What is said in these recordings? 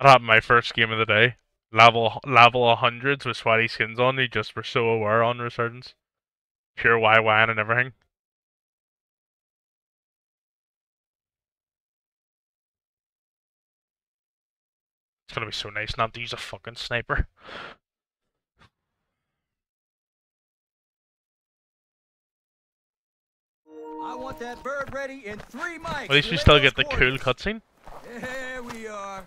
That happened my first game of the day. Level level hundreds with sweaty skins on. They just were so aware on resurgence. Pure YY and everything. It's gonna be so nice not to use a fucking sniper. I want that bird ready in three mics. At least we still get the cool cutscene. There we are.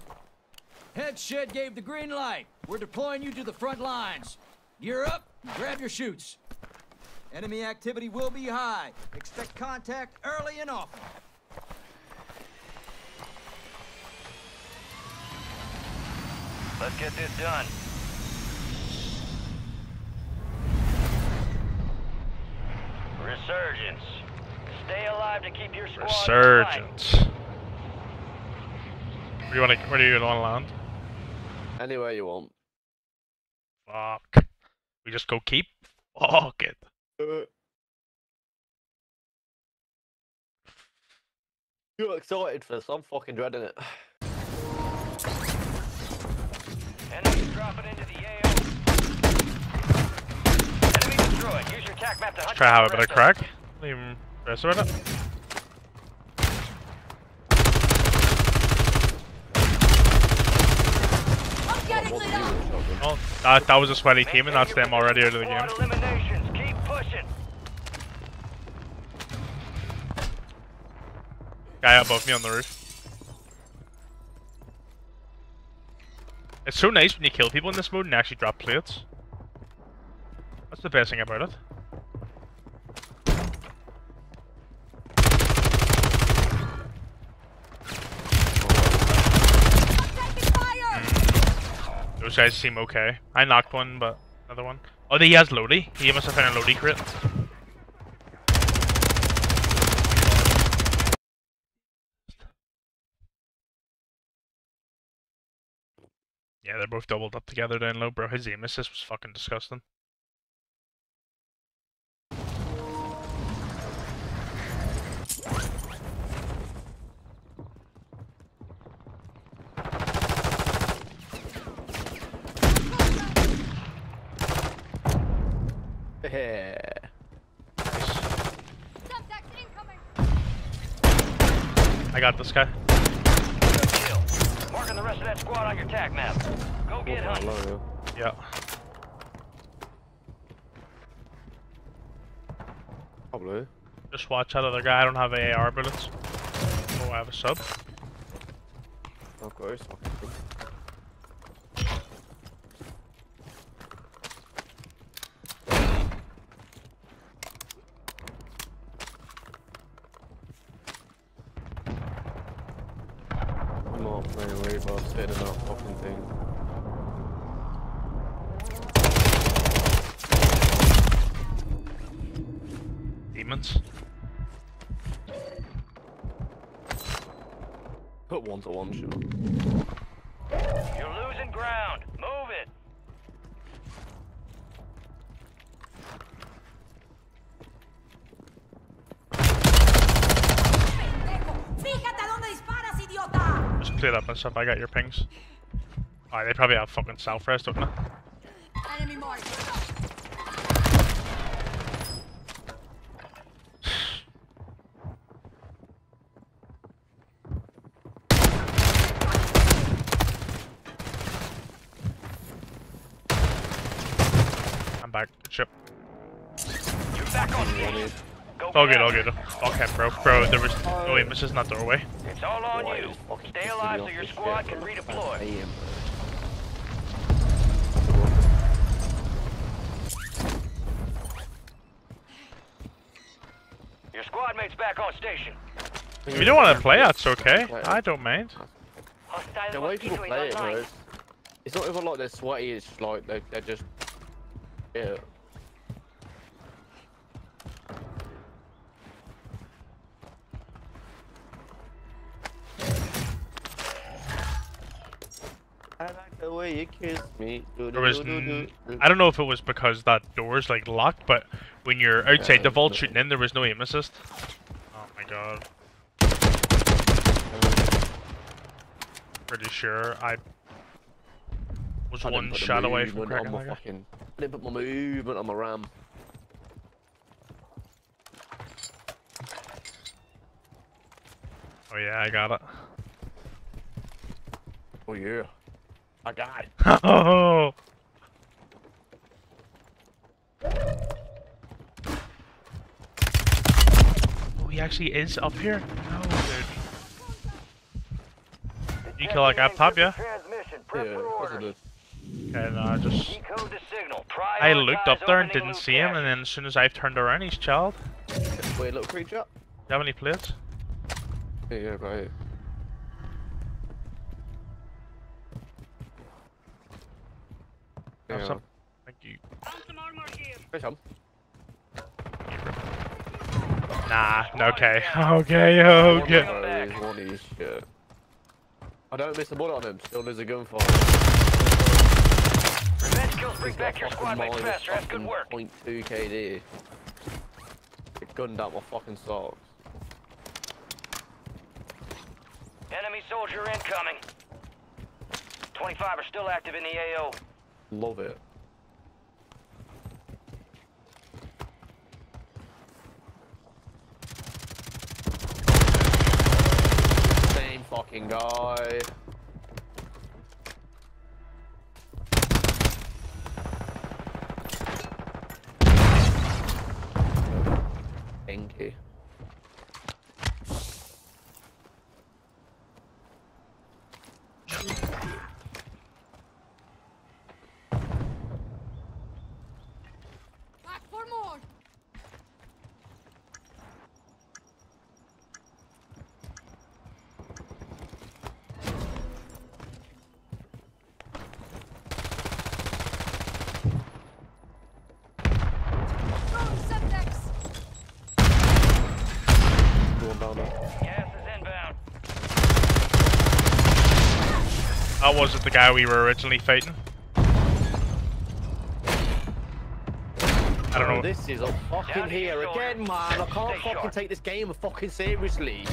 Head shed gave the green light. We're deploying you to the front lines. Gear up, grab your shoots. Enemy activity will be high. Expect contact early and often. Let's get this done. Resurgence. Stay alive to keep your squad in. Resurgence. Where do you want to? Where do you want to land? Anywhere you want. Fuck. We just go keep. Fuck it. Uh, You're excited for this. I'm fucking dreading it. Enemies dropping into the AO. Enemy destroyed. Use your tac map to hunt Try to down have a bit of crack. Leave him rest of it. I'm getting lit up! Oh, that that was a sweaty team, and that's them already out of the game. Guy above me on the roof. It's so nice when you kill people in this mode and actually drop plates. That's the best thing about it. Those guys seem okay. I knocked one, but another one. Oh, he has Lodi. He must have found a Lodi crit. Yeah, they're both doubled up together down low, bro. His aim assist was fucking disgusting. Yeah. I got this guy. Kill. Marking the rest of that squad on your tac map. Go get hunting. Hello. Yeah. Probably. Just watch that other guy. I don't have AR bullets. Oh, I have a sub. Of course. I'm idiota! and stuff. I got your pings. Alright, they probably have fucking self rest, don't they? Enemy mark! I'm back. Good ship. You're back on station. Go All get good, all after good. it. Fuck bro. Bro, there was no aim assist in that doorway. It's all on you. Stay alive so your squad can redeploy. Your squad mate's back on station. If you don't want to play, that's okay. I don't mind. The way people play it, bro, it's- it's not even like they're sweaty, it's like they're, they're just. Yeah. The way you kiss me. Do, There do, was do, do, n- do. I don't know if it was because that door's like locked, but when you're outside the vault shooting in, there was no aim assist. Oh my god. Pretty sure I Was I one shot away from cracking my fucking. I didn't put my movement on my ram. Oh yeah, I got it. Oh yeah. I got it. Oh. Oh, he actually is up here? No, dude. You kill like up top, yeah? Transmission. Yeah, Prep of I orders. did. Okay, no, I just... Decode the signal. I looked up there and didn't see him, and then as soon as I turned around, he's chilled. Do Wait, little creature. you have any plates? Yeah, yeah, right. Have Yeah. some? Thank you. Hey, Tom. Nah, okay. Okay, okay. of those, one of these shit. I don't miss a bullet on him. Still there's a gunfire. Revenge kills bring He's back your fucking squad mates faster. That's good work. 0.2 KD. It gunned out my fucking socks. Enemy soldier incoming. 25 are still active in the AO. Love it. Same fucking guy. Thank you. Back for more. Drone Semtex. Going down there. Gas is inbound. That wasn't the guy we were originally fighting. I don't Oh, know. This is a fucking Down here again, man. I can't Stay fucking sharp. take this game fucking seriously.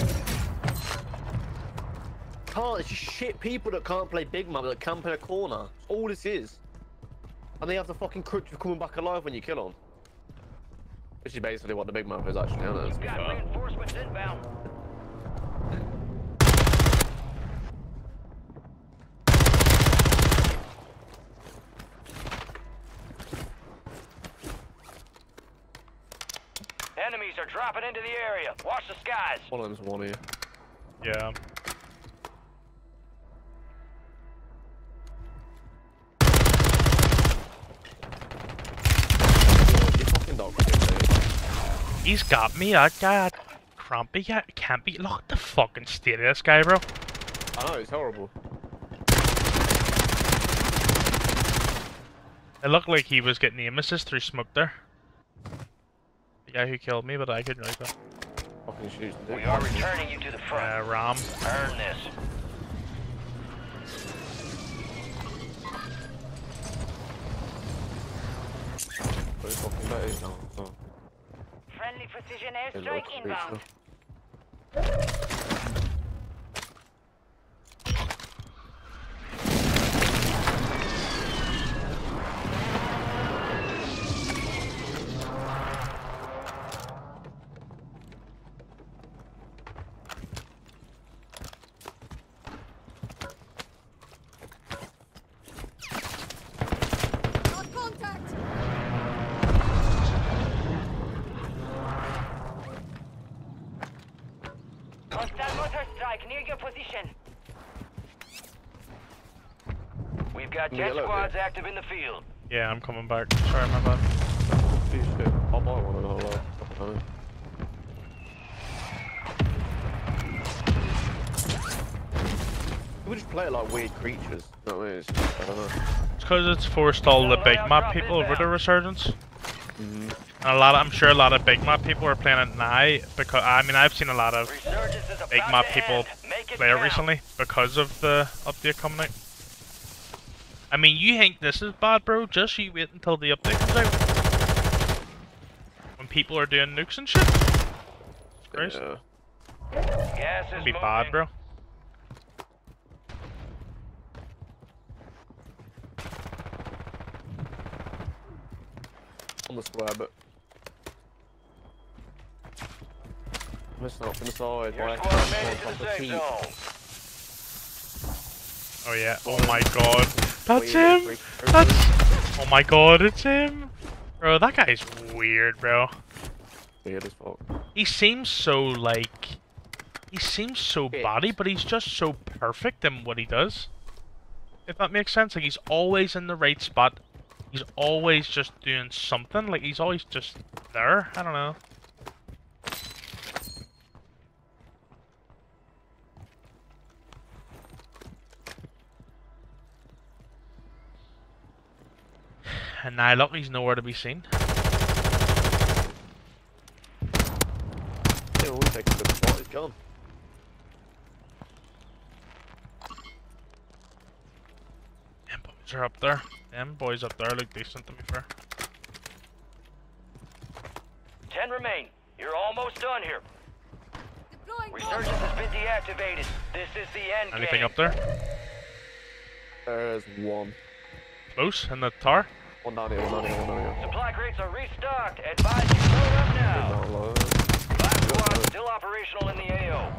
Can't. It's just shit people that can't play big man that camp in a corner. That's all this is. And they have the fucking crutch of coming back alive when you kill them. Which is basically what the big map is actually, isn't it? to be Got fair. reinforcements inbound. Enemies are dropping into the area. Watch the skies. One of them's one here. Yeah. You fucking dog He's got me. That guy. Crumpy guy. Can't be. Look at the fucking state of this guy, bro. I know, it's horrible. It looked like he was getting aim assist through smoke there. The guy who killed me, but I couldn't really tell. Fucking shoots. We are returning you to the Uh, front. Ram. Earn this. But it's fucking that is now. So. Friendly precision airstrike looks inbound. decent. Got contact. Hostile motor strike near your position. We've got Can we jet get low, squads active in the field. Yeah, I'm coming back. Sorry, my bad. Shit, shit. I'll buy one and I'll uh, fucking know. We just play it like weird creatures. You know what I mean? It's I don't know. It's because it's forced all the big map people over the Resurgence. Mhm. And a lot of, I'm sure a lot of big map people are playing at night because I mean I've seen a lot of big map people player recently because of the update coming out. I mean, you think this is bad, bro? Just you wait until the update comes out. When people are doing nukes and shit. Christ. Yeah. Gas is be moving. bad, bro. I'm gonna it. Made on it to top the of safe Oh yeah. Oh my god. That's him. That's. Oh my god, it's him. Bro, that guy's weird, bro. Weird as fuck. He seems so like. He seems so body, but he's just so perfect in what he does. If that makes sense, like he's always in the right spot. He's always just doing something. Like he's always just there. I don't know. And now look, he's nowhere to be seen. Yeah, we take a good spot. He's gone. Them boys are up there. Them boys up there look decent to be fair. Ten remain. You're almost done here. Deploying Resurgence has been deactivated. This is the end Anything game. up there? There's one. Close in the tower? One down here, one down here, one down here. Supply crates are restocked. Advise you load up now. Down low. Five squads still operational in the AO.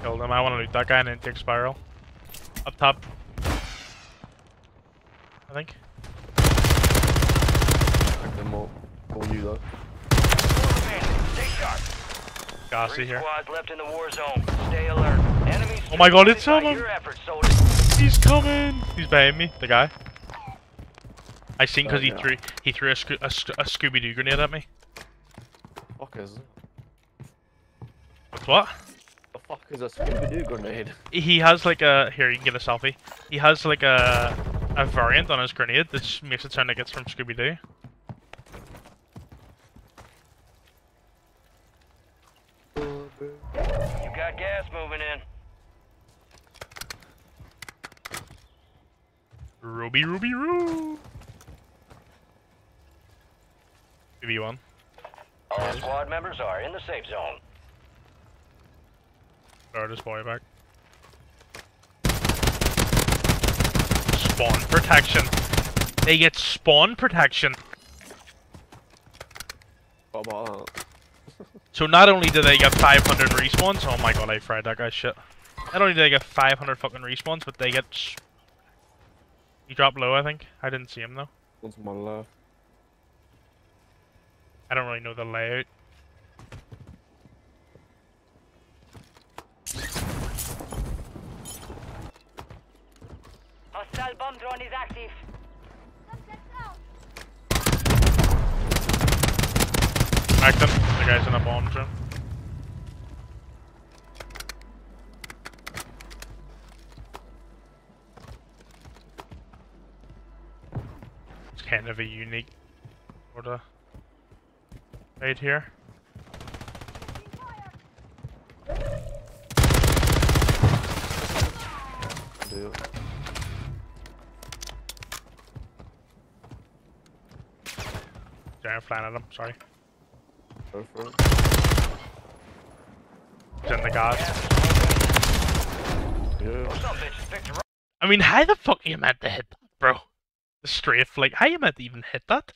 Killed him. I want to loot that guy and then take spiral. Up top. I think. Pick them up. For you though. Four. Stay sharp. Gassy Three here. squads left in the war zone. Stay alert. Enemies. Oh my God, it's by someone. Efforts. He's coming! He's behind me, the guy. I seen because he Oh, yeah. threw he threw a, sco- a, a Scooby Doo grenade at me. Fuck is it? What's what? The fuck is a Scooby Doo grenade? He has like a here you can get a selfie. He has like a a variant on his grenade that makes it sound like it's from Scooby Doo. You got gas moving in. Ruby, Ruby, Roo. Give one. All squad members are in the safe zone. Start this boy back. Spawn protection. They get spawn protection. What about that? So not only do they get 500 respawns, oh my god, I fried that guy's shit. Not only do they get 500 fucking respawns, but they get. s- He dropped low, I think. I didn't see him though. One's on my left. I don't really know the layout. Hostile bomb drone is active. Back them. The guy's in a bomb zone. It's kind of a unique of right here. It. Giant flying at him, sorry. Go the gas. Yeah. I mean, how the fuck are you meant to hit that, bro? The strafe, like, how you meant to even hit that?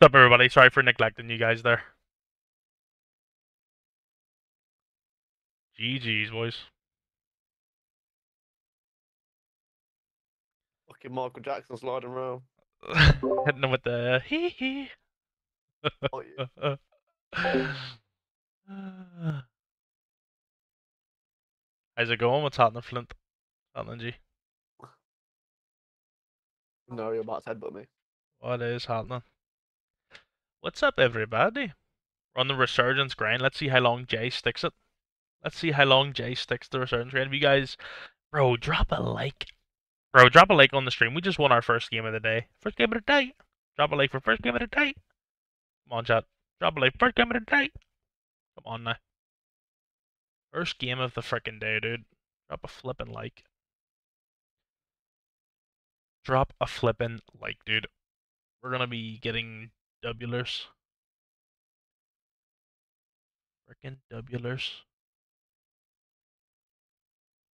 What's up, everybody? Sorry for neglecting you guys there. GG's, boys. Fucking Michael Jackson sliding around. Hitting him with the hee hee. Oh, yeah. How's it going? What's happening, Flint? Happening, G? No, you're about to headbutt me. What is happening? What's up, everybody? We're on the resurgence grind. Let's see how long Jay sticks it. Let's see how long Jay sticks the resurgence grind. If you guys, bro, drop a like. Bro, drop a like on the stream. We just won our first game of the day. First game of the day. Drop a like for first game of the day. Come on, chat. Drop a like first game of the day. Come on now. First game of the frickin' day, dude. Drop a flippin' like. Drop a flippin' like, dude. We're gonna be getting dubulars. Frickin' dubulars.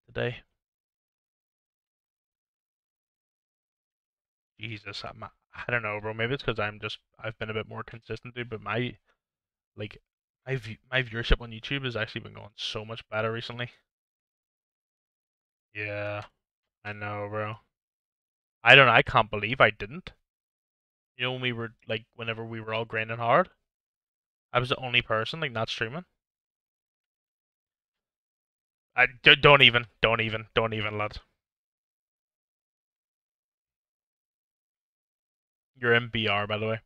Today. Jesus, I'm, I don't know, bro. Maybe it's because I'm just I've been a bit more consistent, dude. But my like my my viewership on YouTube has actually been going so much better recently. Yeah, I know, bro. I don't. I can't believe I didn't. You know, when we were like, whenever we were all grinding hard, I was the only person like not streaming. I d- don't even, don't even, don't even, lads. You're in BR, by the way.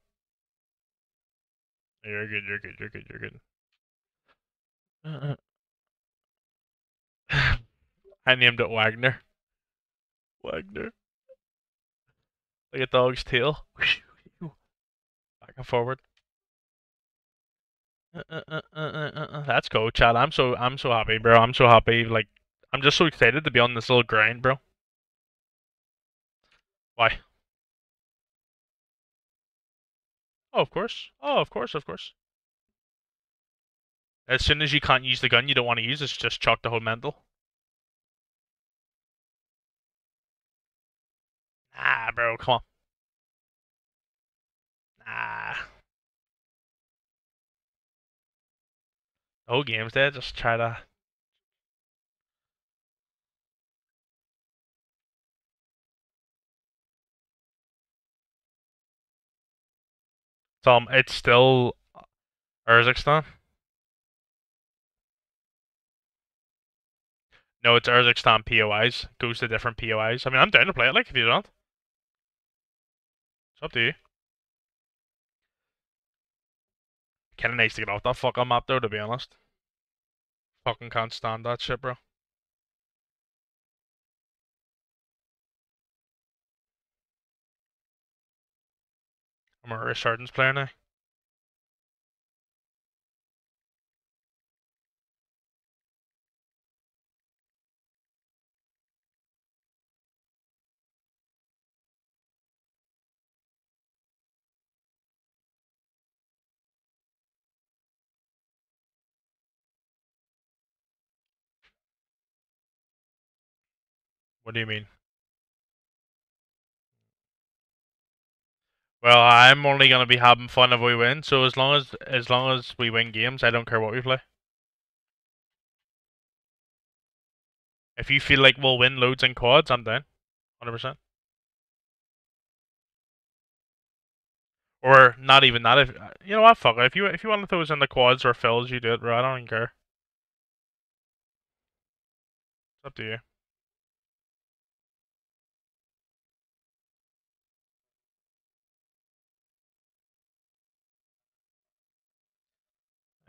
You're good. You're good. You're good. You're good. I named it Wagner. Wagner. Like a dog's tail. Back and forward. Uh, uh, uh, uh, uh, uh. That's cool, Chad. I'm so I'm so happy, bro. I'm so happy. Like I'm just so excited to be on this little grind, bro. Why? Oh, of course. Oh, of course, of course. As soon as you can't use the gun you don't want to use, it's just chuck the whole mental. Ah, bro, come on. Nah. Game's there, just try to... Tom, it's still Urzikstan. No, it's Urzikstan POIs. Goes to different POIs. I mean, I'm down to play it, like, if you don't. It's up to you. Kinda nice to get off that fucking map, though, to be honest. Fucking can't stand that shit, bro. I'm a Resurgence player now. What do you mean? Well, I'm only gonna be having fun if we win. So as long as as long as we win games, I don't care what we play. If you feel like we'll win loads in quads, I'm down, hundred percent. Or not even that. If uh, you know what, fuck it. If you if you want to throw us in the quads or fills, you do it, bro. I don't even care. It's up to you.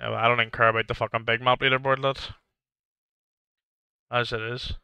Yeah, I don't even care about the fucking big map leaderboard, lads. As it is.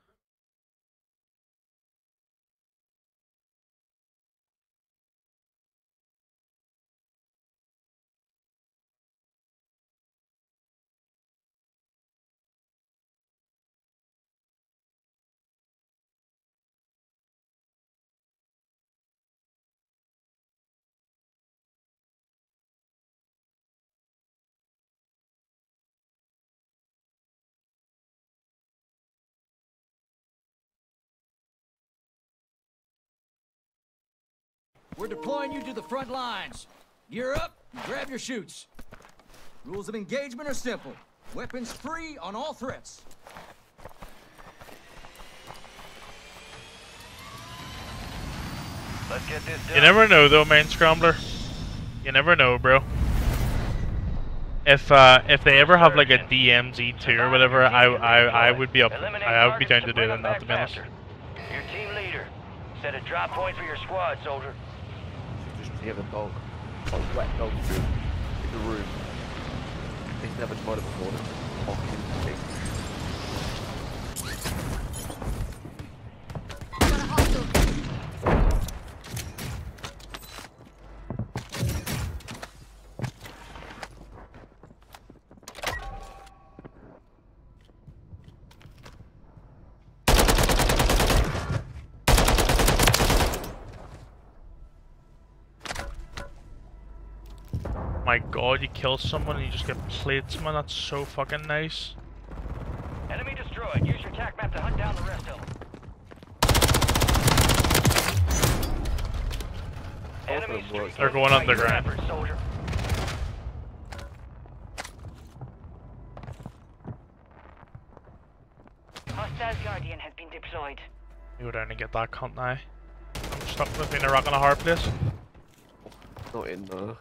We're deploying you to the front lines. Gear up and grab your chutes. Rules of engagement are simple. Weapons free on all threats. Let's get this done. You never know though, main scrambler. You never know, bro. If uh if they ever have like a DMZ two or whatever, I I I would be up. I would be down to do them that. To back be honest. Your team leader. Set a drop point for your squad, soldier. Have a dog. A wet dog in the room. He's never tried it before. Fucking thing. My God, you kill someone and you just get plates, man. That's so fucking nice. Enemy destroyed. Use your tac map to hunt down the rest of them. Enemy of them works. streak They're going underground. soldier. Hostile Guardian has been deployed. You go down and get that cunt now. I'm stuck between a rock and a hard place. Not in there.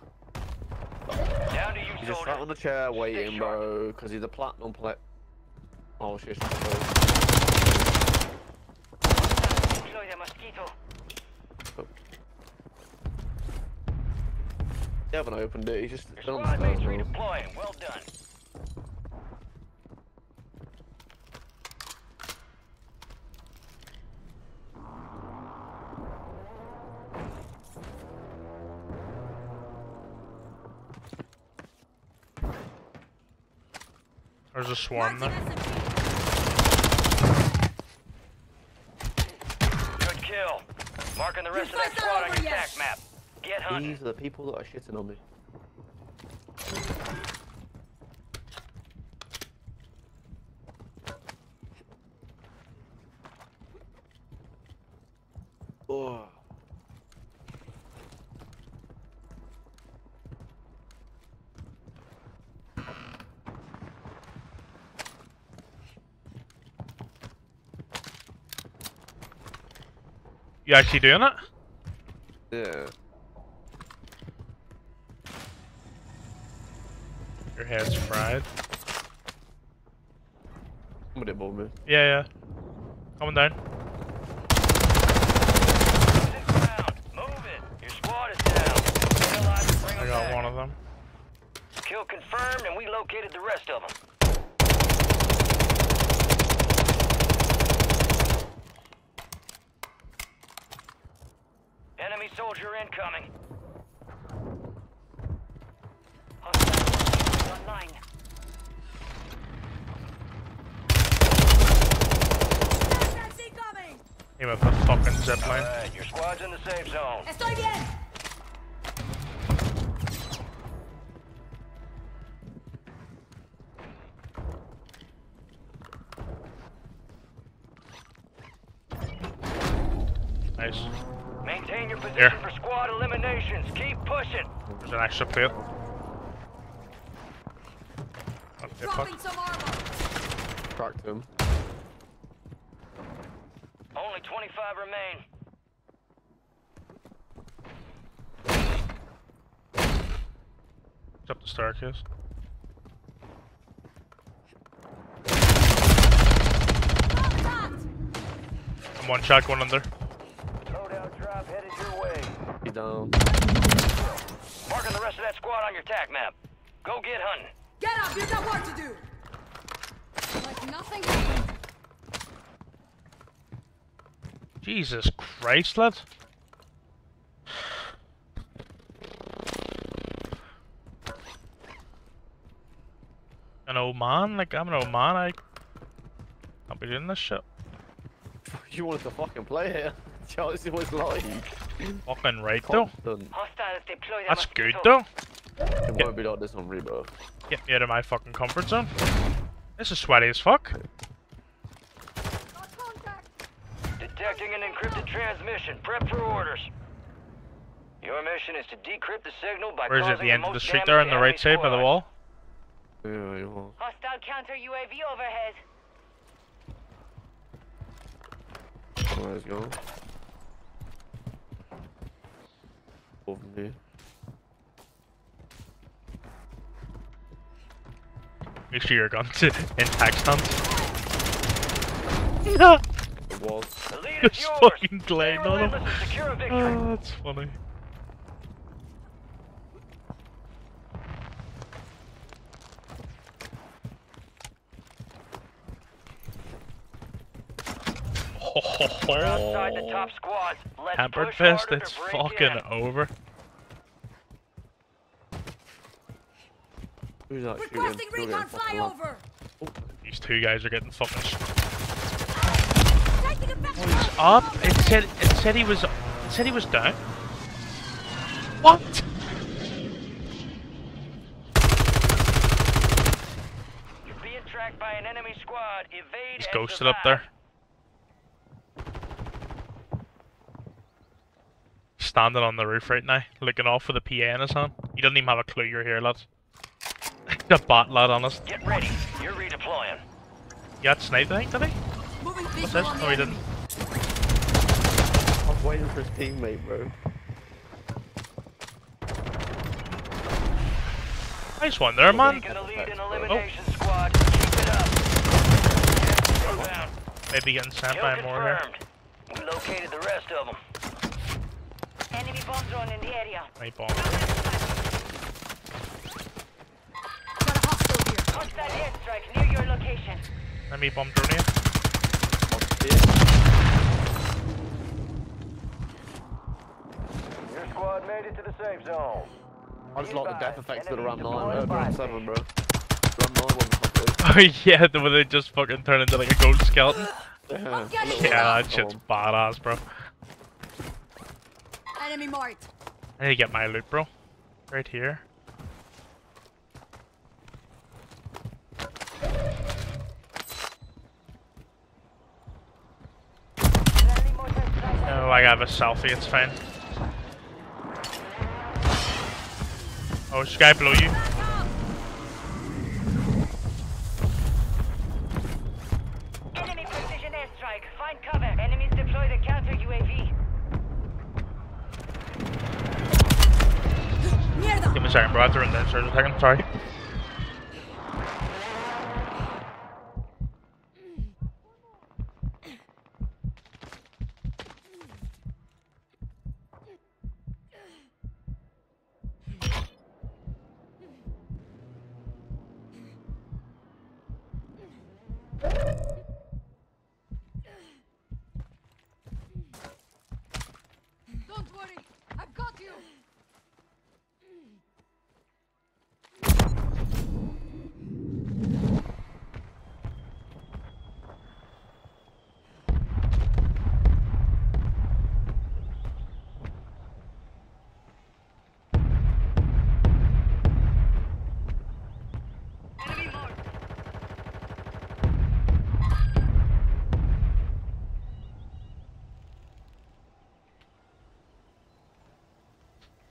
Down to you, He's just sat on the chair waiting, bro, because he's a platinum play. Oh shit. Hostiles deploy the mosquito. They haven't opened it. He's just Your been on There's a swarm Marking there. SMG. Good kill. Marking the rest of that squad on over your yet. tac map. Get hunting. These are the people that are shitting on me. Oh. You actually doing it? Yeah. Your head's fried. Somebody above me. Yeah, yeah. Coming down. Losing ground. Move it. Your squad is down. Stay alive and bring I got one of them. Kill confirmed, and we located the rest of them. Enemy soldier incoming. Hostile online. Aim at fucking zipline. Alright, your squad's in the safe zone. Estoy bien. Maintain your position Here. for squad eliminations. Keep pushing. There's an extra plate. Okay, fuck. Dropping some armor. Cracked him. Only 25 remain. It's up the staircase. Contact. I'm one shot going under. Loadout drop headed your way. He's down. Marking the rest of that squad on your tac map. Go get hunting. Get up. You've got work to do. Like nothing happened. Jesus Christ, lad. An old man? Like, I'm an old man. I can't be doing this shit. You wanted to fucking play here. Joe, this is what it's like. Fucking right, though. Constant. Hostiles That's good, though. It won't be like this on Rebirth. Get me out of my fucking comfort zone. This is sweaty as fuck. Detecting an encrypted transmission. Prep for orders. Your mission is to decrypt the signal by Where is it? causing The end of the street there on the right side by the wall? Yeah, you. Hostile counter UAV overhead. Where's go? Above me. Make sure your gun's intact stance. It was. The lead is Just yours. fucking Stay on him. relentless and secure a. Oh, that's funny. Oh, We're outside the top squads. Let's Hampered push fist, it's fucking in. over. Who's that shooting? Requesting Still getting recon fucking up. flyover. Oh, these two guys are getting fucking. sh- Oh, he's up. It said it said he was it said he was down. What? You're being tracked by an enemy squad. Evade He's and ghosted up there. Standing on the roof right now, looking off with a PA in his hand. He doesn't even have a clue you're here, lads. the bot lad, honest. Get ready. You're redeploying. He got sniped, I think, did he? Moving What's visual this? No, he didn't. I'm waiting for his teammate, bro. Nice one there, man. Taking the lead in Oh, elimination squad. Keep it up. Gas is inbound. maybe getting sent Kill by more here. We located the rest of them. Enemy bomb drone in the area. Right bomb. Got a hostile here. Hostile airstrike near your location. Enemy bomb drone here. Your squad made it to the safe zone. I just like the death effects of the Ram 9, Enemy uh, Ram 7, bro. Ram 9 wasn't fucking Oh yeah, the way they just fucking turn into like a gold skeleton. Yeah, getting a little Yeah, rat that shit's badass, bro. Enemy. I need to get my loot, bro. Right here. Oh, I have a selfie, it's fine. Oh, a guy below you. Second, bro. I have to run downstairs a second. Sorry.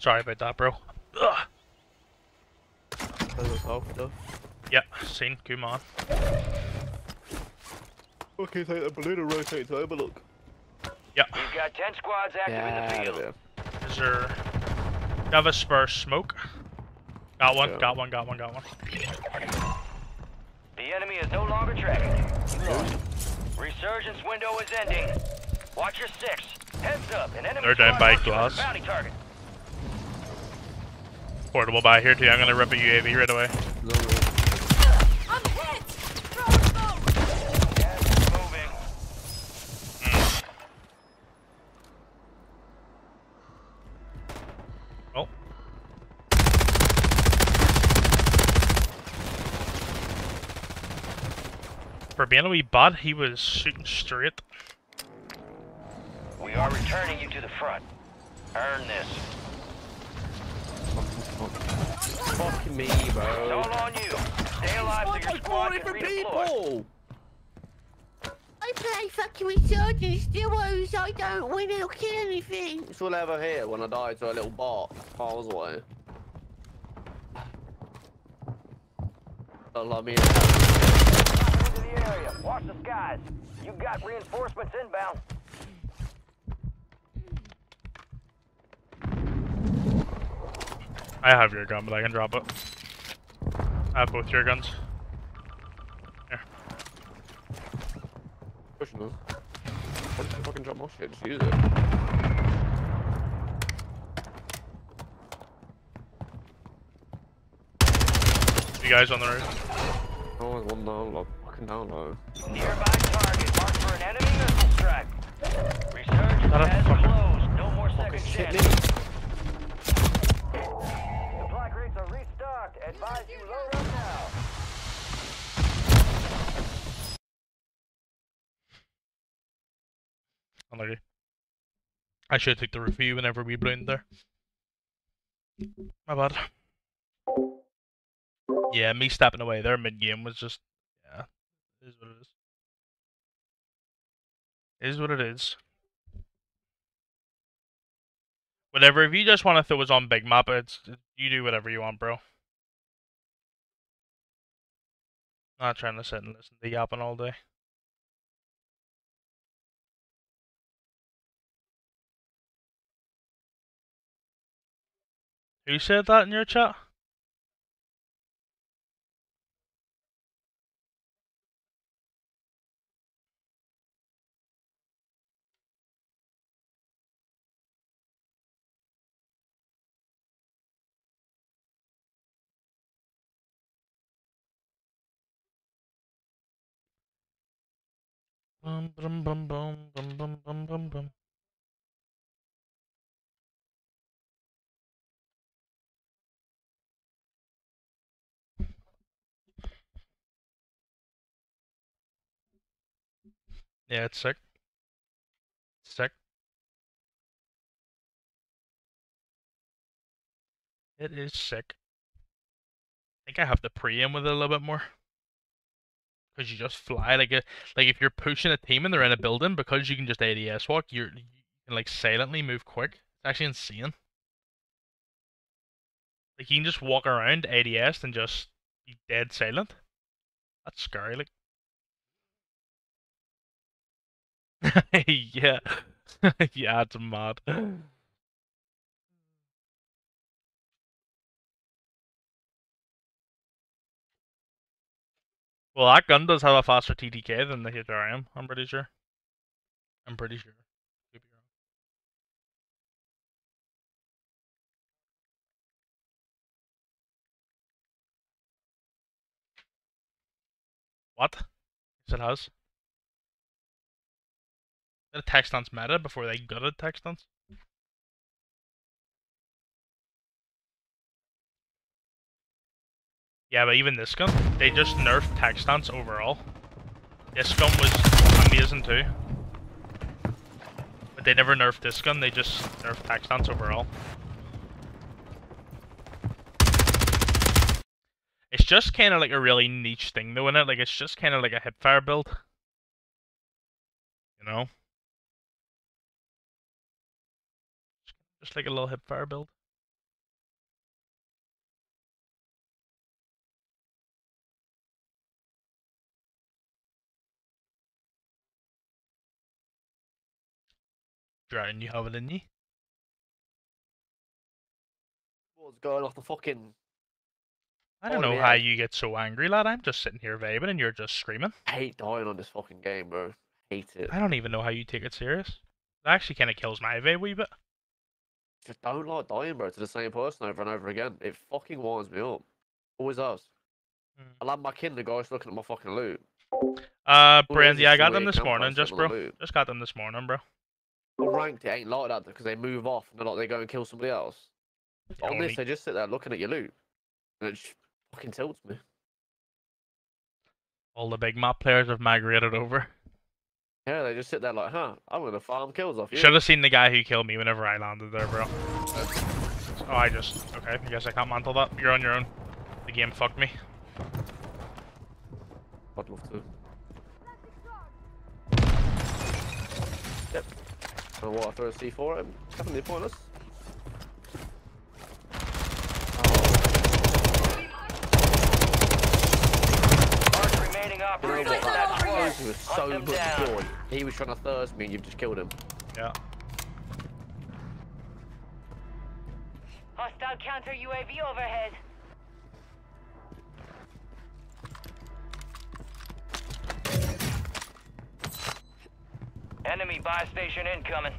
Sorry about that, bro. Ugh. There's a self stuff. Yeah, seen. Come on. Okay, so the balloon will rotate to overlook. Yeah. We've got 10 squads active in the field. Is there... You have a spur smoke? Got one, Yeah. got one, got one, got one. The enemy is no longer tracking you. You lost. Resurgence window is ending. Watch your six. Heads up, an enemy They're down by marked you as a glass. Bounty target. Portable by here too. I'm gonna rip a UAV right away. I'm hit. Moving. Oh. For being a wee bot, he was shooting straight. We are returning you to the front. Earn this. Fuck me, It's bro. all on you. Stay alive so your squad can redeploy. people! I play fucking resurgence duos. I don't win or kill anything. It's all ever here when I die to a little bot miles away. Don't let me. Into the area. Watch the skies. You got reinforcements inbound. I have your gun, but I can drop it. I have both your guns. Here. Pushing them. Why did you fucking drop my shit? Just use it. You guys on the roof. Oh, there's one down low. Fucking down low. Nearby target marked for an enemy missile strike. Resurgence has closed. No more second shit chances. Unlucky. I should take the review whenever we blind there. My bad. Yeah, me stepping away there mid game was just yeah. It is what it is. It is what it is. Whatever. If you just want to throw us on big map, it's you do whatever you want, bro. Not trying to sit and listen to yapping all day. Who said that in your chat? Bum bum bum bum bum bum bum bum bum. Yeah, it's sick. Sick. It is sick. I think I have to pre him with it a little bit more. Because you just fly like a like if you're pushing a team and they're in a building, because you can just ADS walk, you're you can like silently move quick. It's actually insane. Like you can just walk around ADS and just be dead silent. That's scary, like. yeah. yeah, it's mad. Well, that gun does have a faster TTK than the HRM, I'm pretty sure. I'm pretty sure. What? Yes, it has. Did a tac stance meta before they gutted tac stance? Yeah, but even this gun, they just nerfed tac stance overall. This gun was amazing too. But they never nerfed this gun, they just nerfed tac stance overall. It's just kind of like a really niche thing though, in it? Like, it's just kind of like a hipfire build. You know? Just like a little hipfire build. Drown, you have it in you. What's going off the fucking I don't know how you get so angry, lad. I'm just sitting here vaping and you're just screaming. I hate dying on this fucking game, bro. Hate it. I don't even know how you take it serious. It actually kind of kills my vape a wee bit. Just don't like dying, bro, to the same person over and over again. It fucking winds me up. Always does. Mm. I love my kid, the guy's looking at my fucking loot. Uh, Brandy, I got them this morning, just the bro. Just got them this morning, bro. Ranked, it ain't like that because they move off and they're like they go and kill somebody else. Yeah, On this, they just sit there looking at your loot. And it just fucking tilts me. All the big map players have migrated over. Yeah, they just sit there like, huh, I'm gonna farm kills off you. Should have seen the guy who killed me whenever I landed there, bro. Oh, I just... Okay, I guess I can't mantle that. You're on your own. The game fucked me. I'd love to. And what, I throw a C4 at him? Definitely pointless. Mark remaining You know what, that that close was so Hunt them much down. joy. He was trying to thirst me and you've just killed him. Yeah. Hostile counter UAV overhead. Enemy buy station incoming.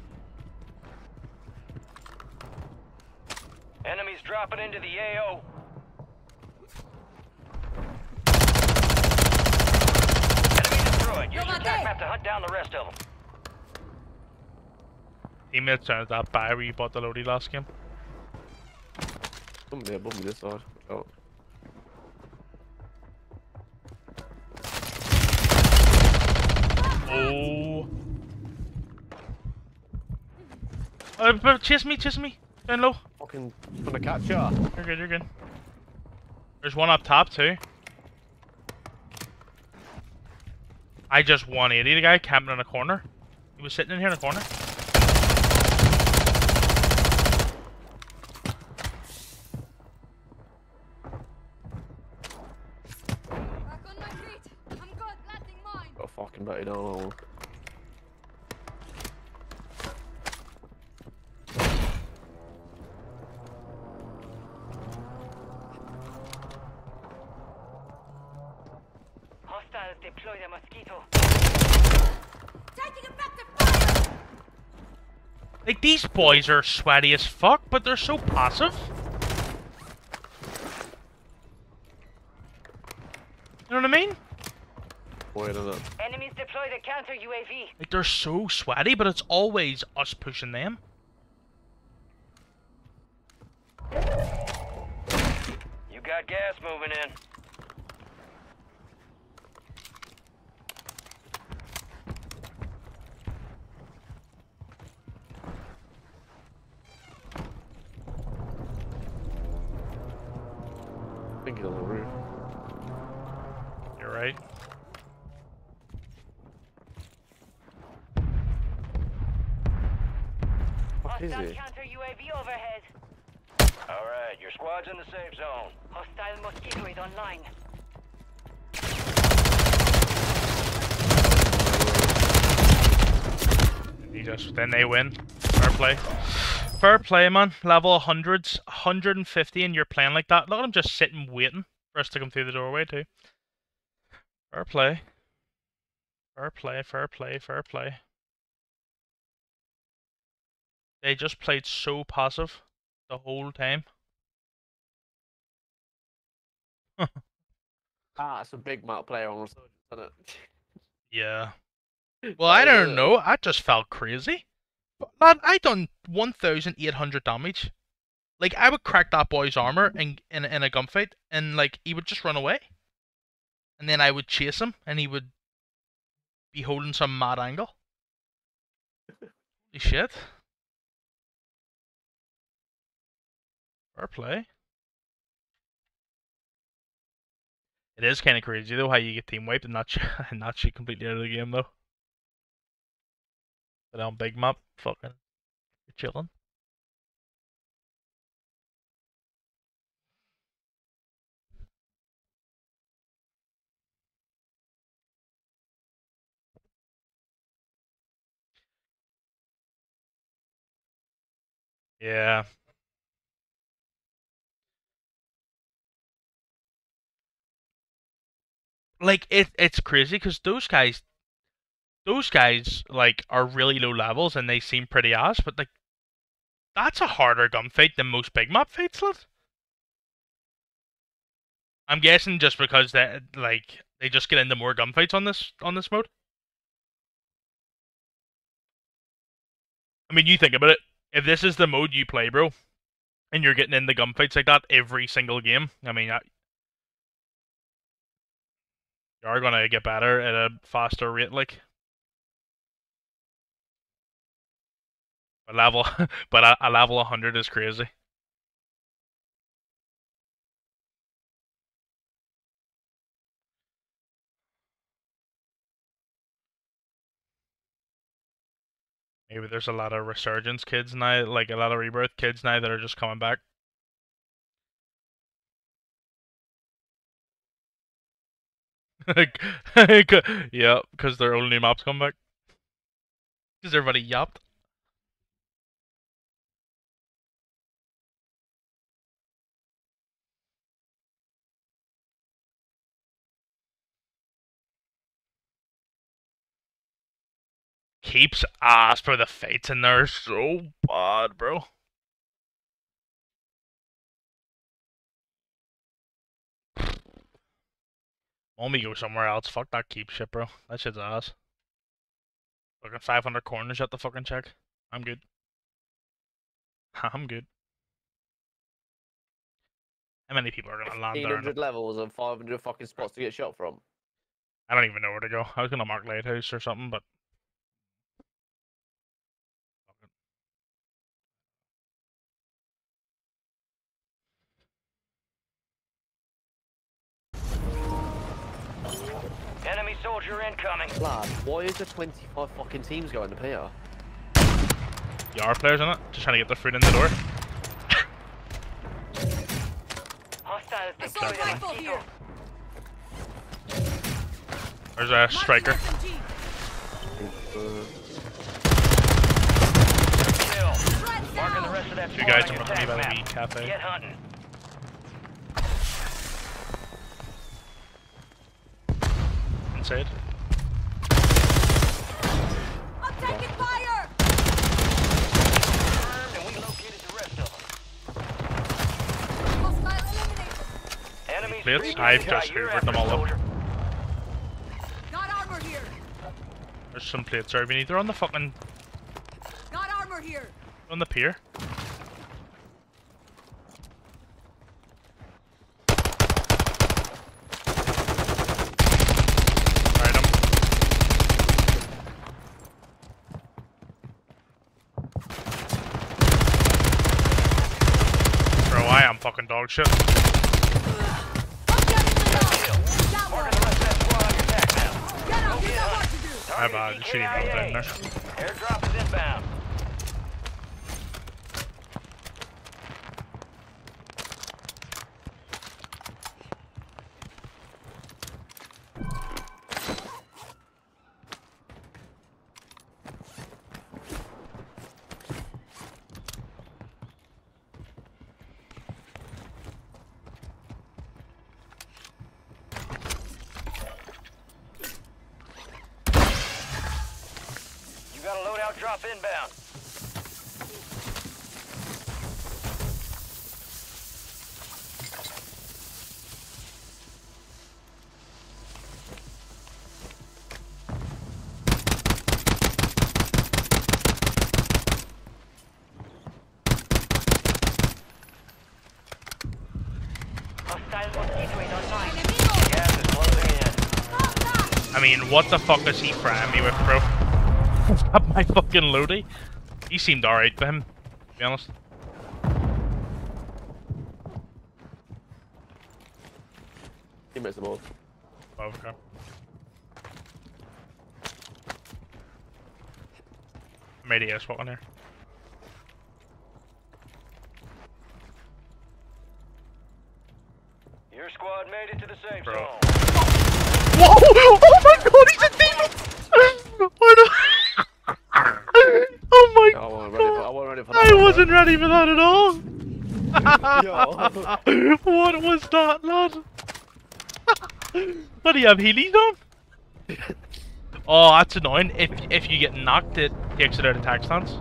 Enemies dropping into the AO. Enemy destroyed. Use your tac map to hunt down the rest of them. Teammates turned that buy where you bought the Lodi last game. Somebody above me this side. Oh. Oh. Uh, chase me, chase me. Down low. Fucking gonna catch ya. You're good, you're good. There's one up top too. I just 180 the guy camping in a corner. He was sitting in here in a corner. Back on my feet. I'm good, nothing mine. Got fucking bloody down. These boys are sweaty as fuck, but they're so passive. You know what I mean? Wait a minute. Enemies deploy the counter UAV. Like, they're so sweaty, but it's always us pushing them. UAV overhead. All right, your squad's in the safe zone. Hostile mosquito is online. He just then they win. Fair play. Fair play, man. Level 100s, 150, and you're playing like that. Look at him just sitting waiting for us to come through the doorway too. Fair play. Fair play, fair play, fair play. They just played so passive the whole time. Ah, it's a big map player on Resurgence, isn't it? Yeah. Well, I don't know. I just felt crazy. But, lad, I done 1,800 damage. Like, I would crack that boy's armor in, in, in a gunfight, and, like, he would just run away. And then I would chase him, and he would be holding some mad angle. Holy shit. Fair play. It is kind of crazy, though, how you get team wiped and not, and not shit completely out of the game, though. But on big map, fucking, you're chilling. Yeah. Like it, it's crazy because those guys, those guys like are really low levels and they seem pretty ass, but like that's a harder gunfight than most big map fights, lad. I'm guessing just because they like they just get into more gunfights on this on this mode. I mean, you think about it. If this is the mode you play, bro, and you're getting into gunfights like that every single game, I mean, you are gonna get better at a faster rate, like. A level, but a, a level 100 is crazy. Maybe there's a lot of resurgence kids now, like a lot of rebirth kids now that are just coming back. Uh, yeah, because their new maps come back. Because everybody yapped. Keeps ass for the fates and they're so bad, bro. Want me go somewhere else? Fuck that keep shit, bro. That shit's ass. Fucking 500 corners at the fucking check. I'm good. I'm good. How many people are gonna land there? 800 levels and 500 fucking spots to get shot from. I don't even know where to go. I was gonna mark lighthouse or something, but incoming. Lad, why is there 25 fucking teams going to here? you are players in it, just trying to get their foot in the door. Hostiles deploy rifle here! There's a striker. Marking SMG. Kill. Marking the rest of that You guys on in your front of me attack by the meat cafe. Get hunting. Inside. I'm taking fire! And we located the rest of them. Enemies Blitz? I've just hoovered them all up. Got armor here. There's some plates there. We need they're on the fucking Got armor here. on the pier. Alright, I'm Bro, I am fucking dog shit. I'm getting the Kill. Got one. Marking the rest of that squad on your tac map. Get up. Go You get know hunting. What to do. My Target bad, you shouldn't even go down EKIA. Airdrop is inbound. You got a loadout drop inbound. Hostile mosquito is online. Enemigo. Gas is closing in. Stop that. I mean, what the fuck is he frying me with, bro? Up my fucking loady. He seemed alright to him, to be honest. He missed the ball. Oh, okay. Made a spot on there. Your squad made it to the safe Bro. zone. Whoa! Oh my god, he's a demon! What a- oh my I wasn't ready for, I god! wasn't ready for that. I ready for that at all! What was that, lad? what do you have heelys on? oh, that's annoying. If if you get knocked, it takes it out of attack stance.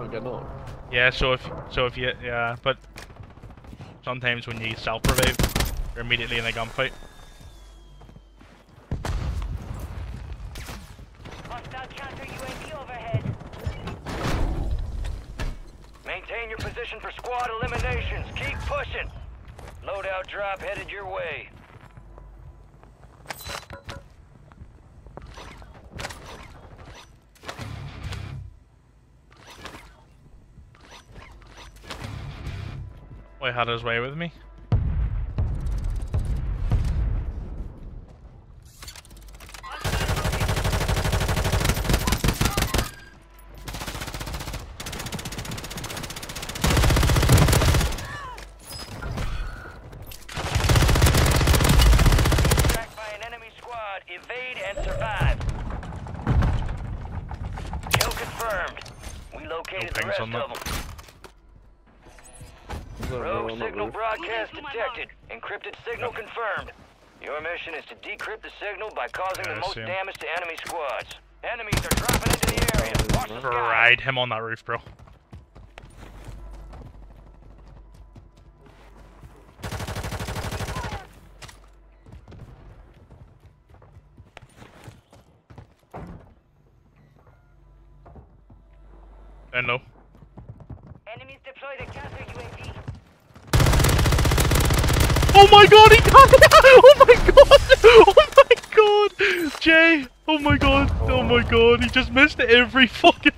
Okay, no. Yeah, so if so if you yeah, but sometimes when you self revive, you're immediately in a gunfight. Hostile counter UAV overhead. Maintain your position for squad eliminations. Keep pushing. Loadout drop headed your way. Boy had his way with me. Tracked by an enemy squad. Evade and survive. Kill confirmed. We located the pings rest on of that. them. No, no, Rogue I'm not signal moving. broadcast detected. Encrypted signal confirmed. Your mission is to decrypt the signal by causing Yeah, I the most see 'em. damage to enemy squads. Enemies are dropping into the area. Watch the skies. Ride him on that roof, bro. And no. Enemies deploy the counter UAV. Oh my god, he got it! Oh my god! Oh my god! Jay! Oh my god! Oh my god, he just missed every fucking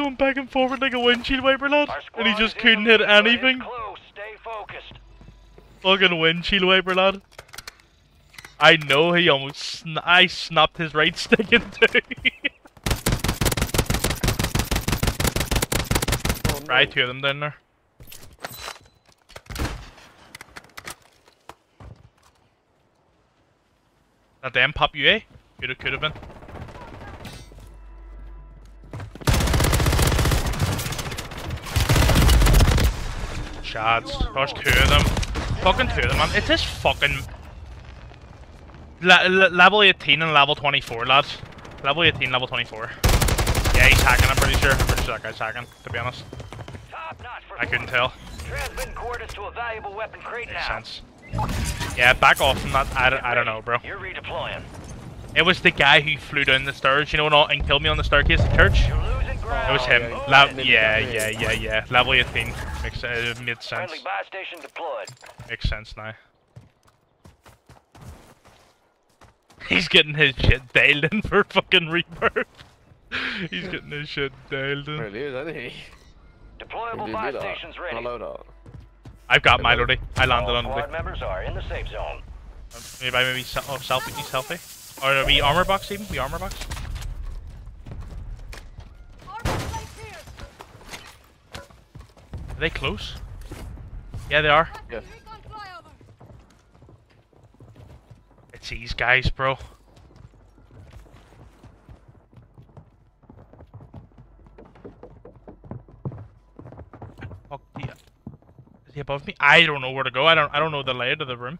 Going back and forward like a windshield wiper, lad, and he just couldn't hit lead, but it's anything. Close. Stay focused. Fucking windshield wiper, lad. I know he almost sn I snapped his right stick in two. Oh, no. right, two of them down there. That damn pop eh? UA? Could have, could have been. Shots. There's two of them. Fucking two of them, man. It's just fucking... Le le level 18 and level 24, lads. Level 18, level 24. Yeah, he's hacking, I'm pretty sure. I'm pretty sure that guy's hacking, to be honest. I couldn't tell. Transmitting coordinates to a valuable weapon crate Makes now. sense. Yeah, back off from that. I don't, I don't know, bro. You're redeploying. It was the guy who flew down the stairs, you know, and, all, and killed me on the staircase at church. You're losing ground. It was him. yeah, La- yeah, yeah, yeah, yeah. Level 18. Makes, uh, made sense. Friendly buy station deployed. Makes sense now. He's getting his shit dialed in for fucking rebirth. He's getting his shit dialed in. Really is, isn't he? Deployable Did buy you do that? stations ready. Hello, that. I've got my loadie. I landed All on squad the. members are in the safe zone. Maybe I maybe oh, selfie, he's selfie. Or we armor box even. Wee armor box. Armor plate here. Are they close? Yeah, they are. Yeah. It's these guys, bro. Fuck yeah. Is he above me? I don't know where to go. I don't. I don't know the layout of the room.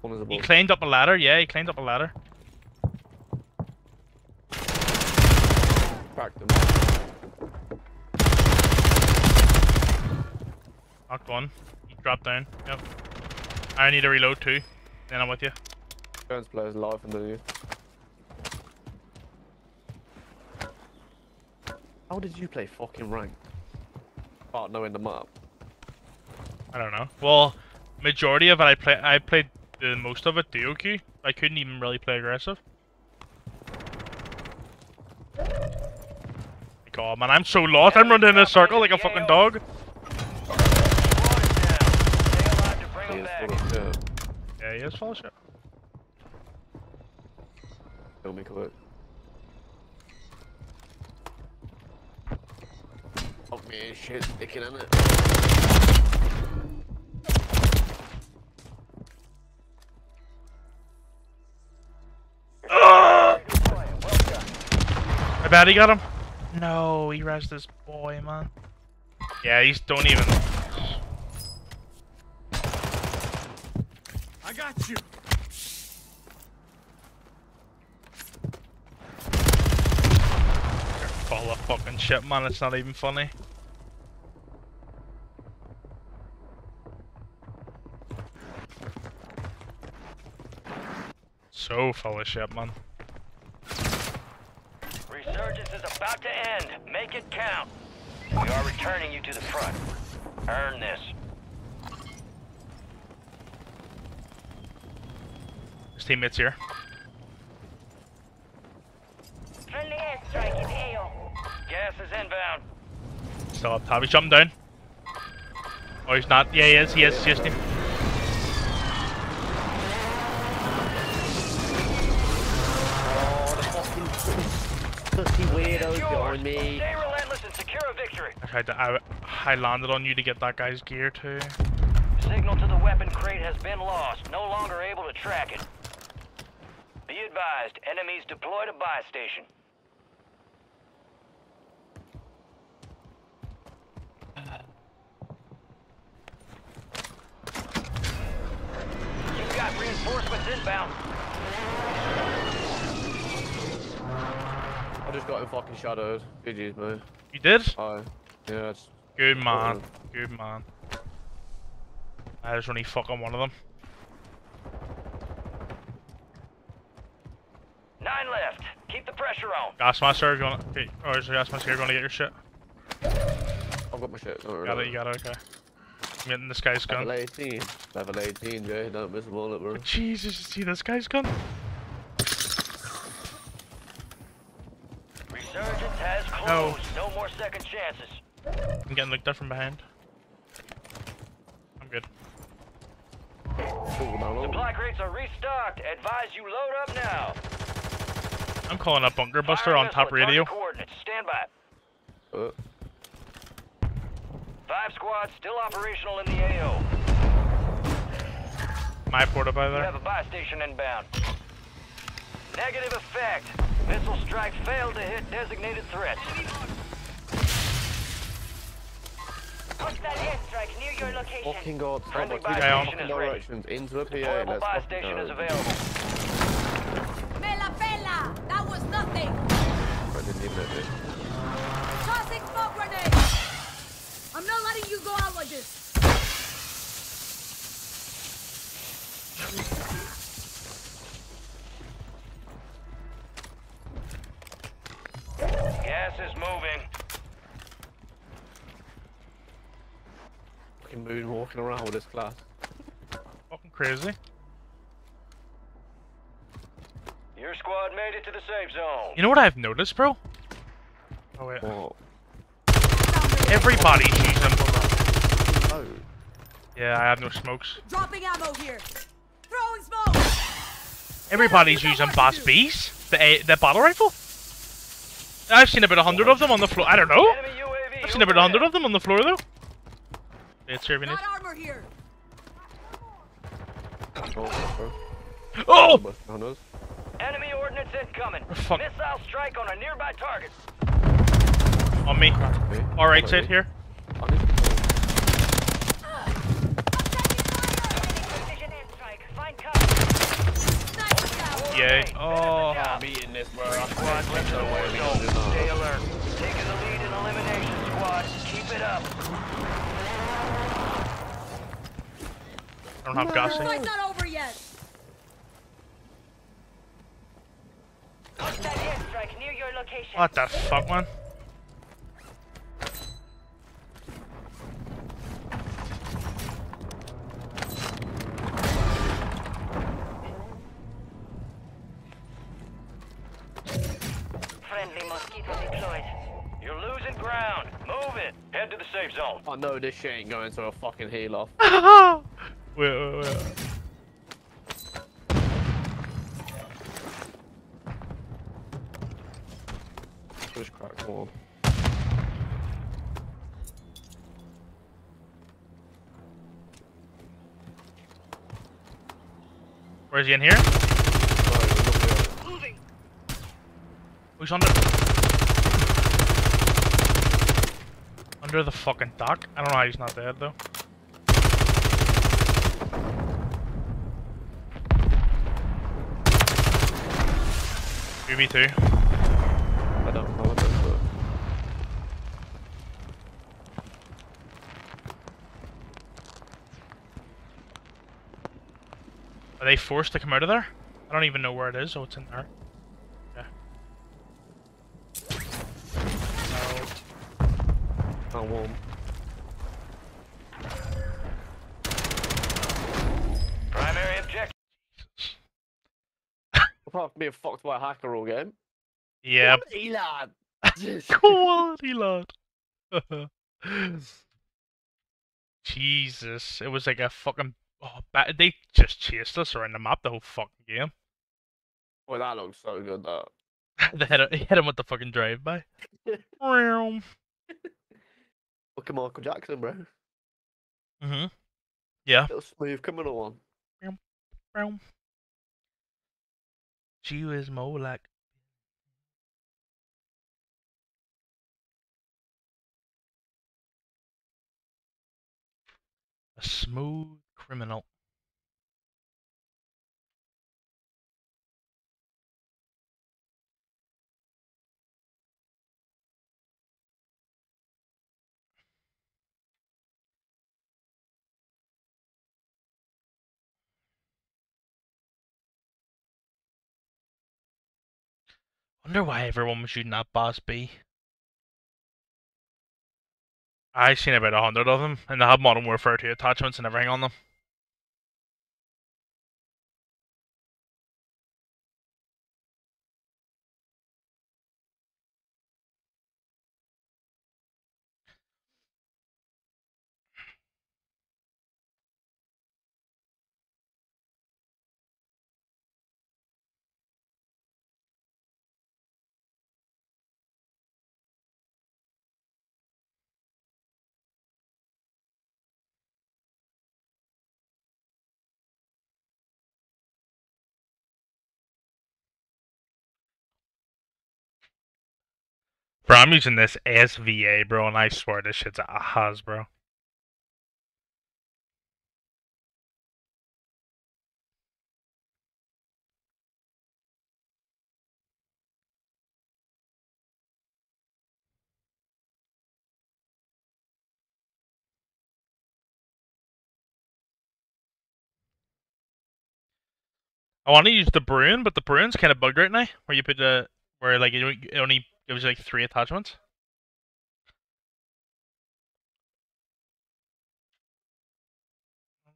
One is He above. climbed up a ladder. Yeah, he climbed up a ladder. Cracked him. Knocked one. He dropped down. Yep. I need to reload too. Then I'm with you. Jones plays live underneath. How did you play fucking rank? Oh, knowing the map. I don't know. Well, majority of it I play. I played the most of it duo queue. I couldn't even really play aggressive. God, man, I'm so lost. I'm running in a circle like a fucking dog. Squad is down. Stay alive to bring He them is back. full of shit. Yeah, he is full of shit. Kill me quick. Fuck me, shit, sticking in it. I bet he got him. No, he rezzed this boy, man. Yeah, he's don't even. I got you. Full of fucking shit, man. It's not even funny. So full of shit, man. Resurgence is about to end. Make it count. We are returning you to the front. Earn this. His teammates here. Friendly airstrike in AO. Gas is inbound. Still up top. He's jumping down. Oh, he's not. Yeah, he is. He is. He is. Oh, weirdos It's yours. behind me. Stay relentless and secure a victory. I, I, I landed on you to get that guy's gear too. Signal to the weapon crate has been lost. No longer able to track it. Be advised, enemies deployed a buy station. You've got reinforcements inbound. I just got him fucking shadowed. GG's, mate. You did? Hi. Yeah, it's Good man. Good man. I was only fucking one of them. Nine left. Keep the pressure on. Gasmaster, if you want okay, oh, or is the Gasmaster you want to get your shit? I've got my shit. Don't worry Got about it, you got it, okay. I'm getting this guy's Level gun. 18. Level 18, Jay. Don't miss a bullet, bro. Jesus, you see this guy's gun? Has No. more second chances. I'm getting looked at from behind. I'm good. Single down. Supply crates are restocked. Advise you load up now. I'm calling up Bunker Buster on top radio. Coordinates. Stand by. Uh, Five squads still operational in the AO. My porta by You We have a buy station inbound. Negative effect. Missile strike failed to hit designated threats. Hostile airstrike near your location. Fucking god, stop Friendly my buy two station is ready. into a PA. Deployable Let's buy station go. is available. Me la pela! That was nothing! I didn't even know this. Tossing smoke grenade! I'm not letting you go out like this! Gas is moving. Fucking moon walking around with this class. Fucking crazy. Your squad made it to the safe zone. You know what I've noticed, bro? Oh wait. What? Everybody's using. Oh. Yeah, I have no smokes. Dropping ammo here! Throwing smoke! Everybody's using BAS-B's, the the battle rifle. I've seen about a hundred of them on the floor. I don't know. I've seen about a hundred of them on the floor though. It's serving it. Got armor here! Oh, Oh! Who knows? Enemy ordnance incoming. Fuck. Missile strike on a nearby target. On me. Me? All right, Follow sit me. here. I need to- Enemy precision airstrike. Find cover. Sniper down! Yay. Oh. finish. I'm eating this, bro. Squad left the war zone. Stay alert. Taking the lead in elimination, squad. Keep it up. I don't have gassing. Fight's not over yet! Airstrike near your location. What the fuck, man? Safe zone. Oh, I know this shit ain't going to a fucking heal off. wait, wait, wait. Push crack, come on. Where's he in here? No, look here. Who's under? The fucking dock? I don't know how he's not dead though. Two v two. I don't know what this is. Are they forced to come out of there? I don't even know where it is. Oh, it's in there. No. Warm. Primary objective. Apart from being fucked by a hacker all game. Yeah. Quality, lad. Quality lad. Jesus, it was like a fucking. Oh, ba- they just chased us around the map the whole fucking game. Boy, that looks so good, though. they hit, him- hit him with the fucking drive by. Look Michael Jackson, bro. hmm. Yeah. Little smooth criminal one. She was more like. A smooth criminal. I wonder why everyone was shooting at BAS-B. I've seen about a hundred of them, and they have Modern Warfare 2 attachments and everything on them. Bro, I'm using this SVA, bro, and I swear this shit's a Haas, bro. I want to use the Bruen, but the Bruen's kind of bugged right now. Where you put the where like it only- it you like three attachments.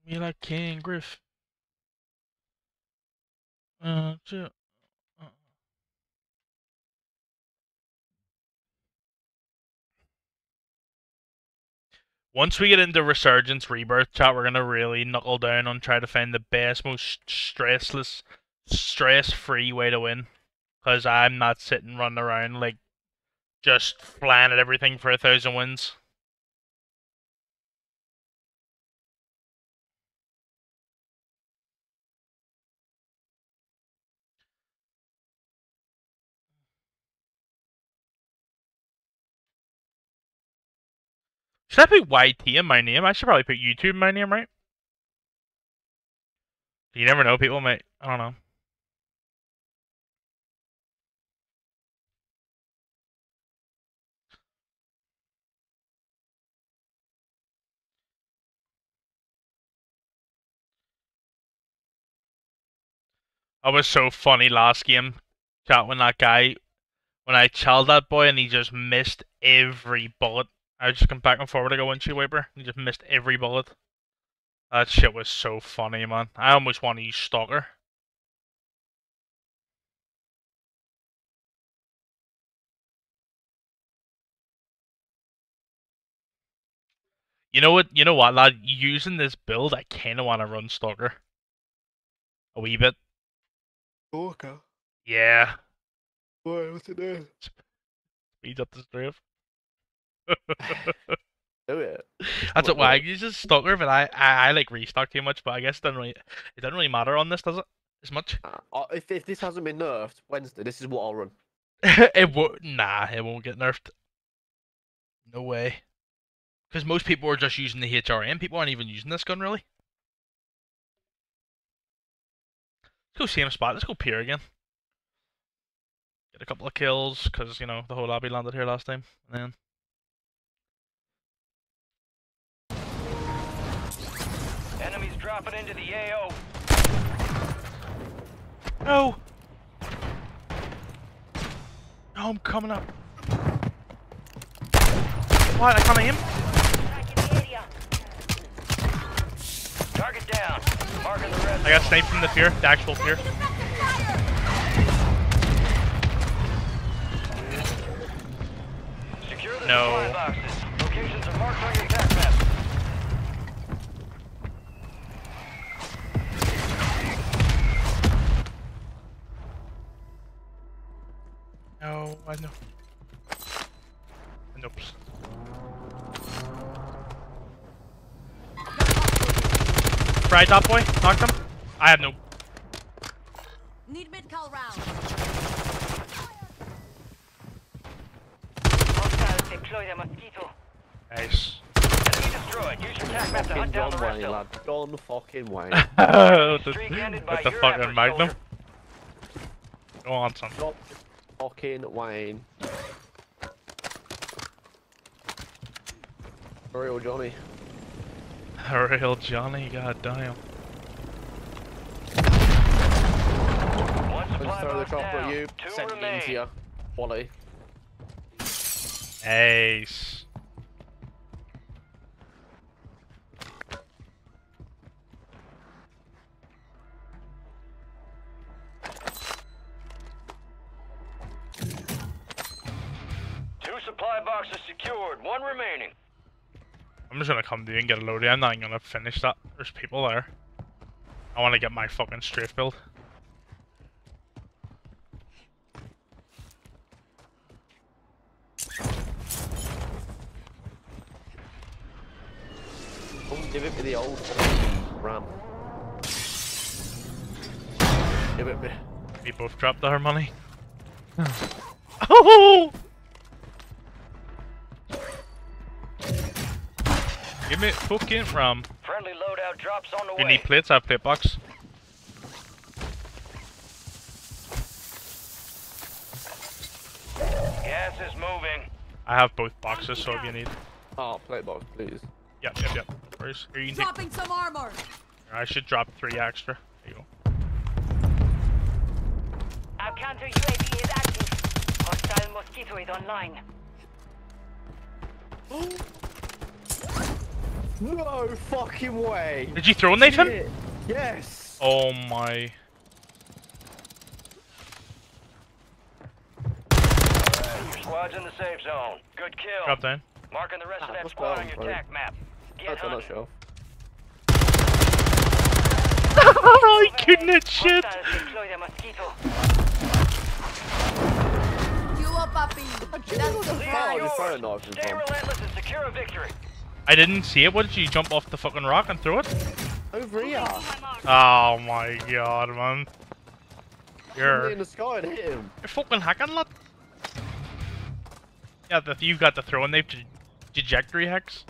Me like King Griff. Uh, ju- uh. Once we get into Resurgence Rebirth chat, we're gonna really knuckle down on try to find the best, most stressless, stress-free way to win. Cause I'm not sitting running around like just flan at everything for a thousand wins. Should I put YT in my name? I should probably put YouTube in my name, right? You never know, people might. I don't know. That was so funny last game. Chat when that guy, when I chilled that boy and he just missed every bullet. I just come back and forward like a windshield wiper. He just missed every bullet. That shit was so funny, man. I almost want to use Stalker. You know what? You know what, lad? Using this build, I kind of want to run Stalker. A wee bit. Okay. Yeah. Boy, what's it doing? Speeds up the strafe. Do it. That's What- what Wag what? uses Stalker, but I, I I like restock too much. But I guess it doesn't really it doesn't really matter on this, does it? As much. Uh, uh, if, if this hasn't been nerfed Wednesday, this is what I'll run. it won't. Nah, it won't get nerfed. No way. Because most people are just using the HRM. People aren't even using this gun really. Let's go same spot. Let's go pier again. Get a couple of kills because you know the whole lobby landed here last time. And then Enemies dropping into the AO. no. No, I'm coming up. What? I can't aim. Target down. Marking the red I got zone. sniped from the pier, the actual pier. No. Locations are marked on your tac map. No, I know. Nope. Fried top boy, knocked him. I have no. Need mid-cal round. Hostiles deploy the mosquito. Nice. Enemy destroyed. Use your tac map to Fucking hunt down John the rest Wayne, of lad. them. John fucking Wayne. with the, Streak ended with the fucking magnum. soldier. Go on, son. Stop fucking Wayne. Real Johnny. Real Johnny, god damn. One Let's supply throw the box chopper at you. Two Send it remain. into you. Quality. Nice. Two supply boxes secured. One remaining. I'm just gonna come to you and get a load. I'm not gonna finish that. There's people there. I wanna get my fucking strafe build. Give it me the old ram. Give it me. We both dropped our money. oh! Give me fucking rum. Friendly loadout drops on the You way. need plates? I have plate box. Gas is moving. I have both boxes, so if you need. Oh, plate box, please. Yep, yep, yep. Where's here you can Dropping some armor. I should drop three extra. There you go. Our counter UAV is active. Hostile Mosquito is online. No fucking way. Did you throw Nathan? Shit. Yes. Oh my. Your squad's in the safe zone. Good kill. Drop down. Marking the rest Ah, of that squad on your bro? tac map. Get That's I'm not hunting. sure. I couldn't shit. Hostiles deploy the Mosquito. You up, puppy. That's the Lead prize. you yours. throw a knife Stay relentless and secure a victory. I didn't see it. What did you jump off the fucking rock and throw it? Over here. Oh my god, man. You're in the sky and hit him. you're fucking hacking, lad. Yeah, the, you've got the throwing knife de- trajectory hex.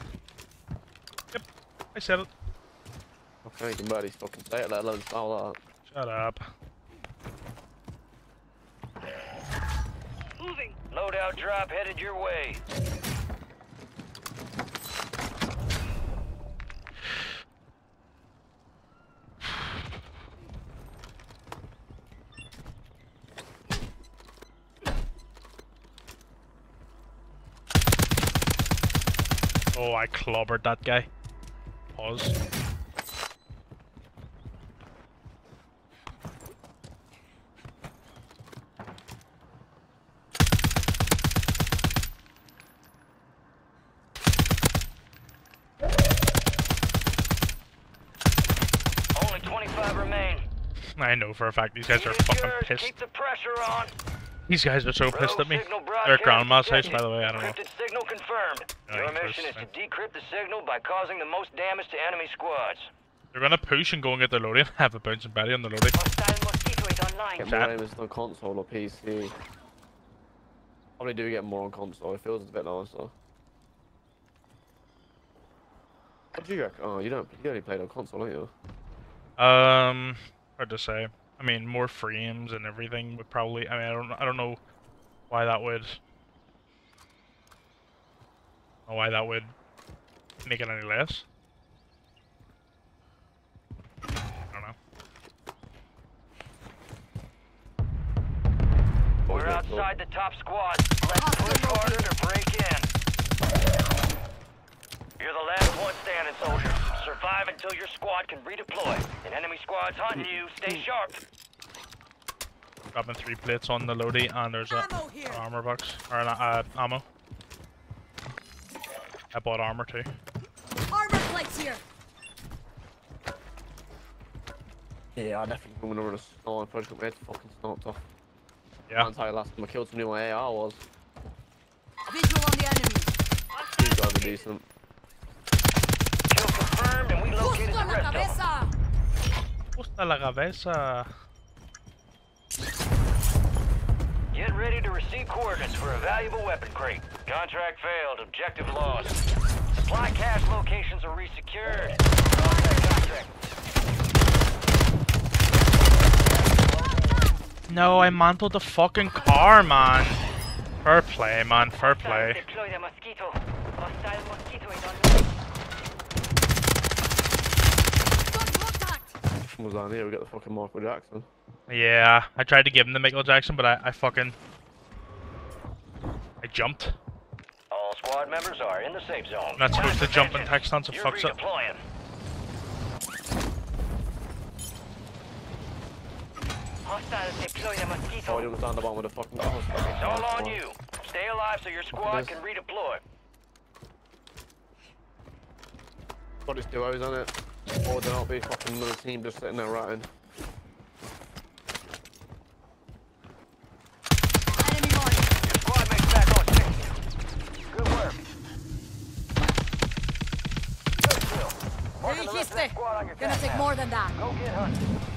Yep, I said it. I can't even barely fucking say it, let alone spell that. Shut up. Moving. Loadout drop headed your way. Oh, I clobbered that guy. Pause. Only 25 remain. I know for a fact these guys are fucking yours. pissed. Keep the pressure on. These guys are so pissed at me. signal They're at broadcast house, by the way. I don't know. Signal confirmed. Your mission is to decrypt the signal by causing the most damage to enemy squads. They're gonna push and go and get their loading. Have a bouncing Betty on the loading. Hostile Mosquito is. Get Chat. more aim on console or PC. Probably do get more on console, it feels a bit nicer. What do you reckon? Oh, you don't, you only played on console, don't you? Um, hard to say. I mean, more frames and everything would probably. I mean, I don't. I don't know why that would. Or why that would make it any less. I don't know. We're outside the top squad. Let's push harder to break in. You're the last one standing, soldier. Survive until your squad can redeploy. An enemy squad's hunting you. Stay sharp. Dropping three plates on the loadie, and there's a Ammo here. an armor box or an uh, ammo. I bought armor too. Armor plates here. Yeah, I definitely want to run a sniper. I just got my head fucking sniped off. Yeah. That's how last time I killed somebody my AR was. Visual on the enemy. These guys are decent. Kill confirmed, and we located Justo the en la rest of them. cabeza. Justa la cabeza. Get ready to receive coordinates for a valuable weapon crate. Contract failed. Objective lost. Supply cache locations are resecured. Lost that contract. No, I mantled the fucking car, man. Fair play, man. Fair Hostiles play. deploy the Mosquito. Hostile Mosquito is online. Got contact. Was down here, we got the fucking Michael Jackson. Yeah, I tried to give him the Michael Jackson, but I, I fucking... I jumped. All squad members are in the safe zone. I'm not supposed Time to for jump and vengeance. text on, so You're fucks up. redeploying. Hostiles deploy the Oh, Mosquito. you understand the one with the fucking. Oh, It's all on you. Stay alive so your squad can redeploy. Got his duos on it. Or there not be fucking another team just sitting there ratting. Enemy mark. Your squad mates back on station. Good work. Good kill. Marking the rest of that Dijiste. squad on your Gonna take more than that. Go get hunting.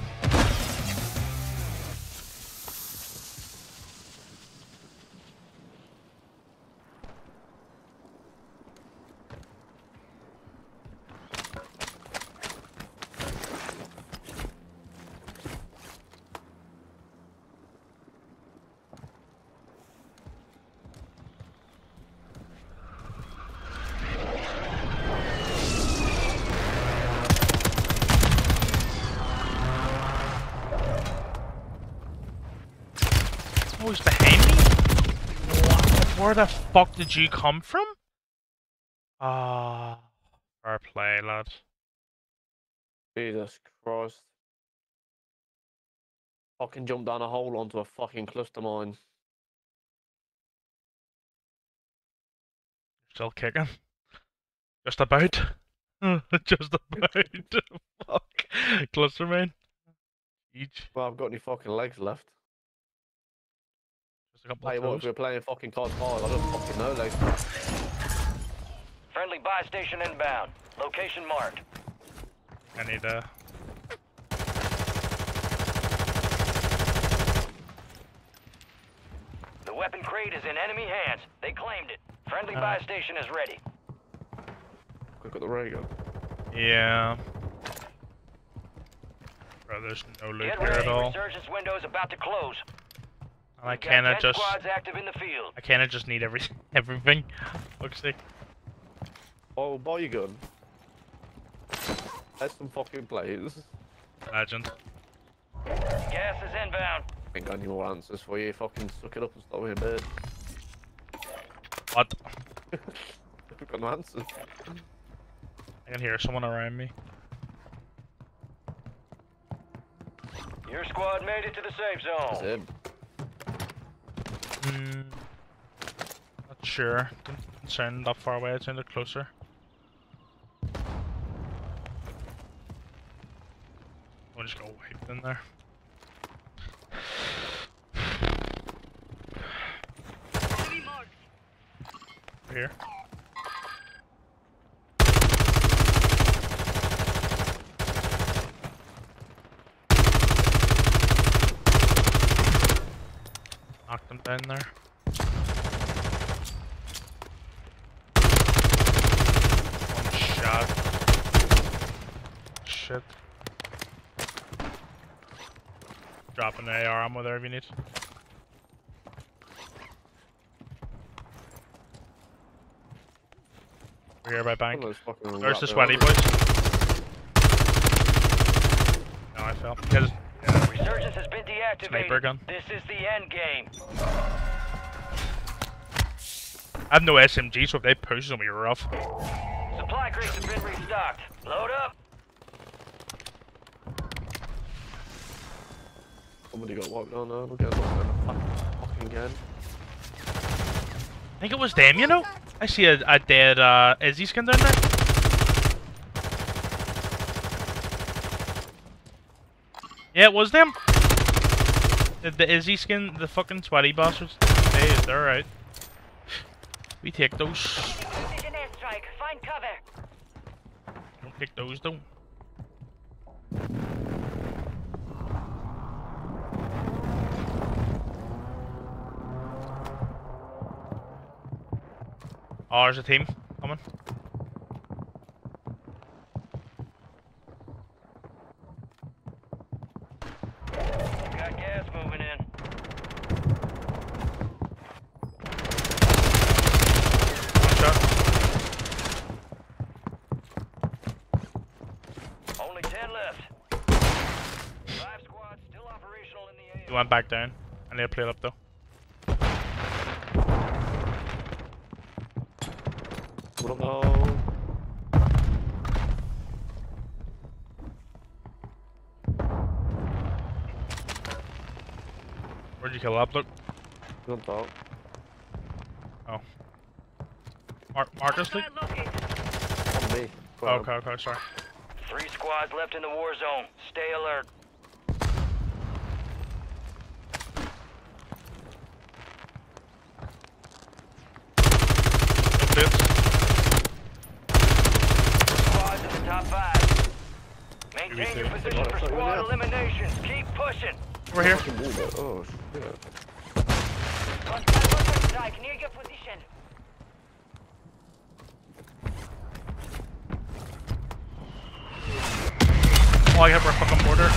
The fuck did you come from? Ah, fair play, lad. Jesus Christ. Fucking jump down a hole onto a fucking cluster mine. Still kicking. Just about. Just about. Fuck. Cluster mine. Each. Well, I've got any fucking legs left. Just a couple Hey, of what if we're playing fucking COD 5? I don't fucking know legs. Friendly buy station inbound. Location marked. I need uh The weapon crate is in enemy hands. They claimed it. Friendly Uh. buy station is ready. We've got the ray gun. Yeah. Bro, there's no loot Get here at ready. all. Resurgence window is about to close. And I We've got kinda just active in the field. I kinda just need every everything. Looks like Oh, buy your gun. Let's some fucking plays. legend. Gas is inbound. Ain't got any more answers for you. Fucking suck it up and stop being a bird. What? I've got no answers. I can hear someone around me. Your squad made it to the safe That's zone. Hmm. Not sure. Didn't sound that far away, I Turned it closer. I'll just go wiped in there. Here. Down there. One shot. Shit. Dropping the AR ammo there if you need. We're here by One bank. of There's the rat sweaty bears. boys. No, I fell. Yeah. Resurgence has been deactivated. Sniper gun. This is the end game. I have no SMG, so if they push, it's gonna be rough. Supply crates have been restocked. Load up. Somebody got wiped on there. We're getting a fucking again. I think it was them, you know? I see a, a dead uh, Izzy skin down there. Yeah, it was them. The, the Izzy skin, the fucking sweaty bastards. They, they're right. We take those. Find cover. Don't take those though. Oh, there's a team coming. Got gas moving in. One shot. Only 10 left. Five squads still operational in the He AO. went back down. I need to play it up though. What no? Where'd you kill up? Look. He's on oh. top. Mar Marcus, look. On me. Oh, okay, okay, sorry. Three squads left in the war zone. Stay alert. No plates. Squads in the top five. Maintain your Give me position two. for Right, squad right, right. eliminations. Keep pushing. We're here. fucking wall there. Oh, shit. Hostile weapon strike near your position. Oh, I got our fucking border.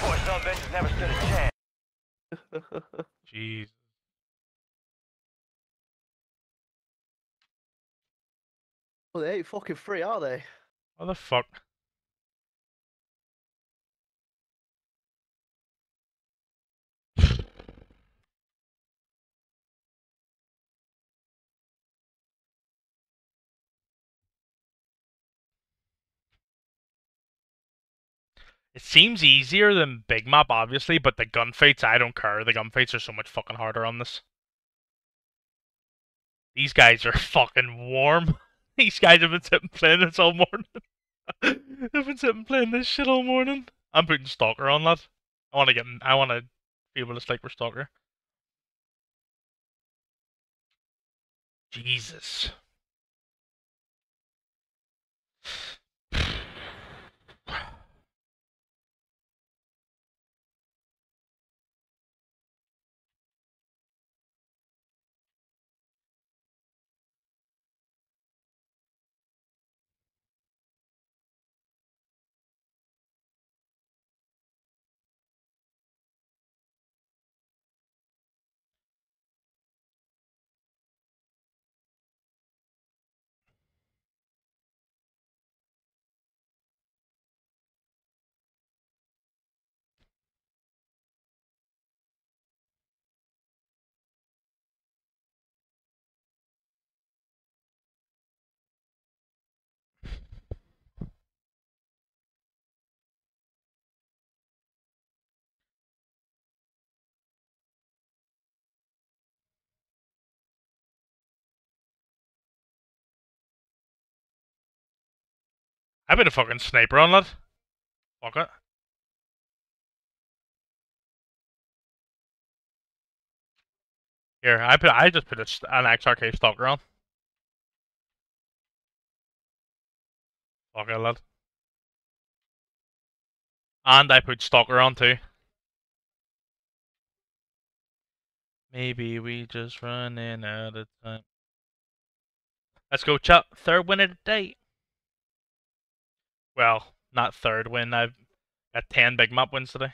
Boy, some bitches never stood a chance. Jeez. Well, they ain't fucking free, are they? What the fuck? It seems easier than Big Map, obviously, but the gunfights, I don't care. The gunfights are so much fucking harder on this. These guys are fucking warm. These guys have been sitting playing this all morning. They've been sitting playing this shit all morning. I'm putting Stalker on that. I want to get. I want to be able to sleep for Stalker. Jesus. I've been a fucking sniper on that. Fuck it. Here, I put. I just put a, an XRK stalker on. Fuck it, lad. And I put stalker on too. Maybe we just running out of time. Let's go, chat. Third win of the day. Well, not third win. I've got 10 big map wins today.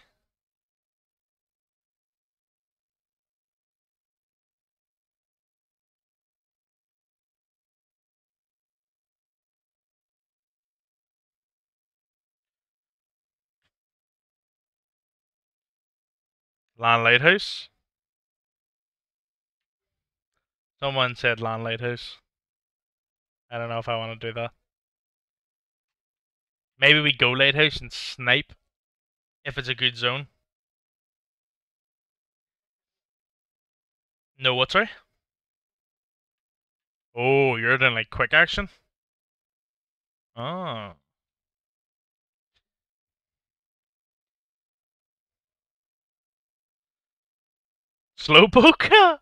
Land Lighthouse. Someone said Land Lighthouse. I don't know if I want to do that. Maybe we go Lighthouse and snipe if it's a good zone. No, what, sorry? Oh, you're doing like quick action? Oh. Slowpoke?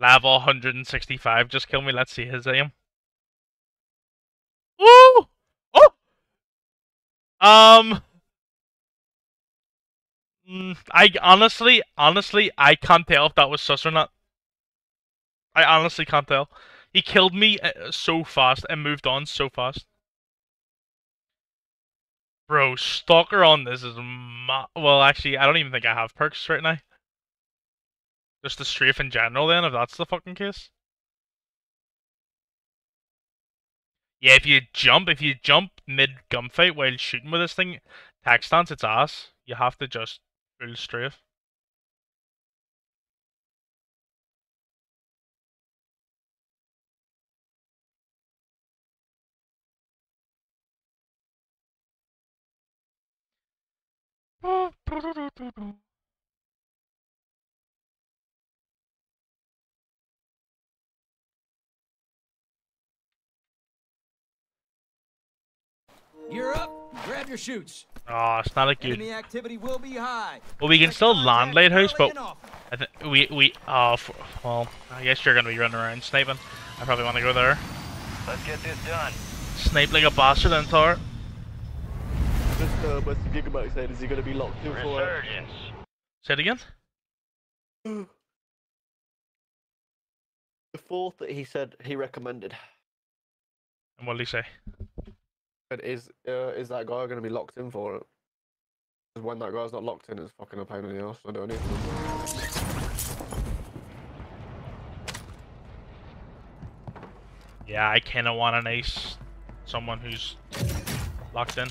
Lava 165 just kill me. Let's see his aim. Ooh! Um. mm, I honestly, honestly, I can't tell if that was sus or not. I honestly can't tell. He killed me uh, so fast and moved on so fast. Bro, Stalker on this is ma- well, actually, I don't even think I have perks right now. Just the strafe in general, then, if that's the fucking case. Yeah, if you jump, if you jump mid gunfight while shooting with this thing, tac stance, it's ass. You have to just full strafe. Gear up. Grab your shoots. Oh, it's not a good. Enemy activity will be high. Well, we can Expect still contact land lighthouse, early but. I think we we oh f- well, I guess you're gonna be running around sniping. I probably want to go there. Let's get this done. Snipe like a bastard in tower. Just uh, Mr. Gigabyte said, is he going to be locked in for it? Resurgence. Say it again. The fourth that he said he recommended. And what did he say? But is uh, is that guy going to be locked in for it? 'Cause when that guy's not locked in, it's fucking a pain in the ass. I don't need. Yeah, I kind of want an ace. Someone who's locked in.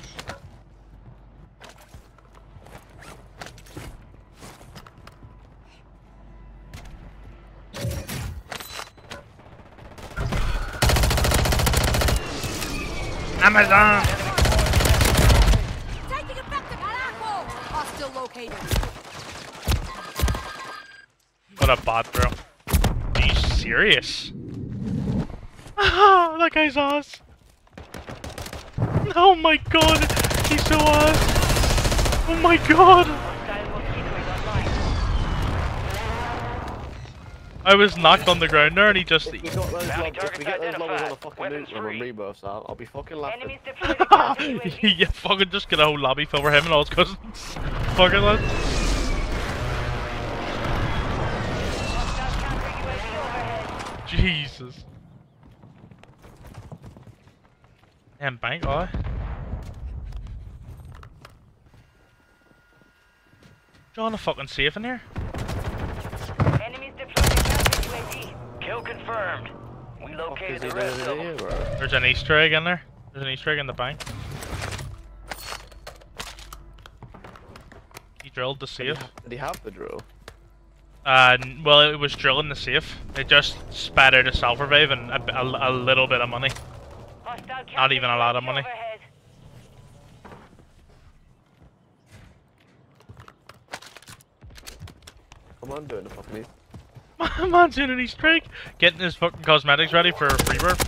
Amazon! Taking effective at Hostile located. What a bot, bro. Are you serious? Ah, that guy's us. Oh my god, he's so us. Oh my god. Hostile mosquito is online. I was knocked on the ground there and he just... If we got those, Bounty levels, if we targets get those levels on a identified. fucking Weapons nuke when free. rebirths out, I'll be fucking laughing. Enemies deploy the counter UAV. yeah, fucking just get a whole lobby filled with him and all his cousins. fucking lads. Hostile counter UAV overhead. Jesus. Damn bank, oh. John a fucking safe in here. Enemies deploy the counter UAV. Kill confirmed. We located is the rest of them. There's an Easter egg in there. There's an Easter egg in the bank. He drilled the Did safe. he, did he have the drill? Uh, well, it was drilling the safe. It just spat out a self revive and a, a, a little bit of money. Not even a lot of money. Come on, doing the fucking East. Easter egg, getting his fucking cosmetics ready for free birth.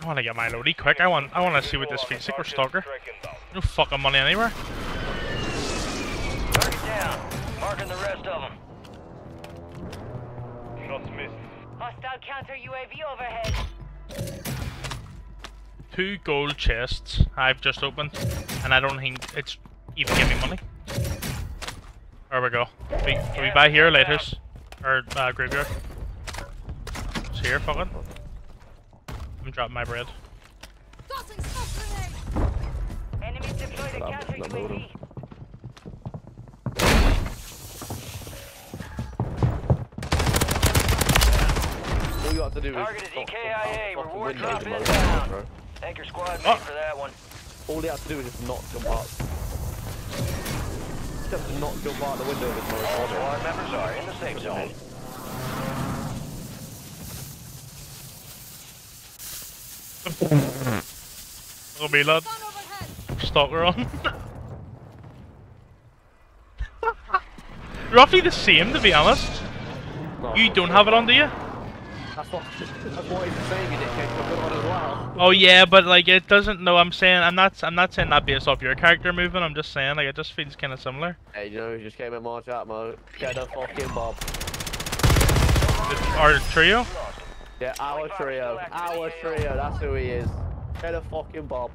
I want to get my loadie quick. I want, I want to see what this feels like. We're stalker. No fucking money anywhere. Target down. Marking the rest of them. Shots missed. Hostile counter UAV overhead. Two gold chests I've just opened, and I don't think it's even giving me money. There we go. We, can we buy here later? Or uh, graveyard? It's here, fucking. I'm dropping my bread. Tossing smoke grenade! Enemies deploy the Not- counter not moving. UAV. All you have to do is. Target is stop EKIA, reward windows drop in my inbound. room, bro. Anchor squad made Oh. for that one. All you have to do is just not jump out. Just have to not jump out the window of this All motherfucker. squad members are in the safe zone. Look at me, lad. Stalker on. Roughly the same, to be honest. No, You don't have it on, do you? That's what, that's what he's saying, you dickhead. I've got it as well. Oh yeah, but like it doesn't. No, I'm saying I'm not. I'm not saying that based off your character movement. I'm just saying like it just feels kind of similar. Hey, you know who just came in my chat mode? Get a fucking Bob. Our trio. Yeah, our trio. Our trio, that's who he is. Get a fucking Bob.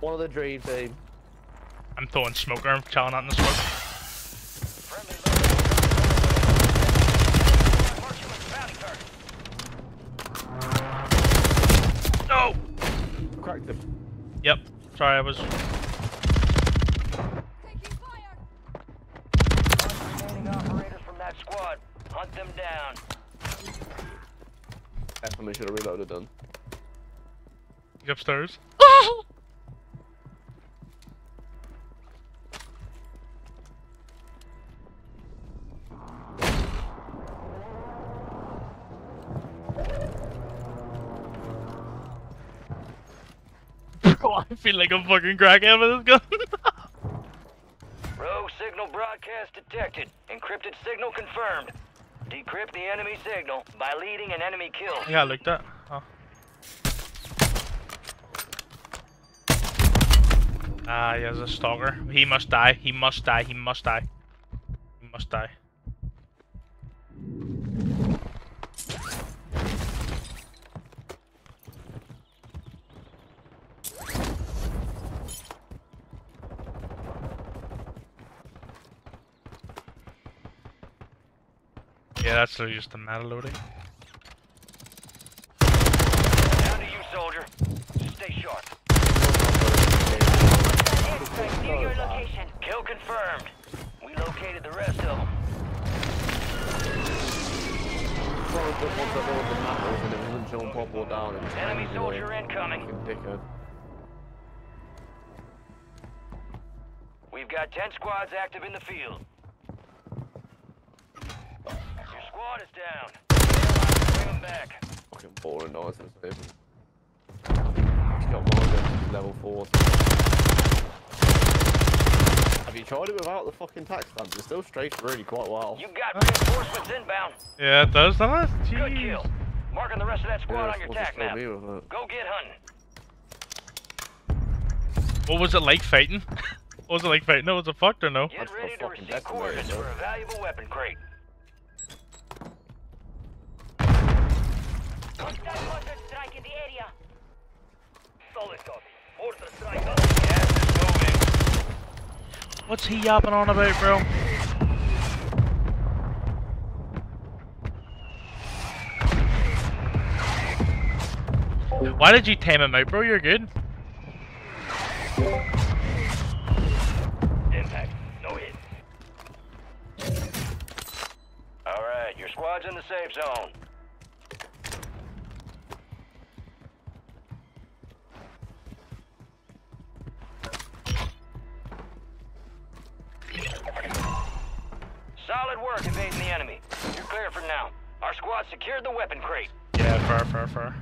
One of the dream team. I'm throwing smoker. I'm chilling out in the smoke. Friendly Mark you with bounty target. No. Cracked him. Yep. Sorry, I was. Taking fire! Remaining operators from that squad. Hunt them down. Definitely should have reloaded then. He's upstairs. Bro, I feel like I'm fucking crackhead with this gun. Rogue signal broadcast detected. Encrypted signal confirmed. Decrypt the enemy signal by leading an enemy kill. yeah, I looked at. Oh. Ah, he has a stalker. He must die. He must die. He must die. He must die. Yeah, that's literally just the matter loading. Down to you, soldier. Stay sharp. Your location. Kill confirmed. We located the rest of them. Enemy soldier incoming. We've got 10 squads active in the field squad is down. Bring them back. Fucking boring nice and safe. He's got Morgan, he's level 4. Have you tried it without the fucking tac stance? It still strays really quite well. You got reinforcements inbound. Yeah, it does, doesn't it? Good kill. Marking the rest of that squad it's on your supposed to tac kill map. me with it. Go get hunting. What was it like fighting? what was it like fighting? Was it fucked or no? Get ready to receive coordinates for a valuable weapon crate. What's he yapping on about, bro? Why did you tame him out, bro? You're good. Impact. No hit. Alright, your squad's in the safe zone. Solid work evading the enemy. You're clear for now. Our squad secured the weapon crate. Yeah, fair, fair, fair.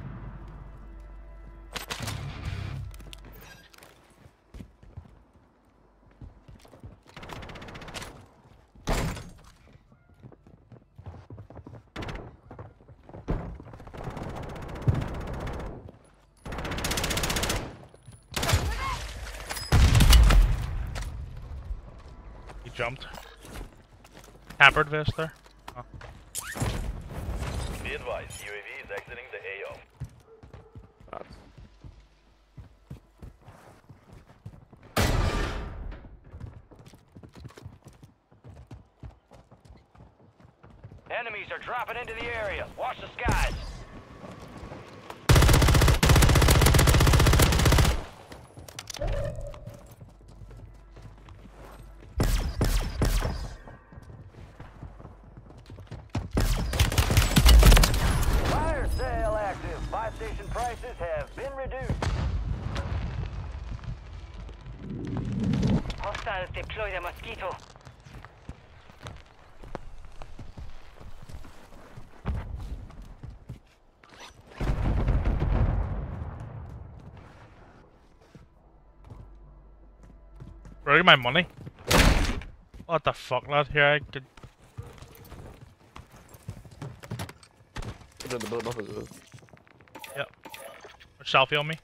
Hampered vest there. Oh. Be advised, UAV is exiting the AO. That's... Enemies are dropping into the area. Watch the skies. Fire sale active. Buy station prices have been reduced. Hostiles deploy the mosquito. Bro, get my money. What the fuck, lad? Here, I could. Put it the building up as. Yep. Selfie on me.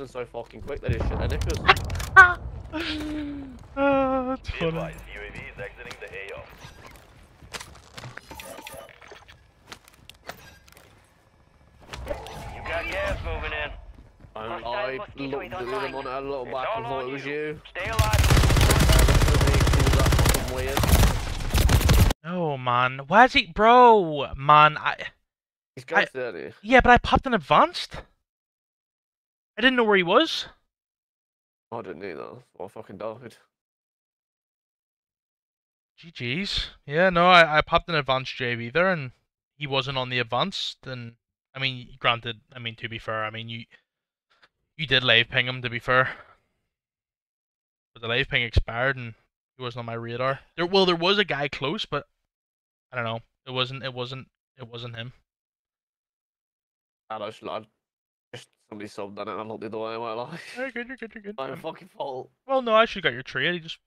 Building so fucking quick that is shit ridiculous. Oh, that's Be funny. UAV is exiting the AO. You got gas moving in. I Hostile looked at is the online. other monitor, It's back and thought it was you. you. Stay alive. That fucking weird. No, man. Why is he, bro? Man, I. He's I- ghosted, isn't? Yeah, but I popped in advanced. I didn't know where he was. I didn't either. I fucking died. GG's. Yeah, no, I, I popped an advanced UAV there, and he wasn't on the advanced. And I mean, granted, I mean to be fair, I mean you you did live ping him to be fair, but the live ping expired and he wasn't on my radar. There, well, there was a guy close, but I don't know. It wasn't. It wasn't. It wasn't him. And I should I just somebody subbed on it and I looked the other way, I like? You're good. You're good. You're good. My Um, fucking fault. Well, no, I should got your trade. He just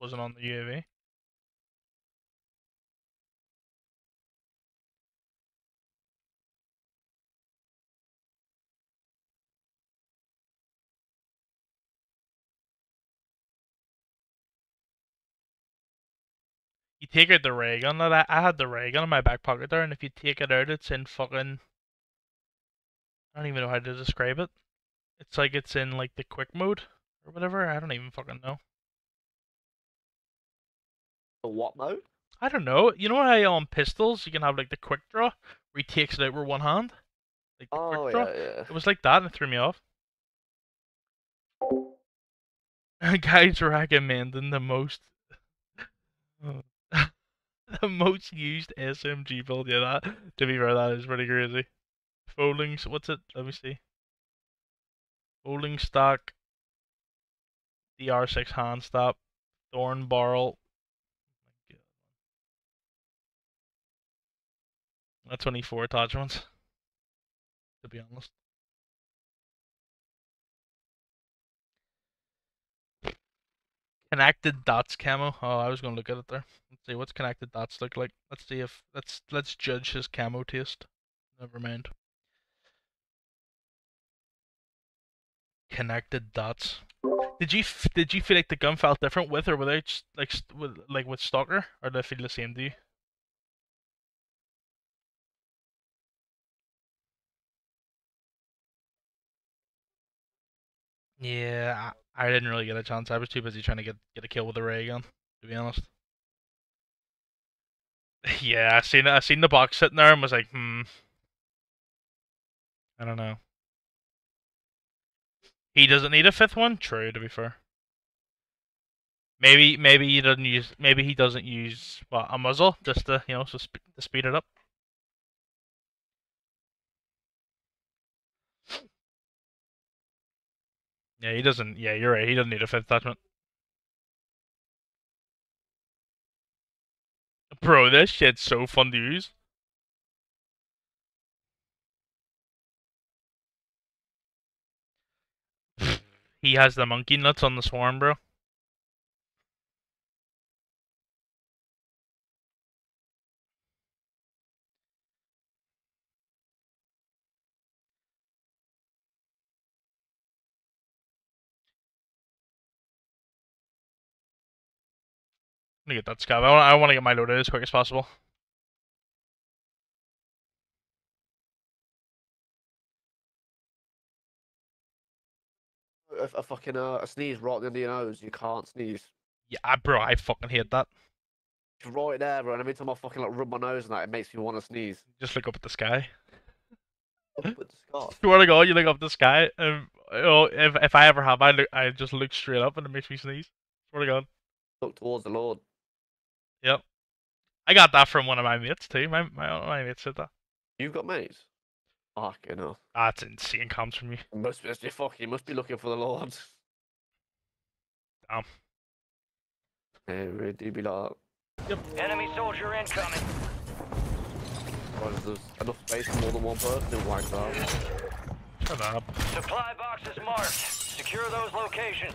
wasn't on the UAV. You take out the ray gun. That I, I had the ray gun in my back pocket there, and if you take it out, it's in fucking. I don't even know how to describe it. It's like it's in like the quick mode or whatever. I don't even fucking know. The what mode? I don't know. You know how on pistols you can have like the quick draw where he takes it out with one hand? Like the Oh quick yeah, yeah. It was like that and it threw me off. Guys recommending the most the most used SMG build. Yeah, that to be fair, that is pretty crazy. Folding, s- what's it? Let me see. Folding stock, DR6 hand stop, thorn barrel. That's only four attachments. To be honest. Connected dots camo. Oh, I was gonna look at it there. Let's see what's connected dots look like. Let's see if let's let's judge his camo taste. Never mind. Connected dots. Did you did you feel like the gun felt different with or without like with like with stalker or did it feel the same to you? Yeah, I, I didn't really get a chance. I was too busy trying to get get a kill with the ray gun, to be honest. Yeah, I seen. I seen the box sitting there and was like, hmm. I don't know. He doesn't need a fifth one. True, to be fair. Maybe maybe he doesn't use. Maybe he doesn't use what a muzzle just to you know so sp- to speed it up. Yeah, he doesn't. Yeah, you're right. He doesn't need a fifth attachment. Bro, this shit's so fun to use. He has the monkey nuts on the swarm, bro. Let me get that scav. I want, to get my load as quick as possible. A, a fucking uh, a sneeze right under your nose, you can't sneeze. Yeah, I- bro, I fucking hate that. It's right there, bro. And every time I fucking like rub my nose and that, it makes me want to sneeze. Just look up at the sky. Up with the scarf. Swear to God, you look up at the sky, and oh, if if I ever have, I look, I just look straight up, and it makes me sneeze. Swear to God. Look towards the Lord. Yep. I got that from one of my mates too. My my, my mate said that. You've got mates. Fucking hell. That's insane. Comes from you. You must be you fucking you must be looking for the Lord. Damn. Yeah, it really do be like that. Enemy soldier incoming. Why is there's enough space for more than one person in white out? Shut up. Supply boxes marked. Secure those locations.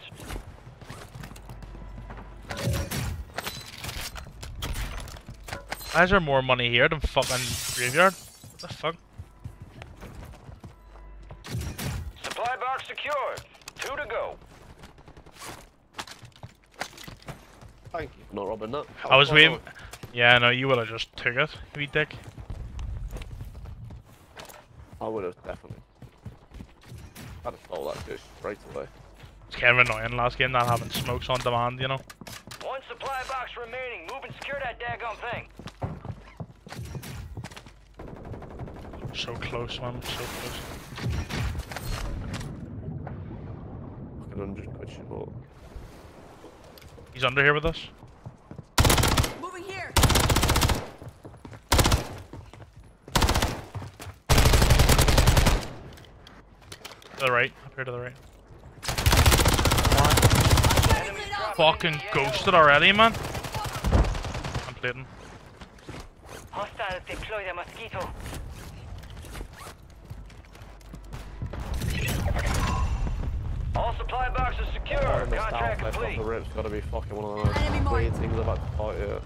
Why is there more money here than fucking graveyard? What the fuck? Supply secured. Two to go. Thank you not robbing that. I was oh, waiting. Yeah, no, you would have just took it, you dick. I would have definitely. I'd have stole that fish straight away. It's kind of annoying last game not having smokes on demand, you know. One supply box remaining. Move and secure that daggone thing. So close, man. So close. Fucking hundred quid shit more. He's under here with us. Moving here. To the right. Up here to the right. Fucking into the AO. ghosted already, man. I'm plating. Hostiles deploy the mosquito. All supply boxes secure. Oh, Contract stealth left off complete. the rip's gotta be fucking one of those weird things about to fight here.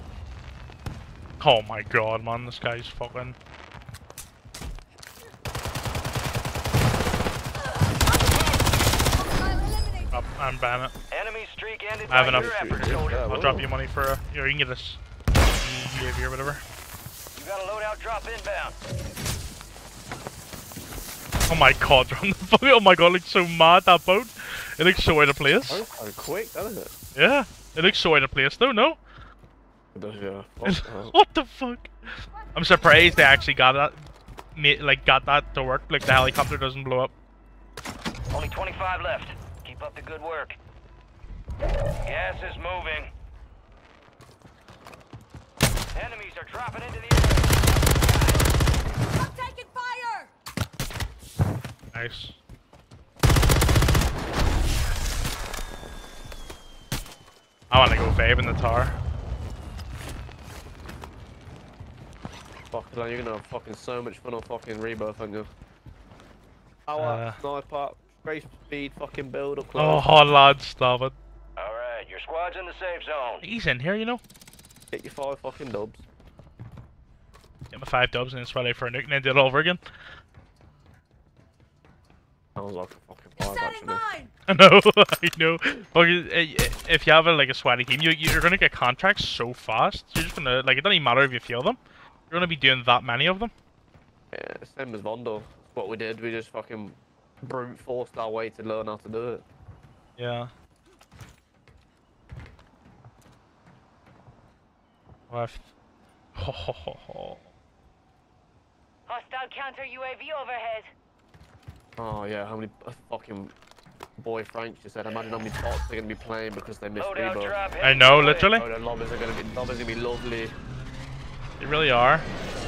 Oh my god, man. This guy's fucking. Hostile eliminated. Up and ban it. Enemy streak ended I have enough. Your effort, yeah, I'll well. drop you money for a. Here, you can get this. UAV or whatever. You got a loadout drop inbound. Oh my god, from the fuck. Oh my god, it looks so mad that boat. It looks so out of place. Oh, so quick, doesn't it? Yeah, it looks so out of place though. No, It does, yeah. Fuck that. what the fuck? I'm surprised they actually got that, ma- like got that to work. Like the helicopter doesn't blow up. Only 25 left. Keep up the good work. Gas is moving. Enemies are dropping into the area. I'm taking fire! Nice. I want to go Fave in the tar. Fuck, man, you're gonna have fucking so much fun on fucking rebirth, aren't you? Power, Uh. sniper, great speed, fucking build up Close. Oh, close. lad, stop it. All right, your squad's in the safe zone. He's in here, you know. Get your five fucking dubs. Get my five dubs and then sweat out for a nuke and then do it all over again. Sounds like a fucking five Setting actually. I know, I know. But if you have a, like a sweaty team, you you're gonna get contracts so fast. You're just gonna like it doesn't even matter if you feel them. You're gonna be doing that many of them. Yeah, same as Vondel. What we did, we just fucking brute forced our way to learn how to do it. Yeah. Left. Ho ho ho ho. Hostile counter UAV overhead. Oh yeah, how many uh, fucking boy Frank just said, imagine how many bots they're gonna be playing because they missed Loadout rebirth. drop. I know, literally. Oh, the lobbies are gonna be lobbies are gonna be lovely. They really are.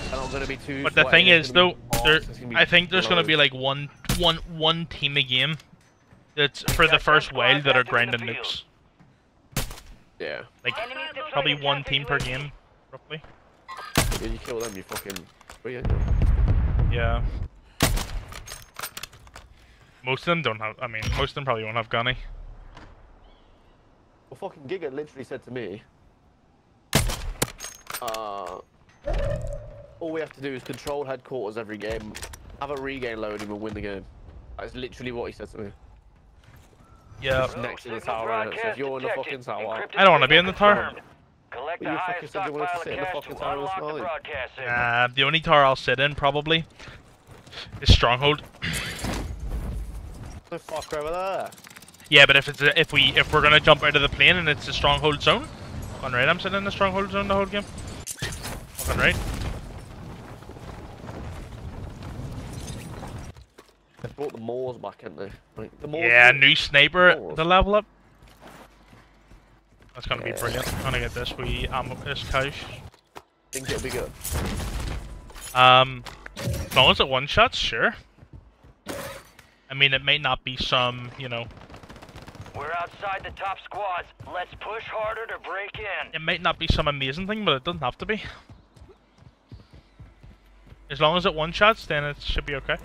They're not gonna be too. But the thing is, though, there, bots, it's gonna be I think there's gonna be like one, one, one team a game. That's for the first ten while that are active in the grinding field. nukes. Yeah. Like probably one team per game, roughly. yeah you kill them, you fucking. Yeah. Most of them don't have. I mean, most of them probably won't have gunny. Well, fucking Giga literally said to me, uh, all we have to do is control headquarters every game, have a regain load, and we'll win the game. That's literally what he said to me. Yeah. Just next to the tower, innit? so if you're in the fucking tower, I don't wanna be in the tower. Confirmed. Collect Well, you fucking said you wanted to sit in the fucking tower and unlock the smile. broadcast. Uh, the only tower I'll sit in probably is Stronghold. The fuck over there. Yeah, but if it's a, if we if we're gonna jump out of the plane and it's a Stronghold zone, fucking right, I'm sitting in the Stronghold zone the whole game. Fucking right. They brought the Moors back, haven't they? Like, the Moors Yeah, new sniper Moors. the level up. That's gonna be brilliant. I'm gonna get this wee ammo this couch. think it'll be good. Um, as long as it one shots, sure. I mean, it may not be some, you know, We're outside the top squads. Let's push harder to break in. it might not be some amazing thing, but it doesn't have to be. As long as it one shots, then it should be okay.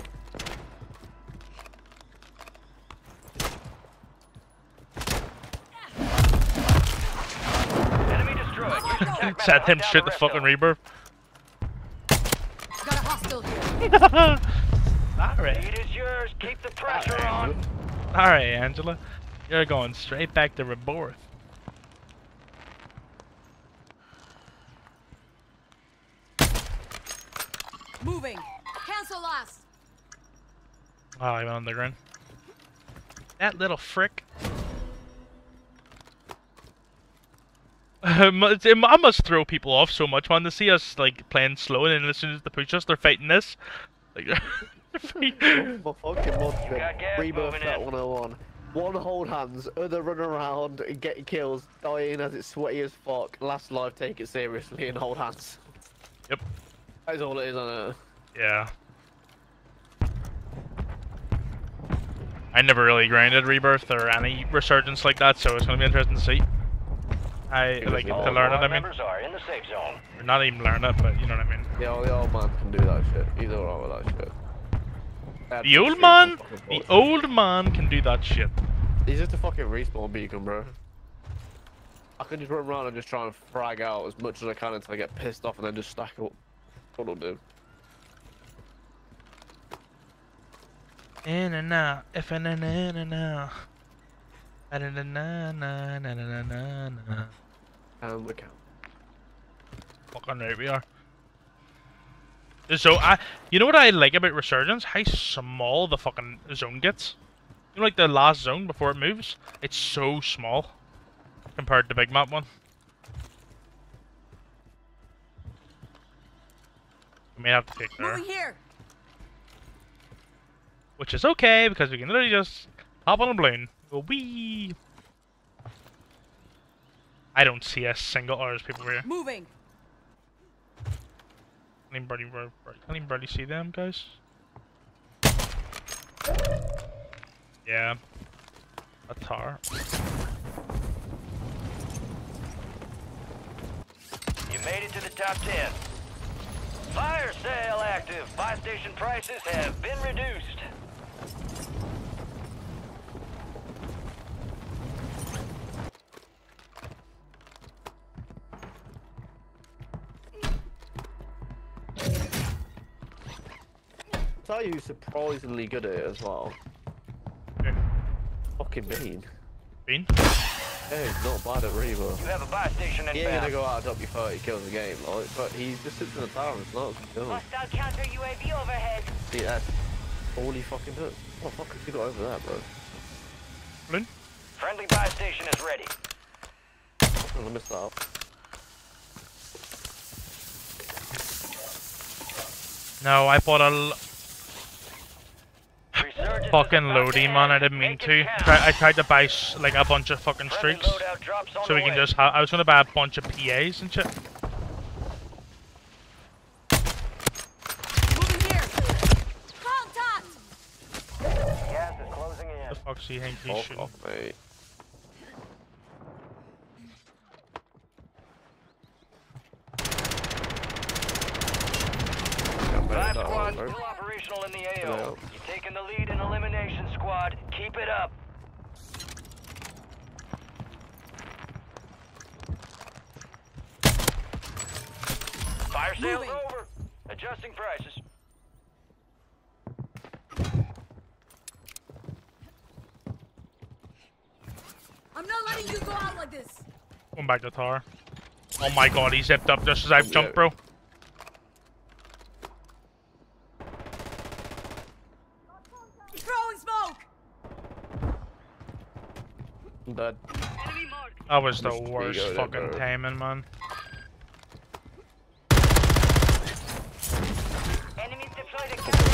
Enemy destroyed. Use the tac map Set him hunt straight the fucking of rebirth. Got a hostile here. Alright. Lead is yours. Keep the pressure on. Alright, Angela. You're going straight back to Rebirth. Moving. Cancel last. Oh, I went underground. That little frick. It's- it- I must throw people off so much, man. To see us like playing slow, and then as soon as they push us, they're fighting this. Like, they're fighting- My fucking gas rebirth that in. 101. One oh hold hands, other run around and get kills, dying as it's sweaty as fuck. Last life, take it seriously and hold hands. Yep. That's all it is on it. yeah. I never really grinded rebirth or any resurgence like that, so it's gonna be interesting to see. I like to learn it. I mean, are in the safe zone. or not even learn it, but you know what I mean. Old, the old man can do that shit. He's alright with that shit. The old man, the old man can do that shit. He's just a fucking respawn beacon, bro. I can just run around and just try and frag out as much as I can until I get pissed off and then just stack up. What I'll do. In and out, if and in and out. And in and out, na na na na na na. And look out. Fucking right we are. So I, you know what I like about Resurgence? How small the fucking zone gets. You know, like the last zone before it moves? It's so small compared to the big map one. We may have to take there. Here. Which is okay because we can literally just hop on a balloon. Go wee. I don't see a single RS people here. Moving. Even barely, can't even see them, guys. Yeah. A tar. You made it to the top 10. Fire sale active. Buy station prices have been reduced. Tell you who's surprisingly good at it as well. Yeah. Fucking Bean. Bean? Yeah, he's not bad at Reaver. You have a buy station He ain't gonna go out and drop you 30 kills a game, like, but he just sits in the tower and snarks and kills. Hostile counter UAV overhead. See, that's all he fucking does. What the fuck has he got over there, bro? Balloon? Friendly buy station is ready. I'm gonna miss that out. No, I bought a l- Resurgence is fucking about loading, man. I didn't mean to. Try, I tried to buy like a bunch of fucking streaks, loadout drops on so we can just. Ha- I was gonna buy a bunch of PAs and shit. Moving here. Contact. Gas is. The fuck's he think he's shooting? mate. Yeah, Five better squads that, still operational in the AO. Yeah. You're taking the lead in elimination squad. Keep it up. Fire sales Moving. over. Adjusting prices. I'm not letting you go out like this. Going back to Tar. Oh my god, he zipped up just as I've jumped, bro. Throwing smoke. I'm dead. That was the worst fucking bro. timing, man. Enemies deploy the counter.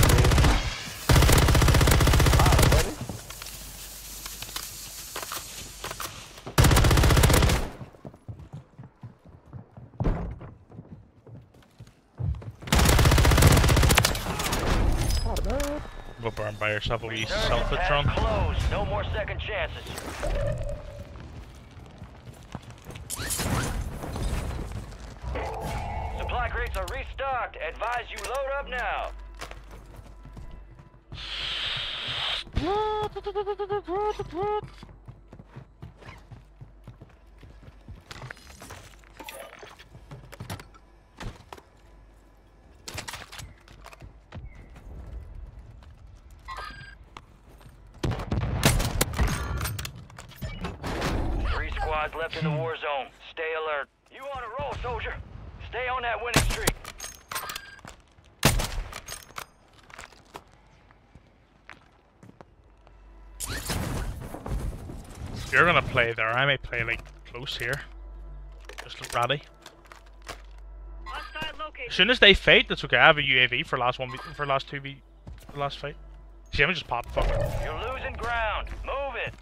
Go burn by yourself a wee Resurgence has self-atron. closed. No more second chances. Supply crates are restocked. Advise you load up now. Three squads in the war zone. Stay alert. You on a roll, soldier. Stay on that winning streak. You're gonna play there, I may play like close here. Just look ready. Hostile location. As soon as they fight, that's okay. I have a UAV for last one, for last two v, for last fight. See, I'm just pop fuck. You're losing ground. Move it.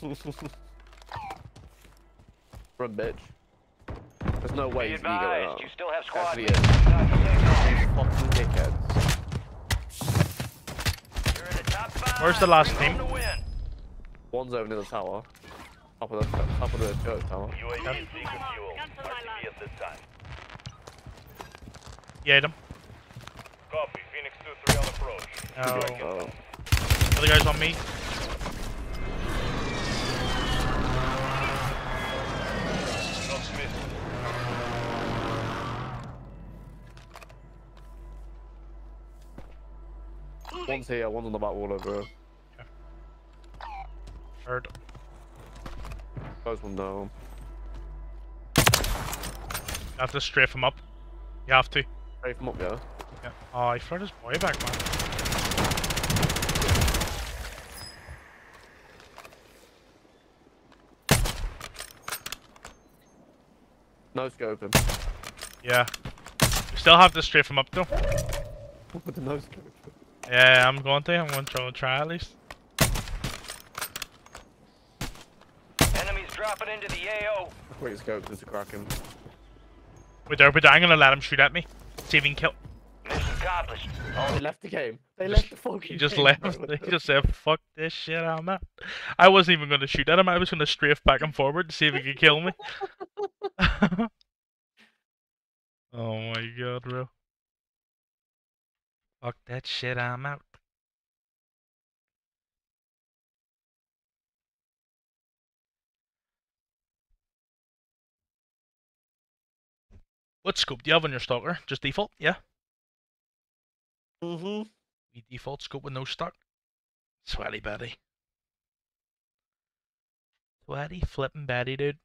Run, bitch. There's no way Be he's gonna get out. you still have squad Actually, mates yeah. the safe zone. These fucking dickheads. You're in the top five. Where's the last team? One's over near the tower. Top of the top of the church tower. UAV is seeking fuel. RTV at this time. Yeah, them. Copy. Phoenix 2-3 on approach. Oh, Oh. other guys on me. One's here, one's on the back wall over here. Heard. Goes one down. You have to strafe him up. You have to. Straight him up, yeah. Yeah. Oh, he flirted his boy back, man. No scoping. Yeah. We still have to strafe him up though. With the no scope. Yeah, I'm going to. I'm going to try, try at least. Enemies dropping into the AO. Quick scope just to crack him. Wait there, but I'm gonna let him shoot at me. See if he can kill. Mission accomplished. Oh, they left the game. They left the fucking He just game, left. bro. He just said, "Fuck this shit, I'm out." I wasn't even gonna shoot at him. I was gonna strafe back and forward to see if he could kill me. oh my god, bro. Fuck that shit, I'm out. What scope do you have on your stalker? Just default? Yeah. Mm-hmm. We default scope with no stock. Sweaty Betty. Sweaty flipping Betty, dude.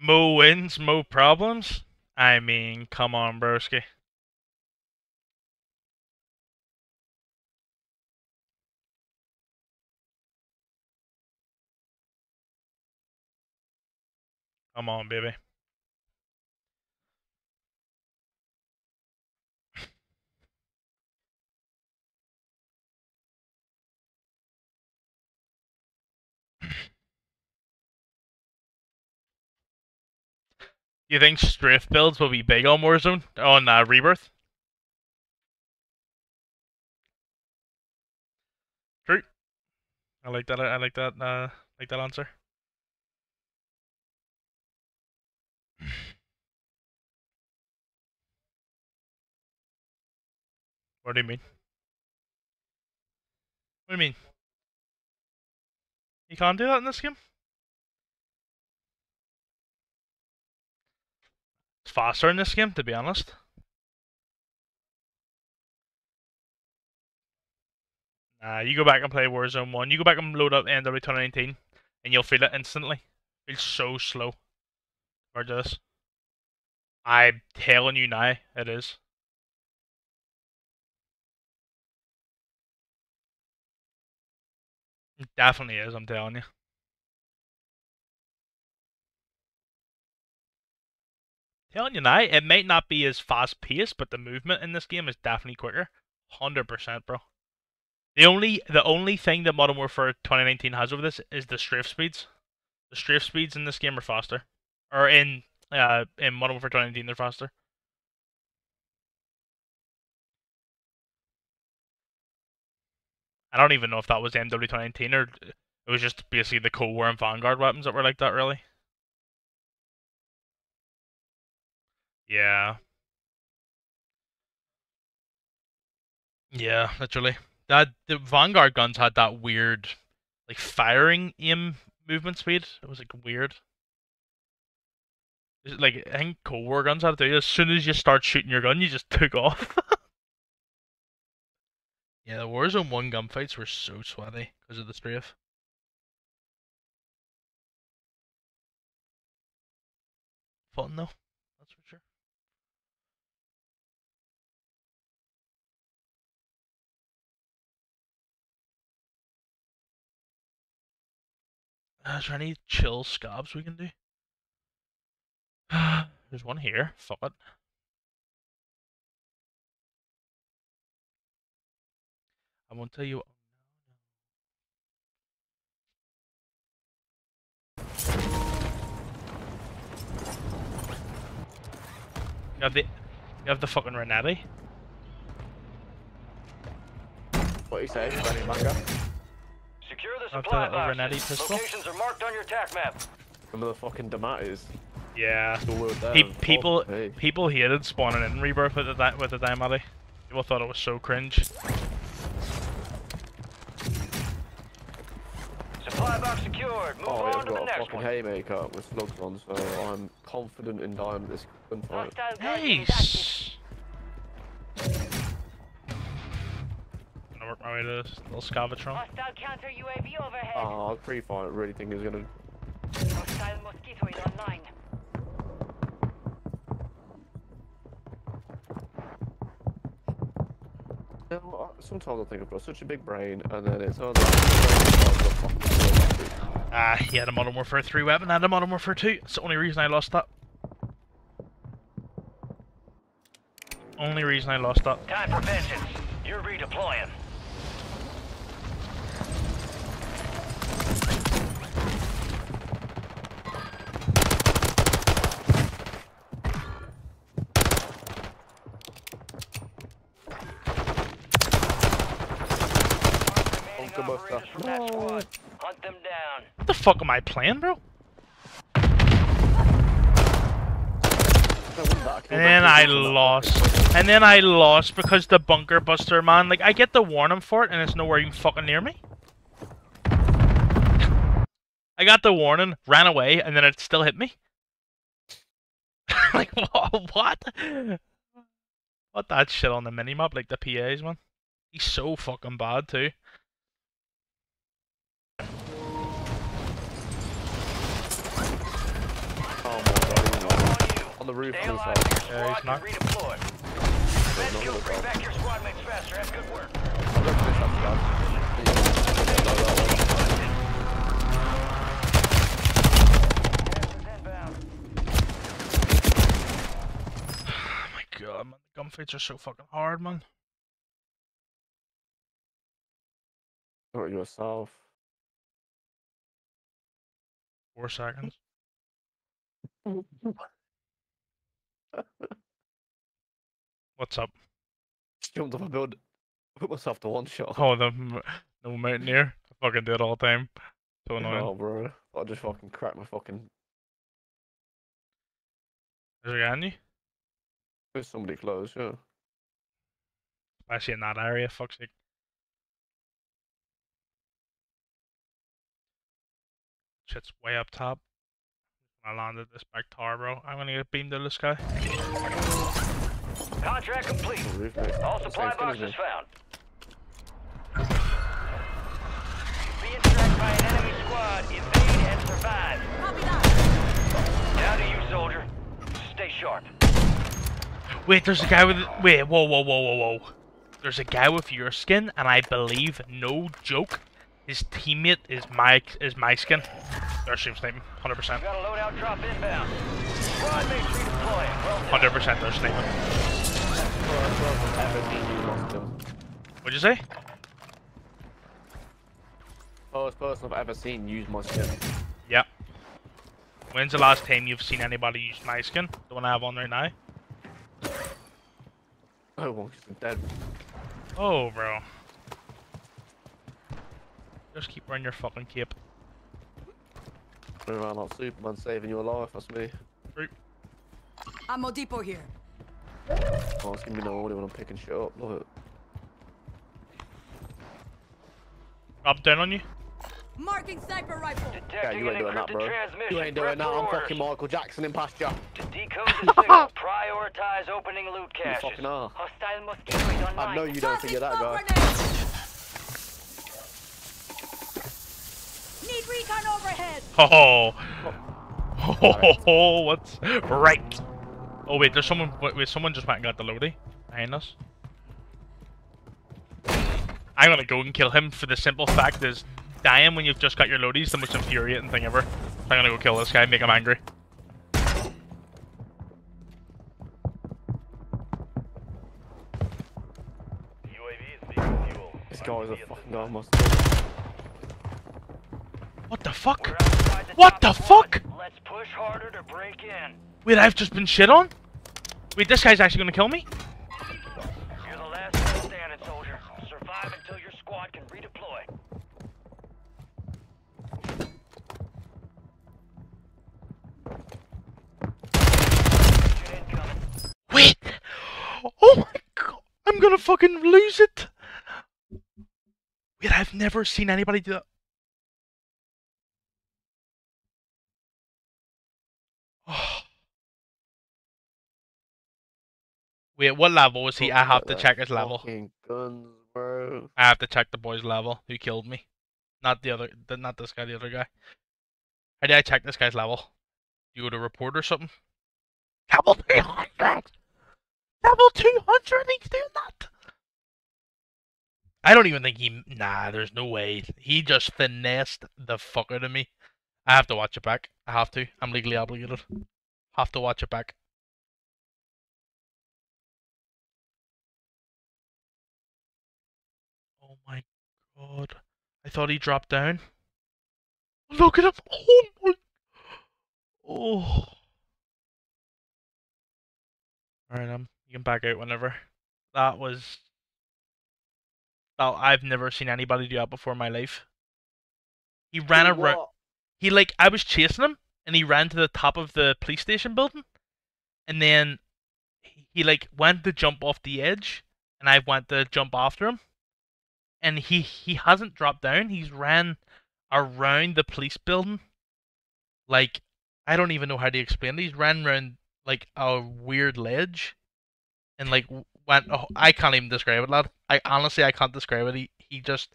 Mo wins, Mo problems. I mean, come on, broski. Come on, baby. You think strafe builds will be big on Warzone on uh, Rebirth? True. I like that. I like that. Uh, like that answer. What do you mean? What do you mean? You can't do that in this game? Faster in this game, to be honest. Nah, you go back and play Warzone 1. You go back and load up MW 2019, and you'll feel it instantly. It's so slow. Or this. I'm telling you now, it is. It definitely is, I'm telling you. Telling you now, it might not be as fast paced, but the movement in this game is definitely quicker. Hundred percent, bro. The only the only thing that Modern Warfare 2019 has over this is the strafe speeds. The strafe speeds in this game are faster, or in uh in Modern Warfare 2019 they're faster. I don't even know if that was MW 2019 or it was just basically the Cold War and Vanguard weapons that were like that, really. Yeah. Yeah, literally. That the Vanguard guns had that weird, like firing aim movement speed. It was like weird. Like I think Cold War guns had it too. As soon as you start shooting your gun, you just took off. yeah, the Warzone One gunfights were so sweaty because of the strafe. Fun though, Uh, is there any chill scabs we can do? There's one here. Fuck it. I won't tell you. You have the, you have the fucking Renetti. What are you say? Benny Manga? Secure the I've supply got a. Renetti pistol. Locations are marked on your attack map. Remember the fucking Diamattis? Yeah. The word there. Pe- oh, people, Hey. people hated spawning in Rebirth with the with the Diamatti. People thought it was so cringe. Supply box secured. Move Oh, on I've to the got a next fucking one. haymaker with slugs on, so I'm confident in dying at this gunfight. Hostile guardian is active. Nice. Gonna work my way to this little Scavatron. Hostile counter UAV overhead. Ah, I pre-fight really think he's gonna. Hostile mosquito is online. You know, sometimes I think I've got such a big brain, and then it's all Ah, he had a Modern Warfare 3 weapon and a Modern Warfare 2. It's the only reason I lost that. Only reason I lost that. Time for vengeance. You're redeploying. Remaining Bunker buster. operators from that squad. Hunt them down. What the fuck am I playing, bro? And then I lost. And then I lost because the bunker buster, man. Like, I get the warning for it, and it's nowhere even fucking near me. I got the warning, ran away, and then it still hit me. like, wha- what? What that shit on the minimap, like the PAs, man. He's so fucking bad, too. The roof, Stay alive side. for Yeah, he's can not. redeploy. Prevent not kill look bring back your squad mates faster. That's good work. I'll go for this after that. Gas. Oh my god, man. The gunfights are so fucking hard, man. Do it yourself. Four seconds. What's up? Just jumped off a build. Put myself to one shot. Oh, the no mountaineer. I fucking do it all the time. So annoying. Oh, bro. I just fucking cracked my fucking. Is a guy on you? There's somebody close, yeah. Especially in that area, fuck's sake. Shit's way up top. I landed this back tower, bro. I'm gonna get beamed to the sky. Contract complete. On the roof, mate. All supply boxes found. Being tracked by an enemy squad. Evade and survive. Copy that. Down to you, soldier. Stay sharp. Wait, there's a guy with. Wait, whoa, whoa, whoa, whoa, whoa. There's a guy with your skin, and I believe, no joke, his teammate is my is my skin. They're stream hundred percent, Got a loadout drop inbound. Squad mates redeploying. Hundred percent. They're sniping. Ever seen you lost him. What'd you say? First person I've ever seen use my skin. Yeah. When's the last time you've seen anybody use my skin? The one I have on right now. Oh, well, she's dead. Oh, bro. Just keep wearing your fucking cape. Running around like Superman saving your life, that's me. Ammo depot here. Oh, it's gonna be no audio when I'm picking shit up, look. Up down on you. Marking sniper rifle. Yeah, you ain't doing that, bro. You ain't doing that, for I'm fucking Michael Jackson in pasture. To decode the signal, prioritize opening loot You caches. fucking are. Hostile mosquito is online. I know you don't think you're that Tossing guy. need recon overhead. Oh. Oh, right. oh, what's right? Oh wait, there's someone. Wait, someone just went and got the loadie behind us. I'm gonna go and kill him for the simple fact is dying when you've just got your loadie is the most infuriating thing ever. I'm gonna go kill this guy, make him angry. This guy is a fucking almost. What the fuck? The What the fuck? Let's push harder to break in. Wait, I've just been shit on? Wait, this guy's actually gonna kill me? You're the last man standing, soldier. Survive until your squad can redeploy. Wait! Oh my god! I'm gonna fucking lose it! Wait, I've never seen anybody do that. Wait, what level was he? I have to check his level. Guns, bro. I have to check the boy's level who killed me. Not the other, not this guy, the other guy. How did I check this guy's level? You go to report or something? Level 200! Level 200 he's doing that! I don't even think he, nah, there's no way. He just finessed the fuck out of me. I have to watch it back. I have to. I'm legally obligated. Have to watch it back. God. I thought he dropped down. Look at him! Oh my... Oh. Alright, um, you can back out whenever. That was... That, I've never seen anybody do that before in my life. He ran around... He, like, I was chasing him, and he ran to the top of the police station building, and then he, like, went to jump off the edge, and I went to jump after him, and he he hasn't dropped down. He's ran around the police building, like I don't even know how to explain it. He's ran around like a weird ledge, and like went. Oh, I can't even describe it, lad. I honestly I can't describe it. He he just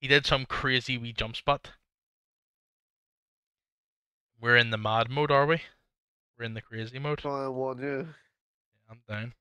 he did some crazy wee jump spot. We're in the mad mode, are we? We're in the crazy mode. I want one, yeah. I'm down.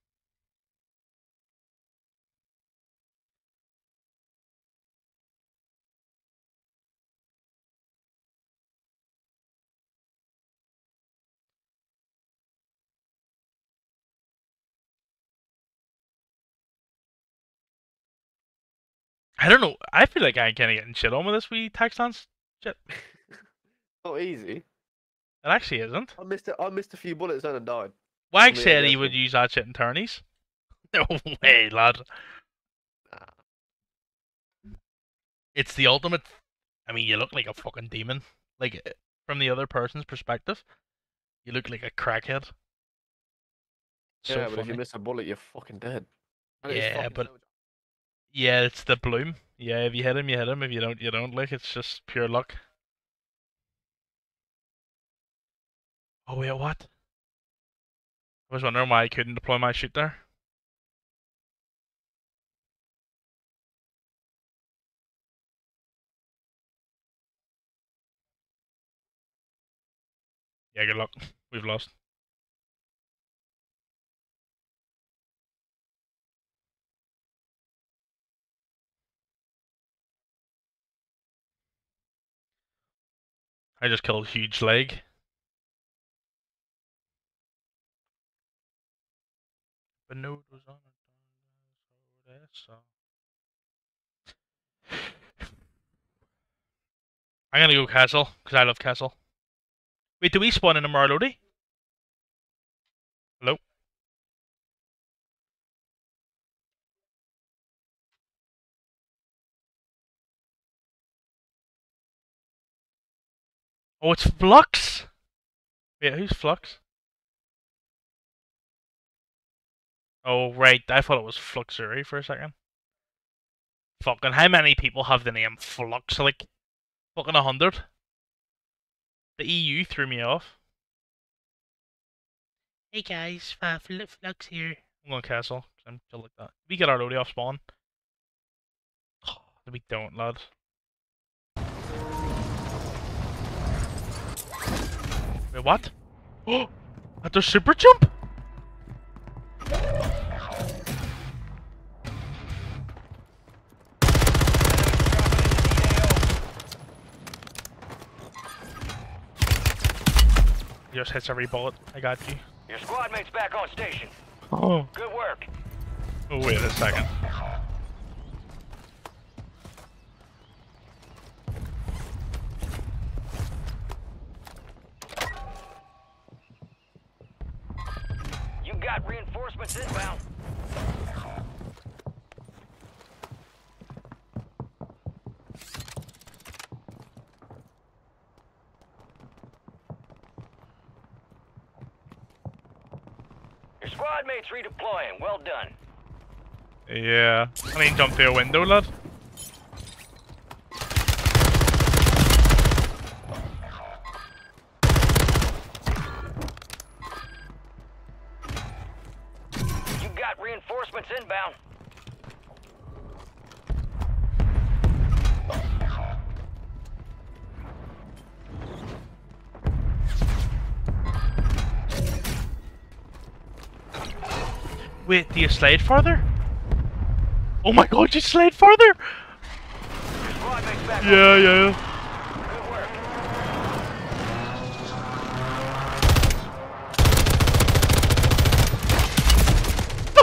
I don't know. I feel like I'm kind of getting shit on with this wee tac stance. Shit. Not easy. It actually isn't. I missed it. I missed a few bullets and died. Wag said he would use that shit in tourneys. No way, lad. It's the ultimate. I mean, you look like a fucking demon. Like, eh, from the other person's perspective, you look like a crackhead. So yeah, but if you miss a bullet, you're fucking dead. Yeah, fucking but- so- Yeah, it's the bloom. Yeah, if you hit him, you hit him. If you don't, you don't. Like, it's just pure luck. Oh, wait, what? I was wondering why I couldn't deploy my shoot there. Yeah, good luck. We've lost. I just killed huge leg. But no, it was on a so. I'm gonna go castle because I love castle. Wait, do we spawn in a Marlodi? Hello. Oh, it's Flux. Wait, who's Flux? Oh, right. I thought it was Fluxury for a second. Fucking, how many people have the name Flux? Like, fucking a hundred. The EU threw me off. Hey guys, uh, Fl- Flux here. I'm going castle. 'cause I'm chill like that. We get our loadie off spawn. we don't, lads. Wait, what? Oh, at the super jump? Just hits every bullet. I got you. Your squad mate's back on station. Oh. Good work. Oh, wait a second. That's it, Val. Your squad mate's redeploying. Well done. Yeah. I mean, jump through a window, lad. Wait, do you slide further? Oh my god, you slide further! Squad. Yeah, yeah.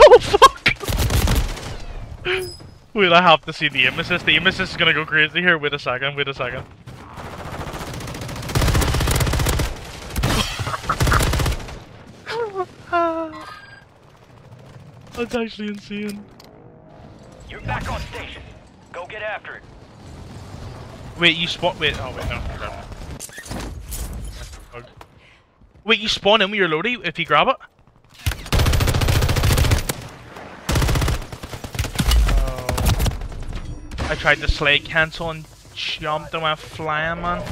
Oh fuck! Wait, I have to see the aim. The aim is gonna go crazy here. Wait a second, wait a second. That's actually insane. You're back on station. Go get after it. Wait, you spawn. Wait, oh wait, no. never mind. Bug. Wait, you spawn in with your loadie if you grab it? Oh. I tried to slay cancel and jumped and went flying, man.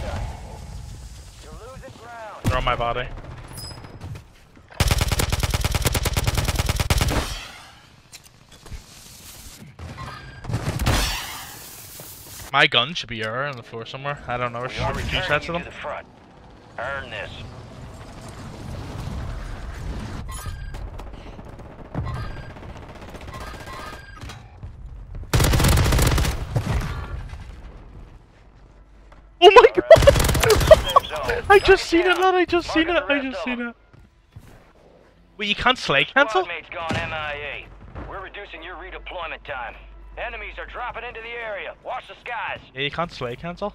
You're losing ground. They're on my body. My gun should be here on the floor somewhere. I don't know. We Should we two returning sets you of to them? the front. Earn this. Oh my god! I just seen it, down. lad. I just seen it. I just seen it. Wait, you can't slay cancel? Squad mates gone MIA. We're reducing your redeployment time. Enemies are dropping into the area. Watch the skies. Yeah, you can't slay cancel.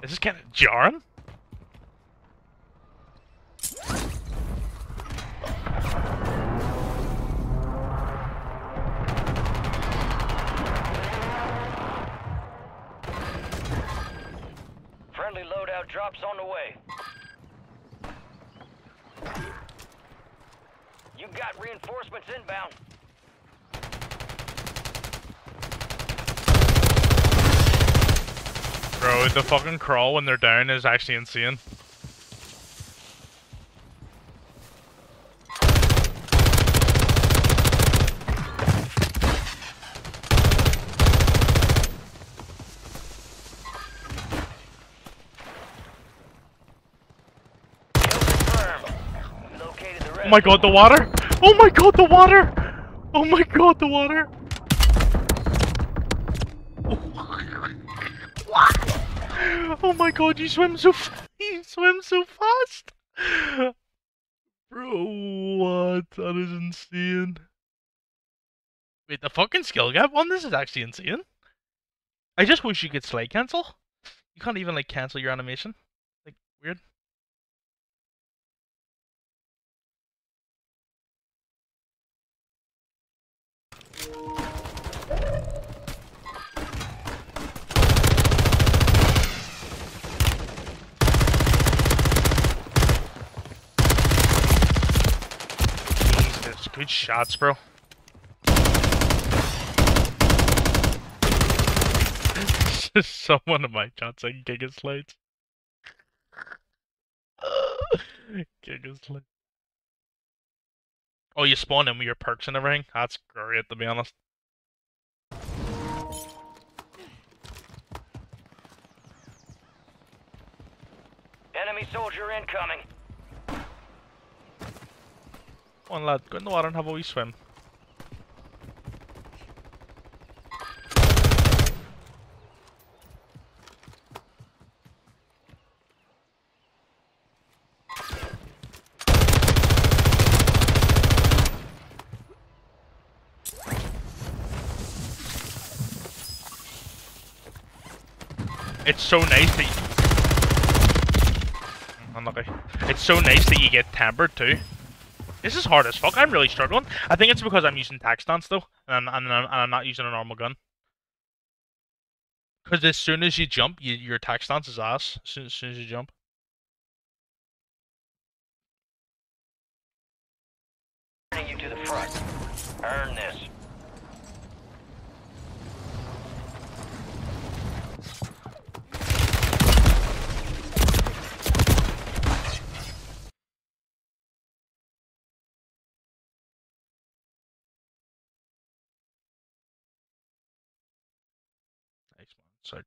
This is kind of jarring. Friendly loadout drops on the way. You got reinforcements inbound. Bro, the fucking crawl when they're down is actually insane. Kill confirmed. Located the rest. Oh my god, the water! Oh my god, the water! Oh my god, the water! Oh my god, you swim so you swim so fast! Bro, what? That is insane. Wait, the fucking skill gap one? This is actually insane. I just wish you could slide cancel. You can't even like cancel your animation. Like, weird. Good shots, bro. Someone in my chat saying Giga Slides. Giga Slides. Oh, you spawn in with your perks and everything? That's great, to be honest. Enemy soldier incoming. On, lad, the water and have a wee swim. It's so nice that you... It's so nice that you get tampered too. This is hard as fuck. I'm really struggling. I think it's because I'm using tac stance though, and I'm, and I'm, and I'm not using a normal gun. Because as soon as you jump, you, your tac stance is ass. As soon, as soon as you jump. Turning you to the front. Earn this. Thanks, man. So.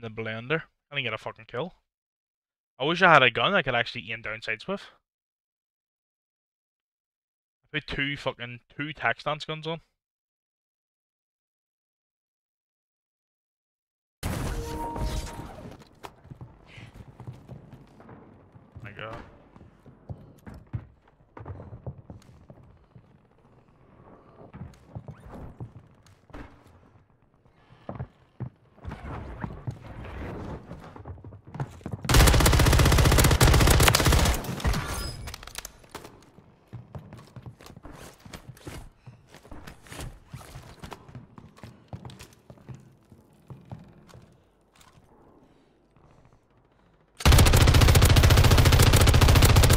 In the blender. I didn't get a fucking kill. I wish I had a gun I could actually aim down sights with. I put two fucking two tac stance guns on. My god.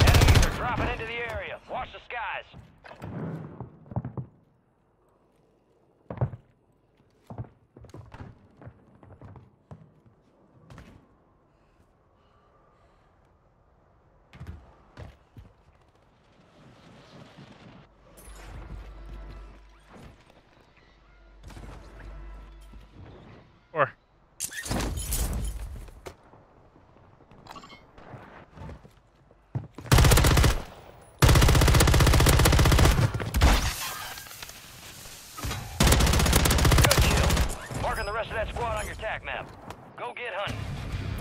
Enemies are dropping into the area. Watch the skies. Or Good kill. Marking the rest of that squad on your tac map. Go get hunting.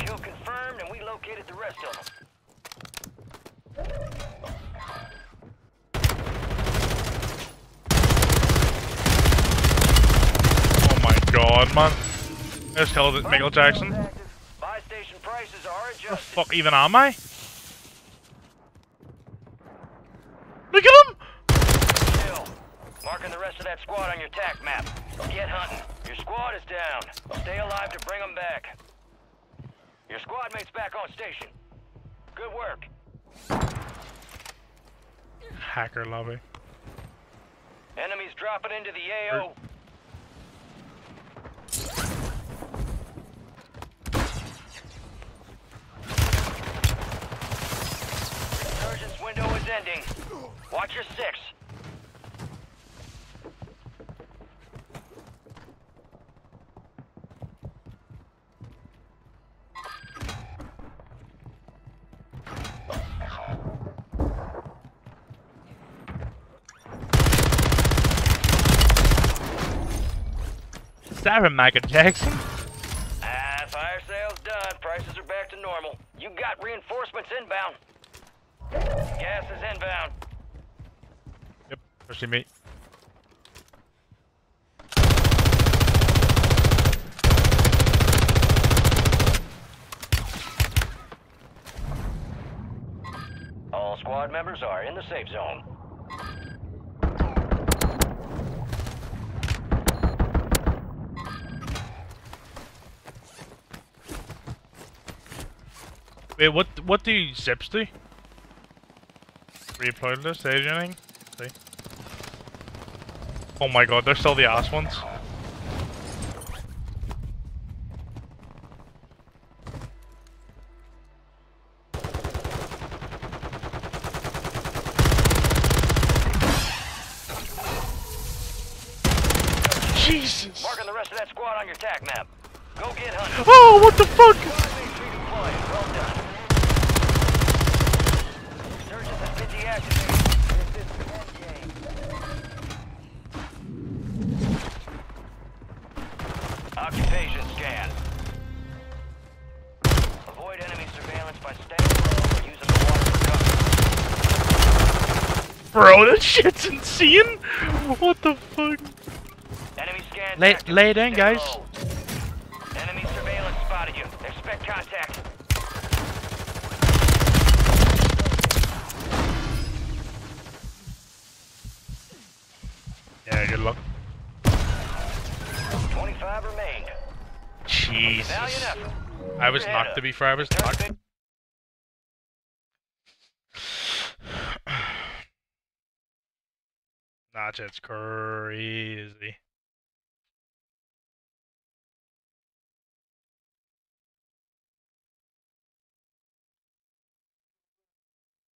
Kill confirmed, and we located the rest of them. Oh my god, man. There's Michael Jackson. Buy station prices are Where the fuck even am I? Look at him! Kill. Marking the rest of that squad on your tac map. Get hunting. Your squad is down. Stay alive to bring them back. Your squad mates back on station. Good work. Hacker lobby. Enemies dropping into the AO. Resurgence window is ending. Watch your six. Stabbing Michael Jackson. Ah, fire sales done. Prices are back to normal. You got reinforcements inbound. Gas is inbound. Yep, especially me. All squad members are in the safe zone. Wait, what what do you zips do? Redeployed this, anything? See? Oh my god, they're still the ass ones. For cover. Bro, that shit's insane! What the fuck? Enemy scan Lay- lay it in, guys. low. Enemy surveillance spotted you. Expect contact. Yeah, good luck. 25 remained. Jesus. I was knocked up. to be fair, I was knocked. It's crazy.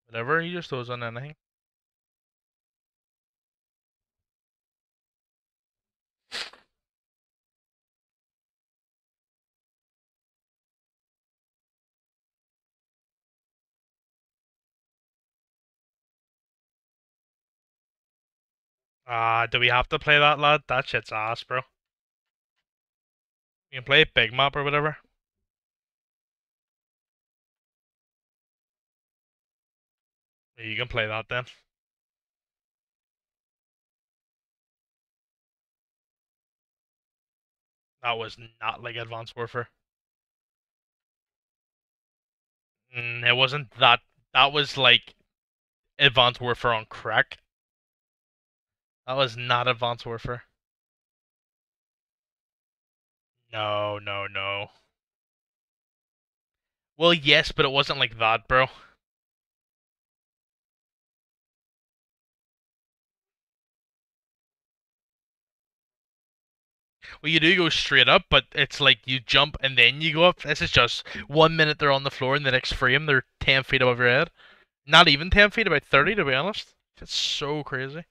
Whatever, he just throws on anything. Ah, do we have to play that, lad? That shit's ass, bro. You can play Big Map or whatever. You can play that then. That was not like Advanced Warfare. Mm, it wasn't that. That was like Advanced Warfare on crack. That was not Advanced Warfare. No, no, no. Well, yes, but it wasn't like that, bro. Well, you do go straight up, but it's like you jump and then you go up. This is just one minute they're on the floor, and the next frame they're 10 feet above your head. Not even 10 feet, about 30 to be honest. It's so crazy.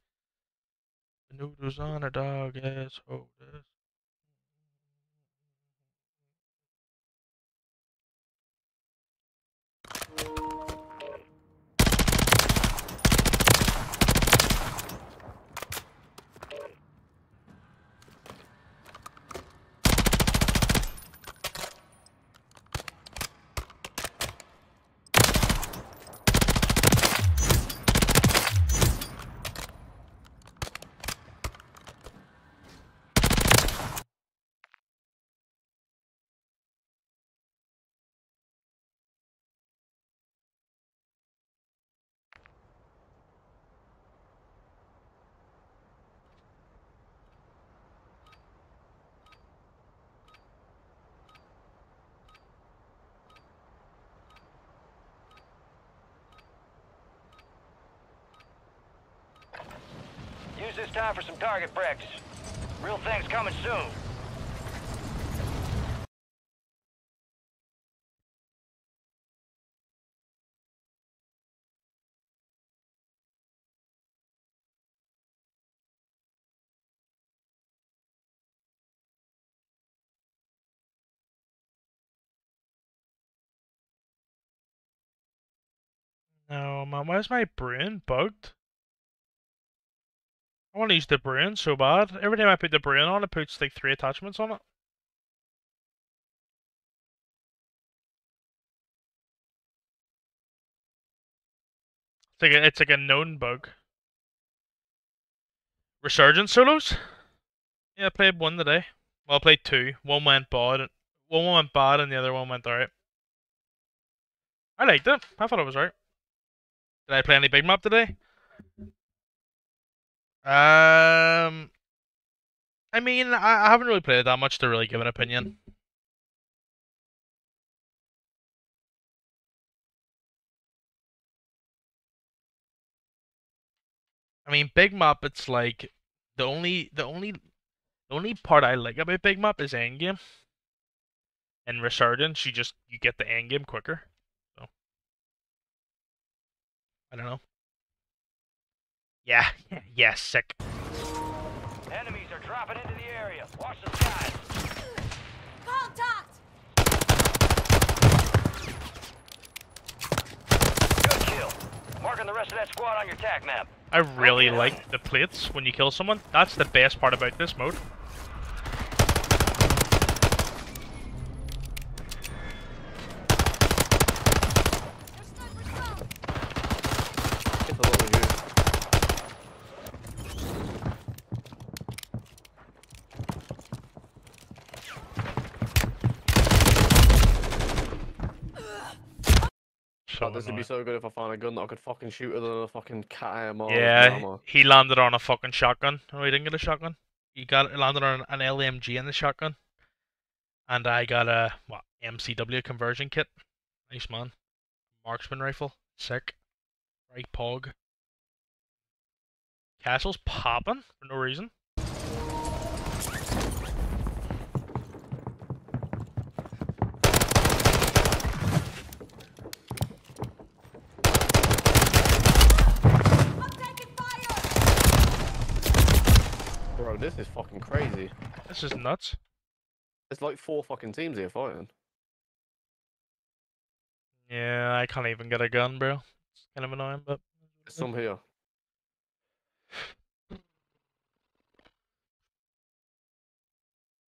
Noodles on a dog ass. Oh, Use this time for some target practice. Real things coming soon. No, man, why is my Bruen bugged? I want to use the Bruen so bad. Every time I put the Bruen on, it puts like three attachments on it. It's like a, it's like a known bug. Resurgence solos? Yeah, I played one today. Well, I played two. One went bad. One went bad, and the other one went alright. I liked it. I thought it was alright. Did I play any big map today? Um, I mean, I, I haven't really played it that much to really give an opinion. I mean, big map. It's like the only, the only, the only part I like about big map is endgame. And resurgence, you just you get the endgame quicker. So I don't know. Yeah, yeah, yeah, sick. Enemies are dropping into the area. Watch the skies. Contact! Good kill. Marking the rest of that squad on your tac map. I really like the plates when you kill someone. That's the best part about this mode. Your sniper's down! It's a lot of you. so this would be so good if I found a gun that I could fucking shoot with a fucking KATT-AMR. with Yeah, he landed on a fucking shotgun. No, he didn't get a shotgun. He got he landed on an LMG in the shotgun, and I got a what MCW conversion kit. Nice man, marksman rifle, sick. Right pog. Castle's popping for no reason. This is fucking crazy. This is nuts. There's like four fucking teams here fighting. Yeah, I can't even get a gun, bro. It's kind of annoying, but There's some here.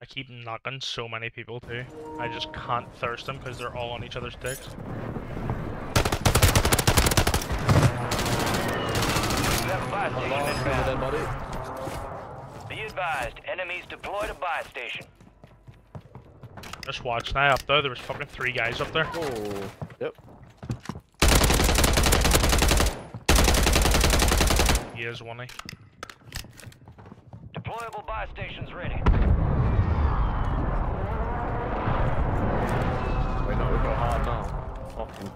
I keep knocking so many people too. I just can't thirst them because they're all on each other's dicks. You have advised, enemies deployed a buy station. Just watch now up there. There was fucking three guys up there. Oh, yep. He is one. eh? Deployable buy stations ready. Wait, no, we go hard now. Fucking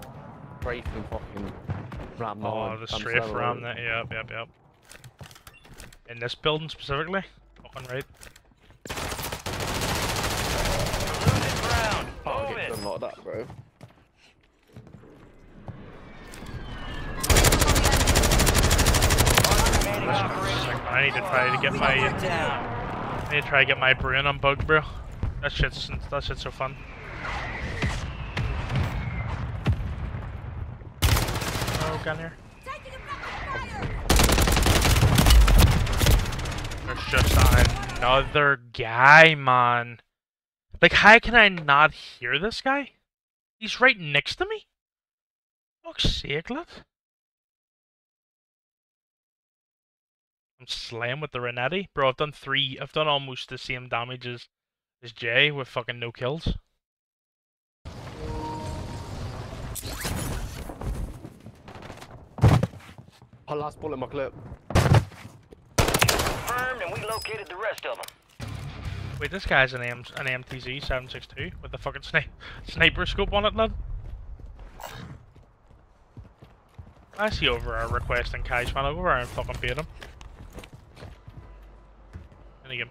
strafe and fucking ram Oh, nine. the I'm strafe ram right? that. Yep, yep, yep. In this building specifically. Fucking right. Losing ground. Can't Move it. done that, bro. I need to try to get my. I need to try to get my Bruen unbugged, bro. That shit's that shit's so fun. Oh, gun here. Taking effective fire! There's just another guy, man. Like, how can I not hear this guy? He's right next to me. Fuck's sake, lad. I'm slaying with the Renetti. Bro, I've done three. I've done almost the same damage as, as Jay with fucking no kills. Oh, last bullet in my clip. Confirmed, and we located the rest of them. Wait, this guy's an, AM, an MTZ 762 with the fucking sni sniper scope on it, lad. I see over our requesting Kai's man. I'll go over and fucking beat him. And again.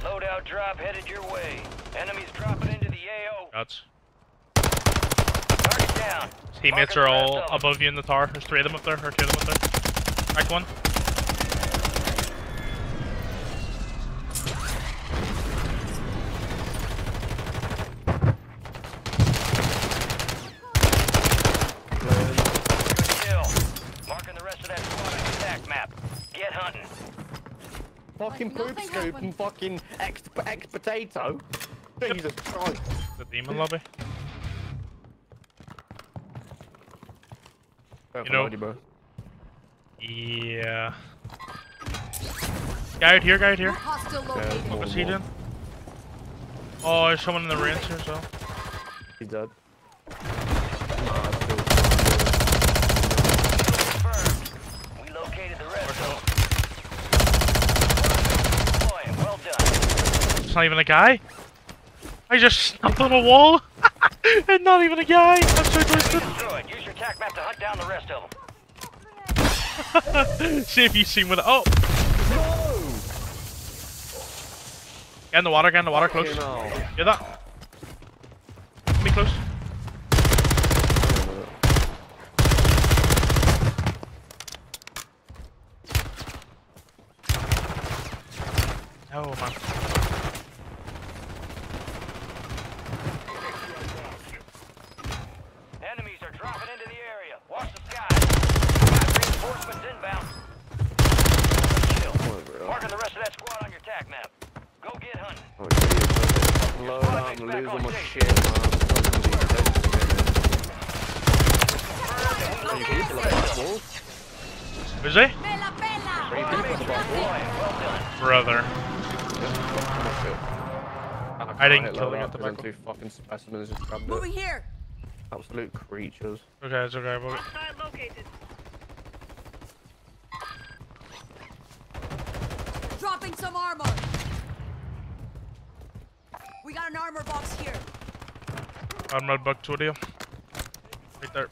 Loadout drop headed your way. Enemies dropping into the AO. Nuts. Target down. Teammates Marking are all rest of 'em. above you in the tower. There's three of them up there, or two of them up there. Cracked one. Good kill. Marking the rest of that squad on your tac map. Get hunting. Fucking poop nothing scoop happened. and fucking ex, ex potato. Jesus Christ. The demon lobby. You know- bro. Yeah. Guy out here, guy out here. Hostile Yeah, located. more, he doing? Oh, there's someone in the range here as well. He's dead. Confirmed. We located the rest of them. Deploying. Well done. It's not even a guy. I just snapped on a wall. and not even a guy. I'm so twisted. Use your tac map to hunt down the rest of them. See if you see what. Oh, No! get in the water, get in the water, close. You know. Hear that? Be close. Oh man. Enemies are dropping into the area. Watch the skies. Got reinforcements inbound. Chill. Marking the rest of that squad on your tac map. Go get hunting. Oh, geez, I'm low down, I'm losing my shit, man. Three people at that wall. Who's he? Me la pela! Three people at the back wall. Brother. I I didn't kill him low at the down back 'cause them two fucking specimens just grabbed it. Moving here! Absolute creatures. Okay, it's okay. We'll... Hostile located. Dropping some armor. We got an armor box here. Armored buck to you. Right there.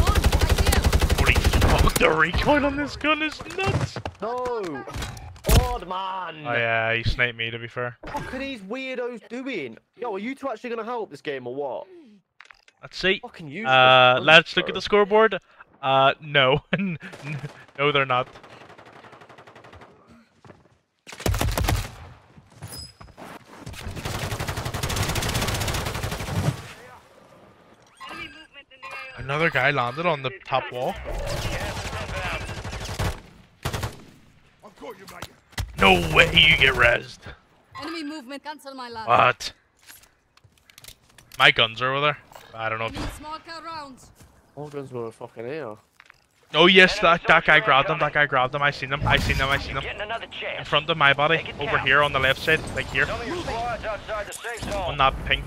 One, I see him. Holy fuck, the recoil on this gun is nuts! No! Odd man! Oh yeah, he sniped me to be fair. What are these weirdos doing? Yo, are you two actually gonna help this game or what? Let's see. Fucking useless. Uh, bunch, let's look at the scoreboard. Uh, no. no, they're not. Enemy movement in the AO. Another guy landed on the top wall. No way you get rezzed. Enemy movement. Cancel my last. What? My guns are over there. I don't know. If... small car rounds. All guns were fucking here. Oh yes, that that guy grabbed them. That guy grabbed them. I seen them. I seen them. I seen them. In front of my body, over here on the left side, like here, Some of your squads outside the safe zone. on that ping.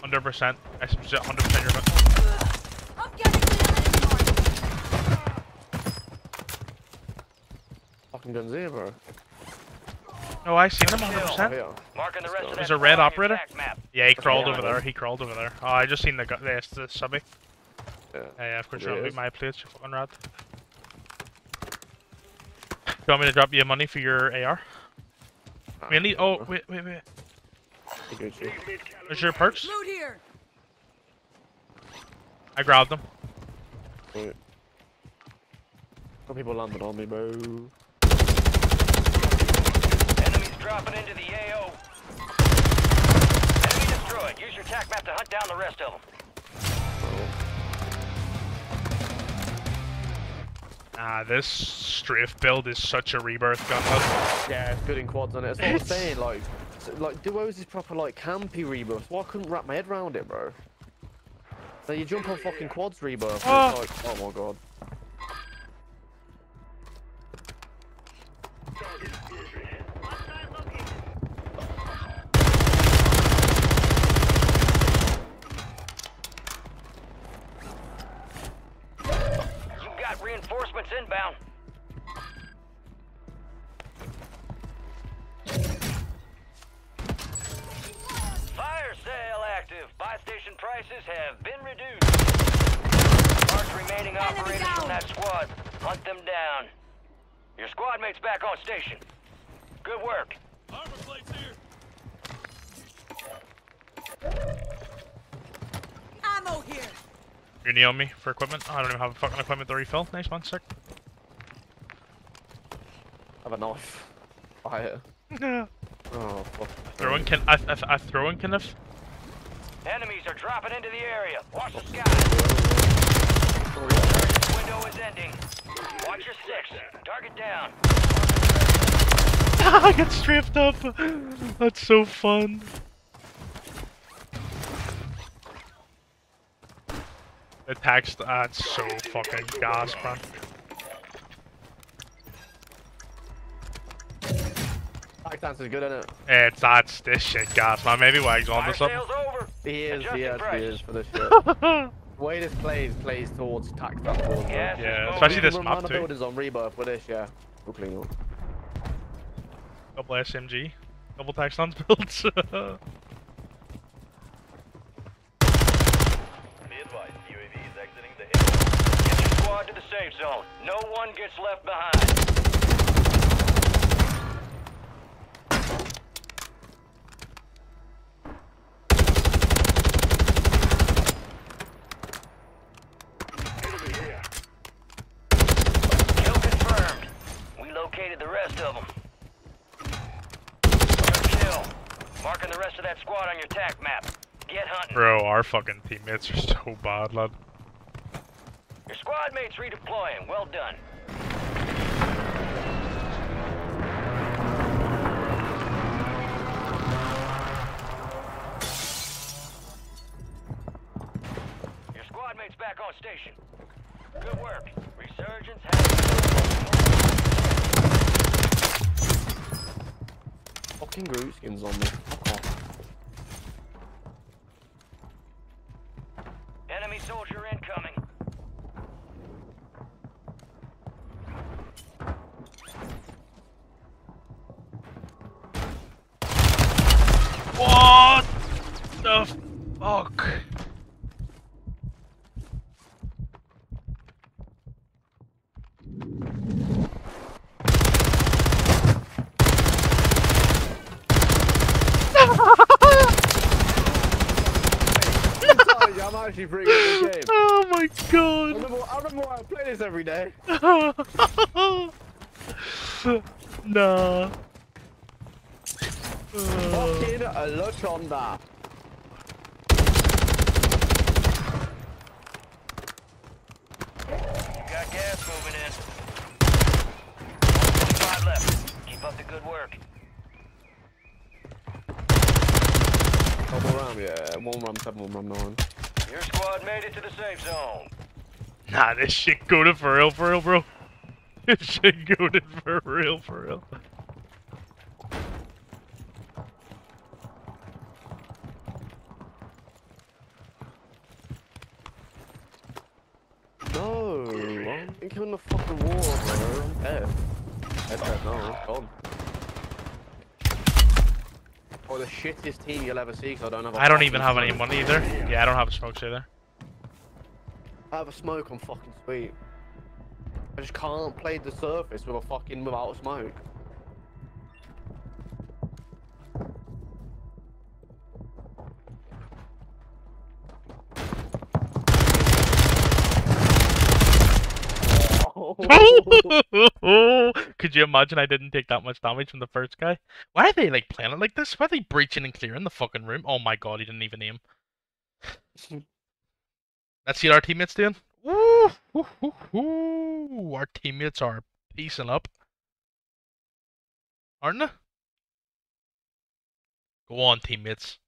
Hundred percent. I hundred percent your gun. I'm getting the enemy mark. Fucking guns here, bro. No, I seen them hundred Oh, percent. here. The rest of There's a red squad on your operator? Yeah, he crawled Yeah, over there. He crawled over there. Oh, I just seen the gu- the, the subby. Yeah. Yeah, yeah, of course you're on my place, you fucking rat. Do you want me to drop you money for your AR? Ah, Mainly. Oh, wait, wait, wait. Be good. Where's your perks? Loot here. I grabbed them. Wait. Some people landed on me, bro. Enemies dropping into the AO. Enemy destroyed. Use your tac map to hunt down the rest of them. Ah, this strafe build is such a rebirth gun. Yeah, it's good in quads on it. That's what I'm saying. Like, s- like duos is proper like campy rebirth. Why I couldn't wrap my head around it, bro? So you jump on fucking quads rebirth. Oh. Like, oh my god. Inbound. Fire sale active. Buy station prices have been reduced. Mark remaining Enemy operators from that squad. Hunt them down. Your squad mates back on station. Good work. Armor plates here. Ammo here. You're knee on me for equipment. I don't even have fucking equipment to refill. Nice one, sick. I have a knife. Fire. Oh fuck. throwing can I, I, I throwing kind of. Enemies are dropping into the area. Watch the sky. Target's window is ending. Watch your six. Target down. I get stripped up. That's so fun. The text, that's so fucking gas, man. Back dance is good, isn't it? It's that's this shit guys. man. Maybe Wag's on Fire to something. sale's over. He is, Adjusting he actually prices. is for this shit. The way this plays, plays towards tax platforms. bro. Gas Yeah, especially this Run map around the too. buildings on rebirth for this, yeah. We'll clean up. Double SMG, double tac stance builds. Be advised, UAV is exiting the AO. Get your squad to the safe zone. No one gets left behind. Located the rest of them. Kill. Marking the rest of that squad on your tac map. Get hunting. Bro, our fucking teammates are so bad, lad. Your squad mates redeploying. Well done. Your squad mates back on station. Good work. Resurgence has... fucking Groot skins on me. Fuck off. Enemy soldier incoming. What the fuck? Sorry, I'm actually pretty good at the game. Oh my I god. remember, I remember why I play this every day. nah. Uh, Fucking a lot on that. Got gas moving in. 125 left. Keep up the good work. Double ram, yeah. One ram seven, one ram nine. Your squad made it to the safe zone. Nah, this shit goaded for real, for real, bro. This shit goaded for real, for real. No, I'm in the fucking war, bro. I'm dead. Dead, dead, no, I'm gone. Oh, the shittest team you'll ever see, 'cause I don't have a I don't even have any money either. Yeah, I don't have a smokes either. I have a smoke, I'm fucking sweet. I just can't play the surface with a fucking without a smoke. Could you imagine I didn't take that much damage from the first guy? Why are they like playing it like this? Why are they breaching and clearing the fucking room? Oh my god, he didn't even aim. Let's see what our teammates doing. Woo, woo, woo, woo. Our teammates are piecing up. Aren't they? Go on, teammates.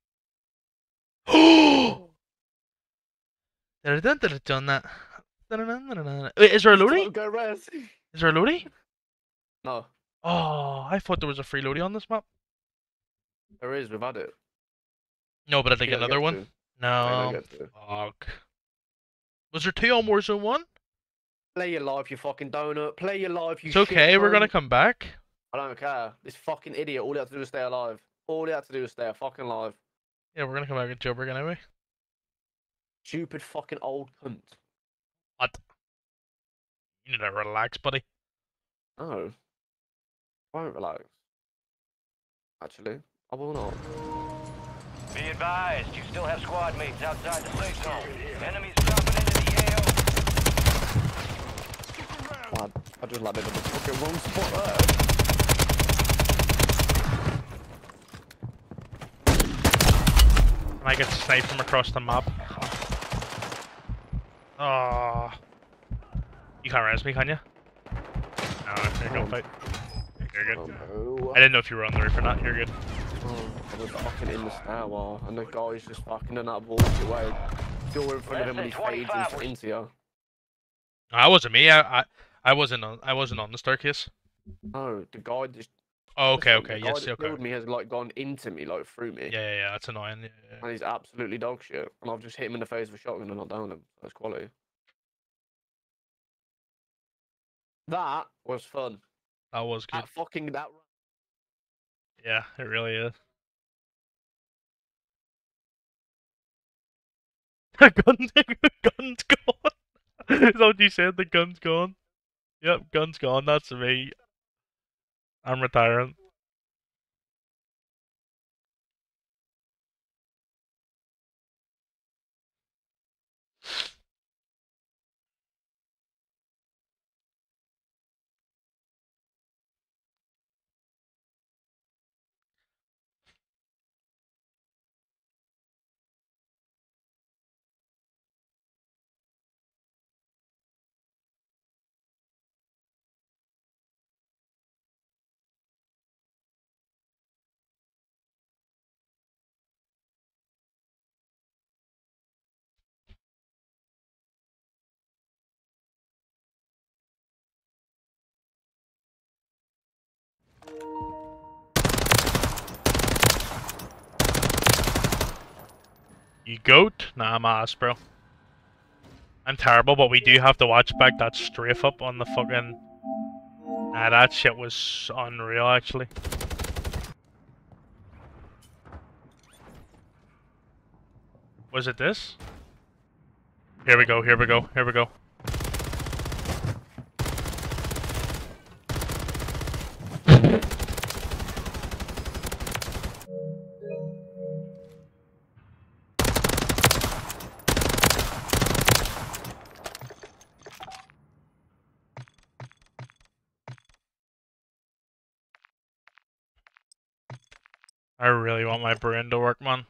Oh! Dun dun dun that. Wait, is there a loadie? Is there a loadie? No, Oh, I thought there was a free loadie on this map. there is, we've had it. No, but I think another one. to. No. Fuck. Was there two on Warzone 1? Play your life, you fucking donut. Play your life, you It's okay, shit we're gonna come back. I don't care. This fucking idiot, all he had to do was stay alive. All he had to do was stay fucking alive. Yeah, we're gonna come back at Jailbreak anyway. Stupid fucking old cunt. What? You need to relax, buddy. No. I won't relax. Actually, I will not. Be advised, you still have squad mates outside the safe zone. Enemies dropping into the AO. Lad, I just landed in the fucking wrong spot there. And I get sniped from across the map. Oh. You can't res me, can you? No, you're good fight. You're Oh no. I didn't know if you were on the roof or not. You're good. Oh, I was fucking in the stairwell, and the guy's just fucking in that bullshit way. You're in front of him and he Less fades into, into you. I wasn't me. I, I I wasn't on I wasn't on the staircase. No, the guy just. Oh, okay, okay, the yes, that okay. killed me has like gone into me, like through me. Yeah, yeah, yeah, that's annoying. Yeah, yeah. And he's absolutely dog shit. And I've just hit him in the face with a shotgun and not down him. That's quality. That was fun. That was good. That fucking that. Yeah, it really is. The gun, the gun's gone. Is that what you said? The gun's gone. Yep, gun's gone. That's me. I'm retiring. You goat? Nah, I'm ass, bro. I'm terrible, but we do have to watch back that strafe up on the fucking. Nah, that shit was unreal, actually. Was it this? Here we go, here we go, here we go. I really want my Bruen to work, man.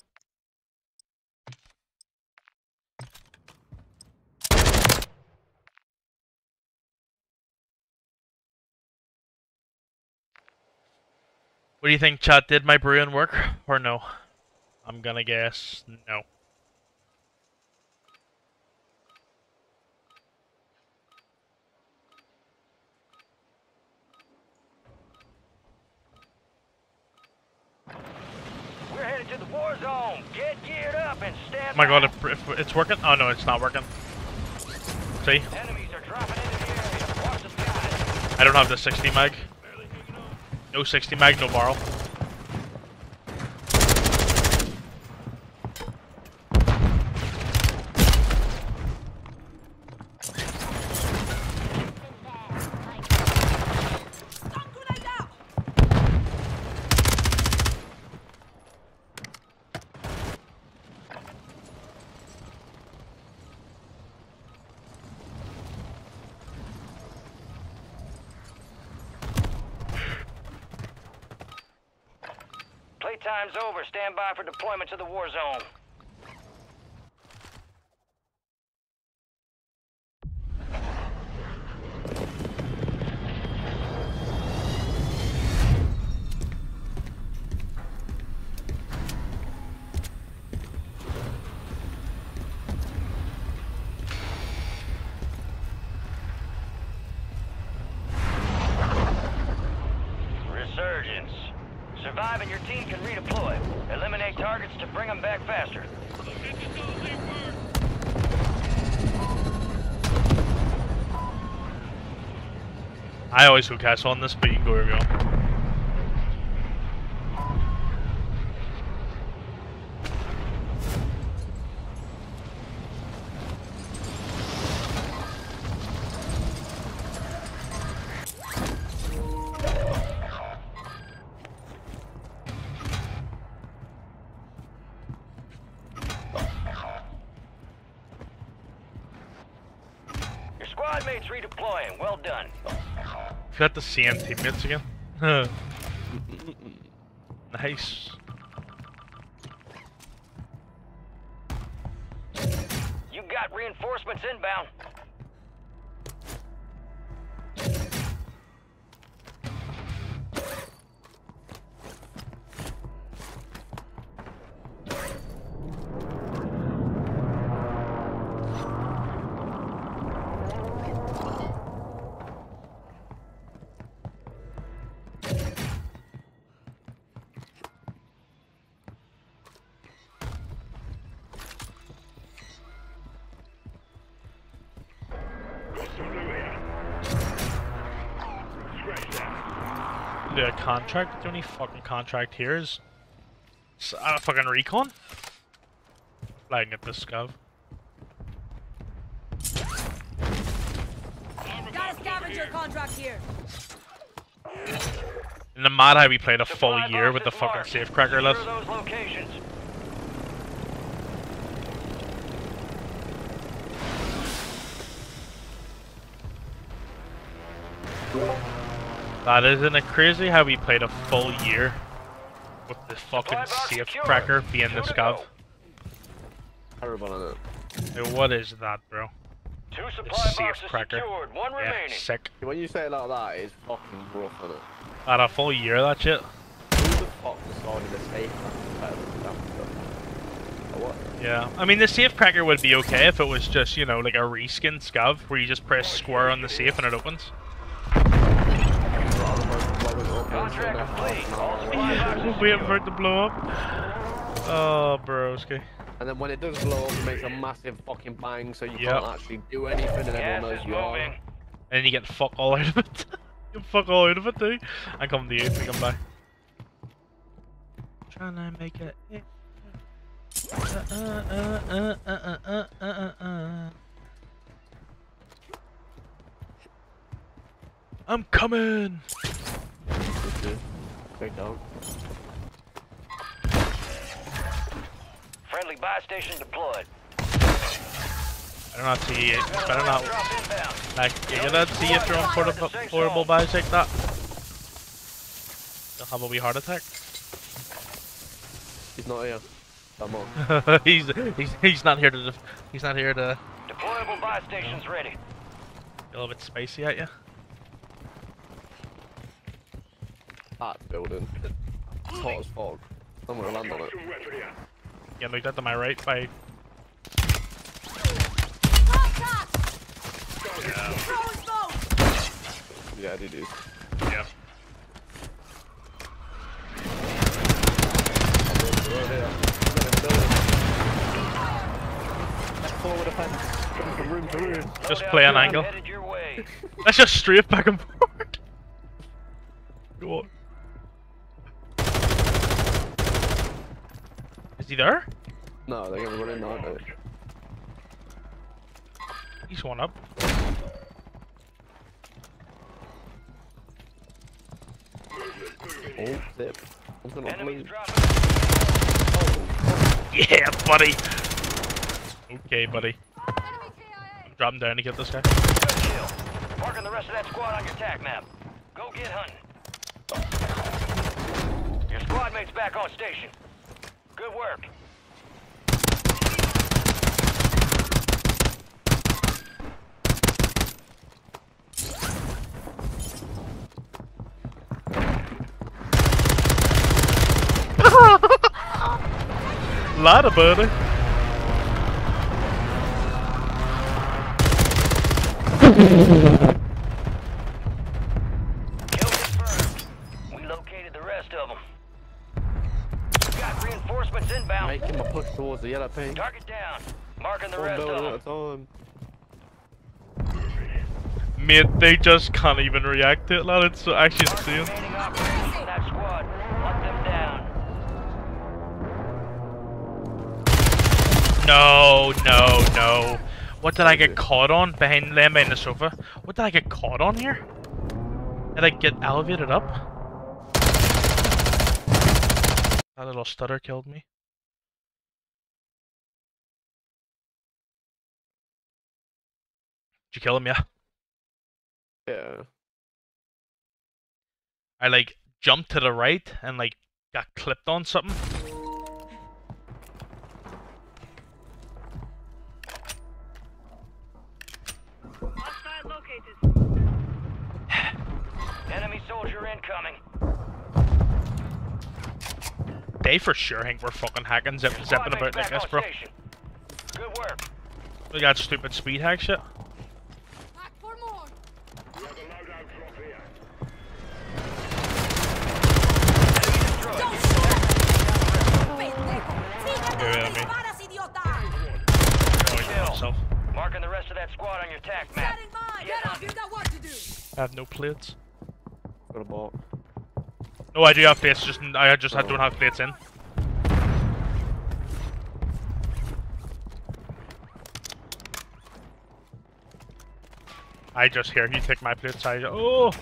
What do you think, chat? Did my Bruen work or no? I'm gonna guess no. To the war zone. Get geared up and stand Oh my god, if, if it's working? Oh no, it's not working. See? Enemies are dropping into the area. Watch the skies. I don't have the 60 mag. No 60 mag, no barrel. Playtime's over. Stand by for deployment to the war zone. Resurgence. Survive and your team can redeploy. Eliminate targets to bring them back faster. Always go on this, but you can go wherever you want. You got the same teammates again. nice. The contract? The only fucking contract here is s- uh, fucking recon. Flagging at the scav. Got a scavenger contract here. And the mad how we played a full year with the fucking marked. safe cracker list. That isn't it crazy how we played a full year with this fucking safe cracker being Two the to scav. go. Terrible, isn't it? Hey, what is that, bro? Two The supply safe boxes cracker. secured. One Yeah, remaining. sick. When you say it like that, it's fucking rough, isn't it? At a full year, that shit. Who the fuck decided to say that? What? Yeah, I mean the safe cracker would be okay if it was just you know like a reskin scav where you just press square on the safe and it opens. We haven't heard the blow up. Oh, broski. And then when it does blow up, it makes a massive fucking bang, so you yep. can't actually do anything, and everyone knows you are. And then you get fuck all out of it. you fuck all out of it too. I come to you, I come back. Trying to make it. Uh, uh, uh, I'm coming! Big dog. Friendly buy station deployed. I don't know see it. Better not. Drop. Like, you get that see if you're on portable, portable buys like that. You'll have a wee heart attack. He's not here. Come on. he's he's he's not here to he's not here to Deployable buy stations ready. a little bit spicy at you. hot building. It's hot as fog. I'm gonna land on it. Yeah, look, at to my right by. Yeah. Yeah, did do. Yeah. Just play an angle. Let's just straight back and forth. Go on. He there? No, they're gonna run in now, aren't they? He's one up. Oh, zip. I'm gonna Enemies bleed. dropping. Yeah, buddy. Okay, buddy. Enemy KIA! I'm dropping down to get this guy. Good kill. Marking the rest of that squad on your tac map. Go get hunting. Your squad mate's back on station. Good work. Ladder, buddy. Making my push towards the yellow ping. Target down. Marking the One rest of building them. at time. Mate, they just can't even react to it, lad. It's so actually Mark insane. remaining operators from that squad. Hunt them down. No, no, no. What did I get caught on behind laying behind the sofa? What did I get caught on here? Did I get elevated up? That little stutter killed me. You kill him? Yeah. Yeah. I like jumped to the right and like got clipped on something. Enemy soldier incoming. They for sure think we're fucking hacking, zip, zipping mate's about like this, bro. Good work. We got stupid speed hack shit. Squad on your tac map. Stand by! Get Get up! You got work to do! I have no plates. Got a bot. No, I do have plates. Just I just I don't have plates in. I just hear you take my plates. I oh.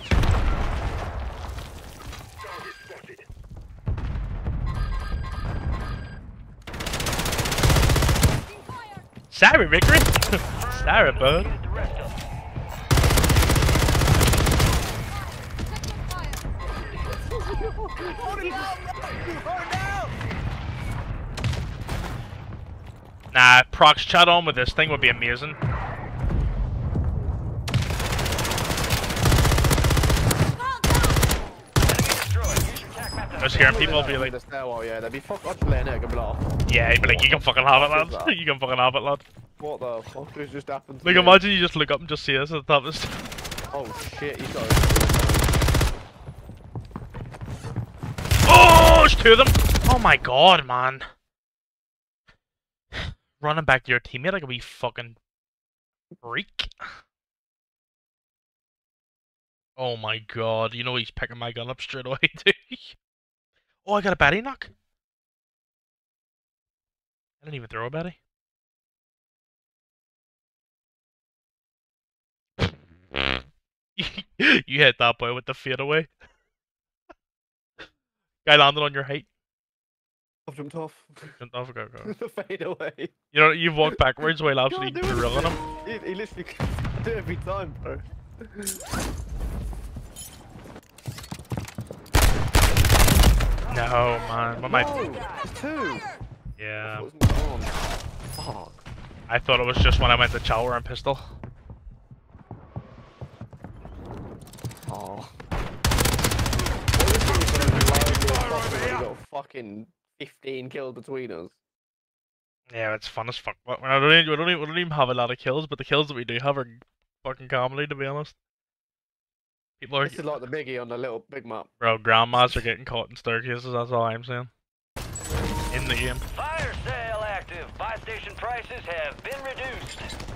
Sorry, Vickery. Sarah. Nah, Prox chat on with this thing would be amazing. I was hearing people be like, yeah, they'd be fucking playing it, Yeah, he'd be like, you can fucking have it, lad. you can fucking have it, lad what the fuck has just happened? to Like, imagine you just look up and just see us at the top of the. Oh shit, he's got it. Oh, there's two of them. Oh my god, man. running back to your teammate like a wee fucking freak. Oh my god, you know he's picking my gun up straight away, too. Oh, I got a batty knock. I didn't even throw a batty. you hit that boy with the fadeaway. Guy landed on your height. I've jumped off. Jumped off, go, go. the fade away. You know, you've walked backwards while absolutely drilling him. He, he literally I do it every time, bro. No, man. What my? No, it's two. Yeah. Going? Fuck. I thought it was just when I went to shower and pistol. Oh. What is this we got fucking 15 kills between us? Yeah, it's fun as fuck. But I don't, even, we, don't even, we don't even have a lot of kills, but the kills that we do have are fucking comedy, to be honest. People are, This is like the biggie on the little big map. bro, grandmas are getting caught in staircases, that's all I'm saying. In the game. Fire sale active. Buy station prices have been reduced.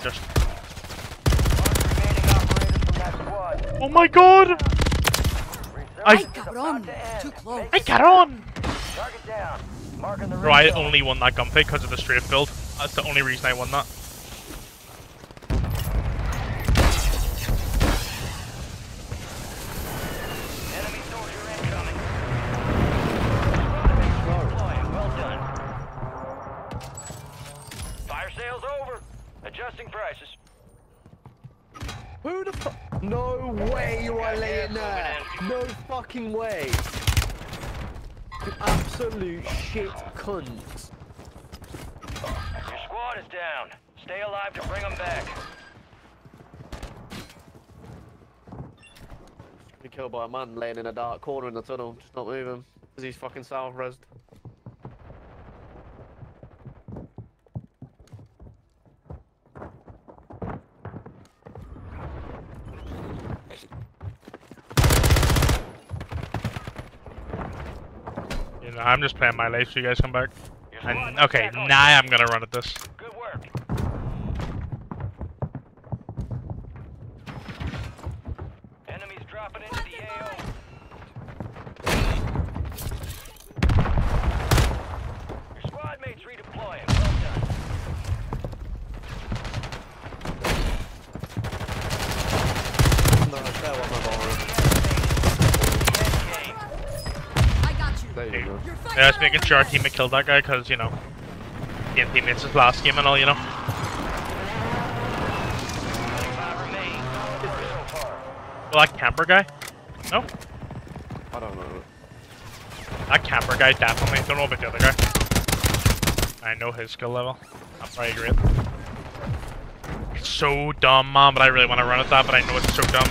And I just. Remaining operators from that squad. Oh my god! I, I got on. Too close. I got on! Target down. The Bro, I only won that gunfight because of the strafe build. That's the only reason I won that. Adjusting prices. Who the fuck? No way you are laying there. No fucking way. You absolute shit cunt. Your squad is down. Stay alive to bring them back. Been killed by a man laying in a dark corner in the tunnel, just not moving. Because he's fucking self I'm just playing my life so you guys come back. And okay, now. I'm gonna run at this. Good work. Enemies dropping into the AO. Your squad mates redeploying. Well done. No, fair one, my boy. End game. I got you. There you go. Yeah, I was making sure our teammate killed that guy because, you know, game teammates his last game and all, you know. 25 remain. Well, that camper guy? No? I don't know. That camper guy definitely. Don't know about the other guy. I know his skill level. I'm probably great. It's so dumb, man, but I really want to run at that, but I know it's so dumb.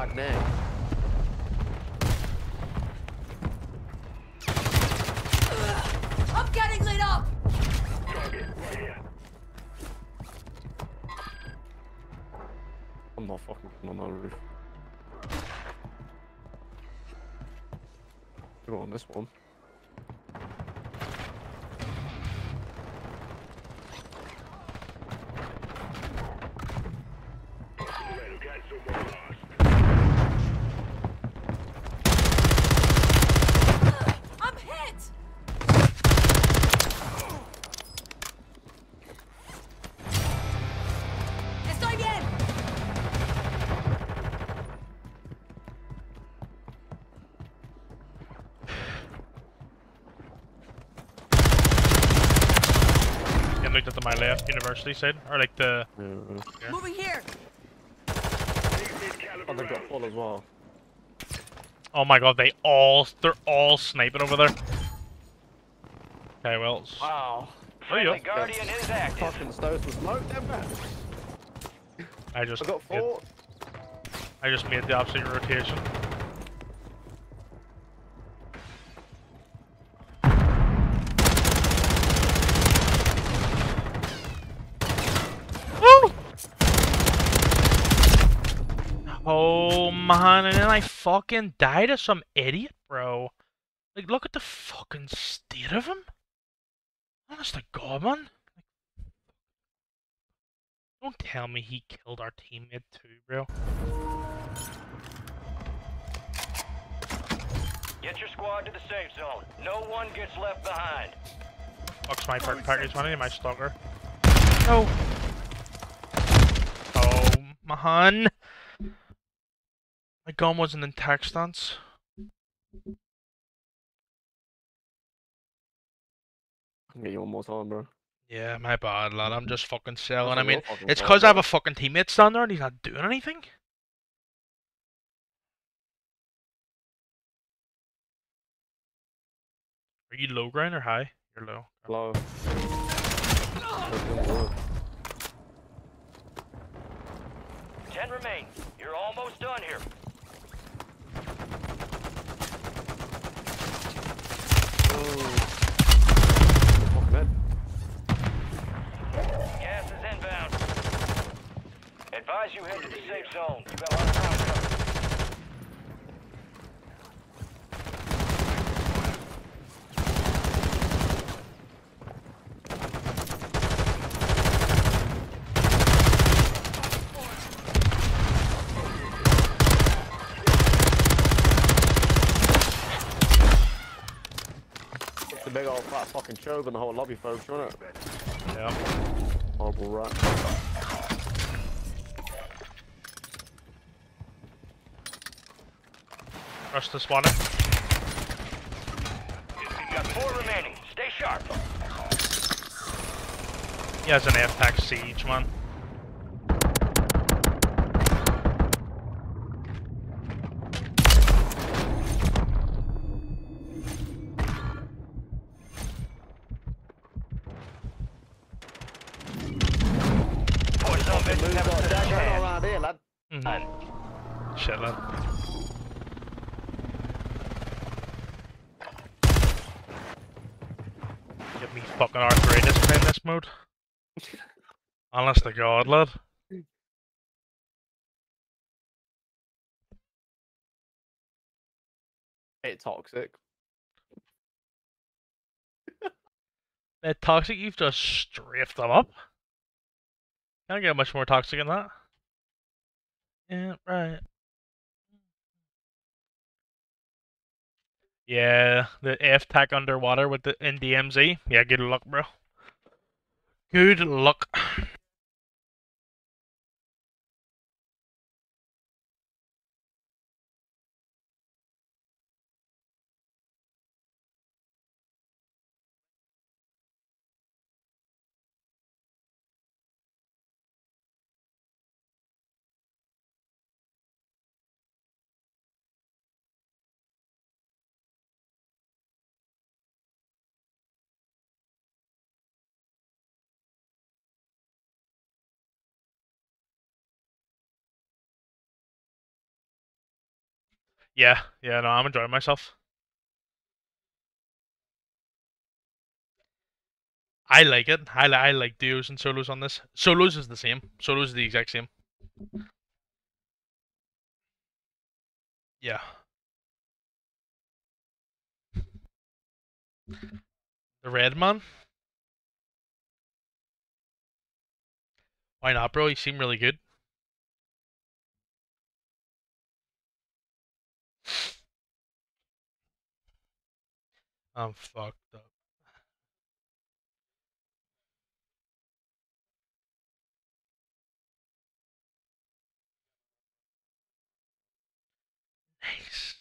Fucking outwag. I'm getting lit up. I'm not fucking coming on that roof. Go on this one. My left, university side, or like the. Mm-hmm. Moving here! Oh, they've got full as well. Oh my god, they all they're all sniping over there. Okay, well. s- Wow. There you go. Guardian is active. Fucking stoves with smoke, them man. I just I got did- four. I just made the opposite rotation. And then I fucking died to some idiot, bro. Like, look at the fucking state of him. Honest to God, man. Don't tell me he killed our teammate too, bro. Get your squad to the safe zone. No one gets left behind. Fuck's my part package money, my stalker. No. Oh, man. My gun wasn't in tac stance. I can get you one more time, bro. Yeah, my bad, lad. I'm just fucking selling. I mean, your it's because I have a fucking teammate standing there and he's not doing anything. Are you low ground or high? You're low. Low. Ten remain. You're almost done here. Fucking head. Gas is inbound. Advise you head to the safe zone. You got a lot of ground cover. It's the big old fat fucking chove and the whole lobby, folks, isn't it? Yeah. Horrible rat. Rush this water. You got four remaining. Stay sharp. He has an F-Pack Siege, man. Honest to God, lad. Mm. Bit toxic. That toxic, you've just strafed them up. Can't get much more toxic than that. Yeah, right. Yeah, the F tack underwater with the in DMZ. Yeah, good luck, bro. Good luck. Yeah, yeah, no, I'm enjoying myself. I like it. I, li- I like duos and solos on this. Solos is the same. Solos is the exact same. Yeah. The red man? Why not, bro? You seem really good. I'm fucked up. Nice.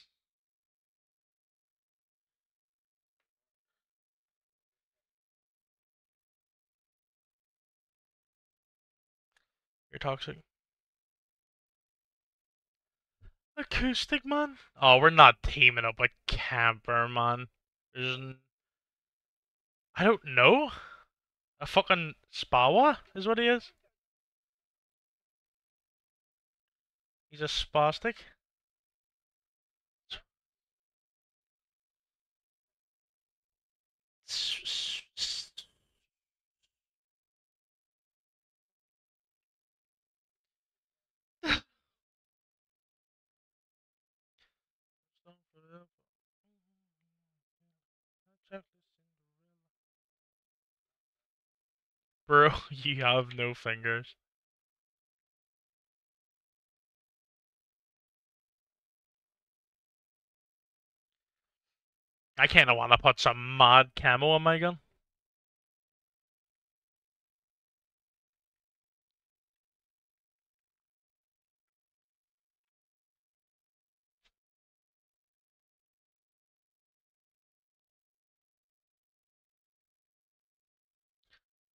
You're toxic. Acoustic man? Oh, we're not teaming up with Camper man. I don't know. A fucking spawa is what he is. He's a spastic. Bro, you have no fingers. I kinda wanna put some mod camo on my gun.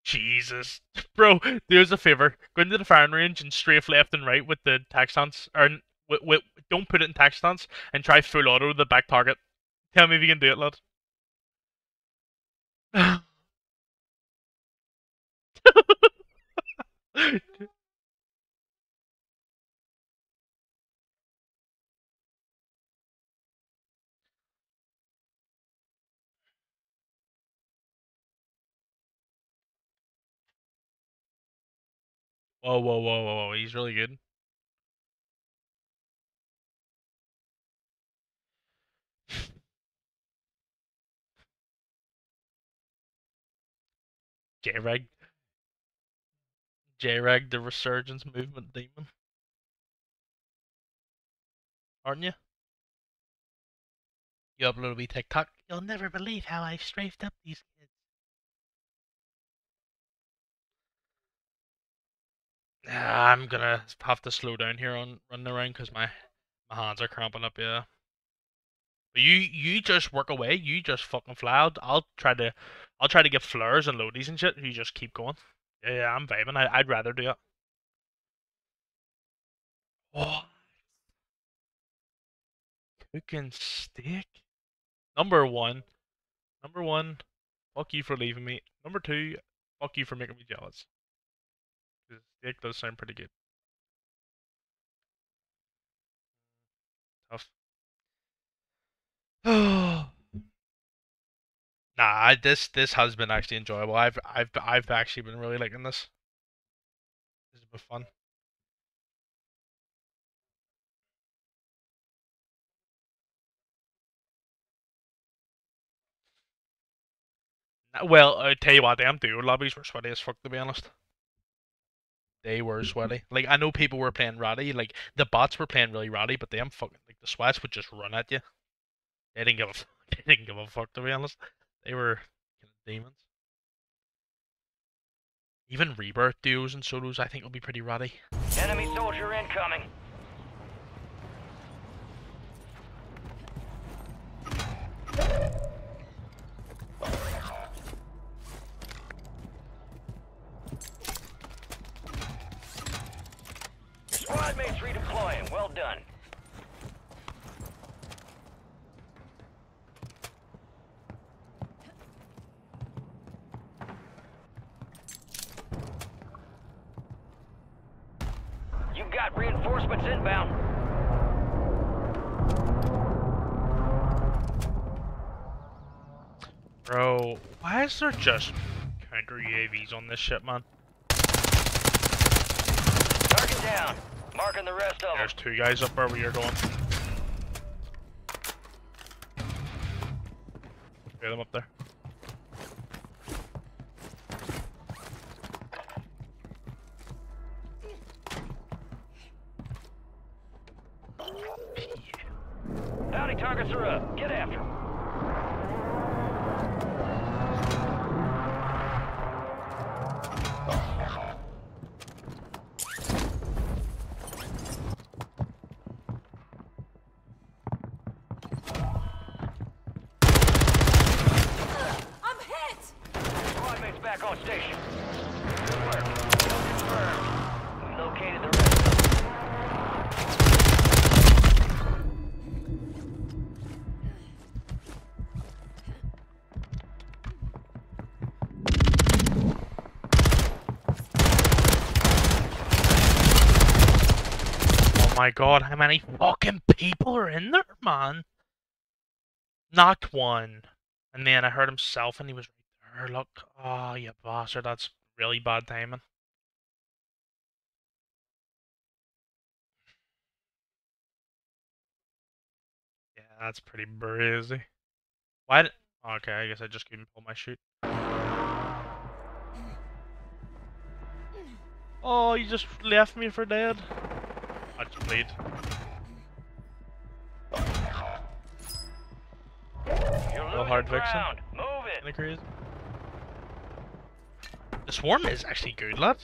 Jesus. Bro, do us a favor. Go into the firing range and strafe left and right with the tac stance. Or, n- wi wi don't put it in tac stance and try full auto with the back target. Tell me if you can do it, lad. Whoa, whoa, whoa, whoa, whoa. He's really good. J-Reg. J-Reg, the resurgence movement demon. Aren't you? You upload a wee TikTok. You'll never believe how I've strafed up these kids. Ah, I'm gonna have to slow down here on running around because my my hands are cramping up. Yeah. But you you just work away. You just fucking fly. I'll, I'll try to I'll try to get flares and loadies and shit. You just keep going. Yeah, yeah I'm vibing. I, I'd rather do it. Oh. Cooking steak. Number one. Number one. Fuck you for leaving me. Number two. Fuck you for making me jealous. Steak does sound pretty good. Tough. nah, this this has been actually enjoyable. I've I've I've actually been really liking this. This has been fun. Well, I tell you what, them duo lobbies were sweaty as fuck to be honest. They were mm-hmm. sweaty. Like I know people were playing ratty, like the bots were playing really ratty, but them fucking like the sweats would just run at you. They didn't give a f- they didn't give a fuck to be honest. They were kind of demons. Even rebirth duos and solos I think will be pretty ratty. Enemy soldier incoming. Squad mates redeploying. Well done. You got reinforcements inbound. Bro, why is there just counter UAVs on this ship, man? Target down. Marking the rest of them. There's two guys up where we are going. Get them up there. On station. Good work. Confirmed. We located the rest of. Oh my god, how many fucking people are in there, man? Knocked one. And then I heard himself and he was Look. Oh, ah, you bastard. That's really bad timing. Yeah, that's pretty crazy. Why did... Okay, I guess I just couldn't pull my shoot. Oh, you just left me for dead. I just bleed. You're hard vixen. ground. Move it. Kinda crazy. The swarm is actually good, lad.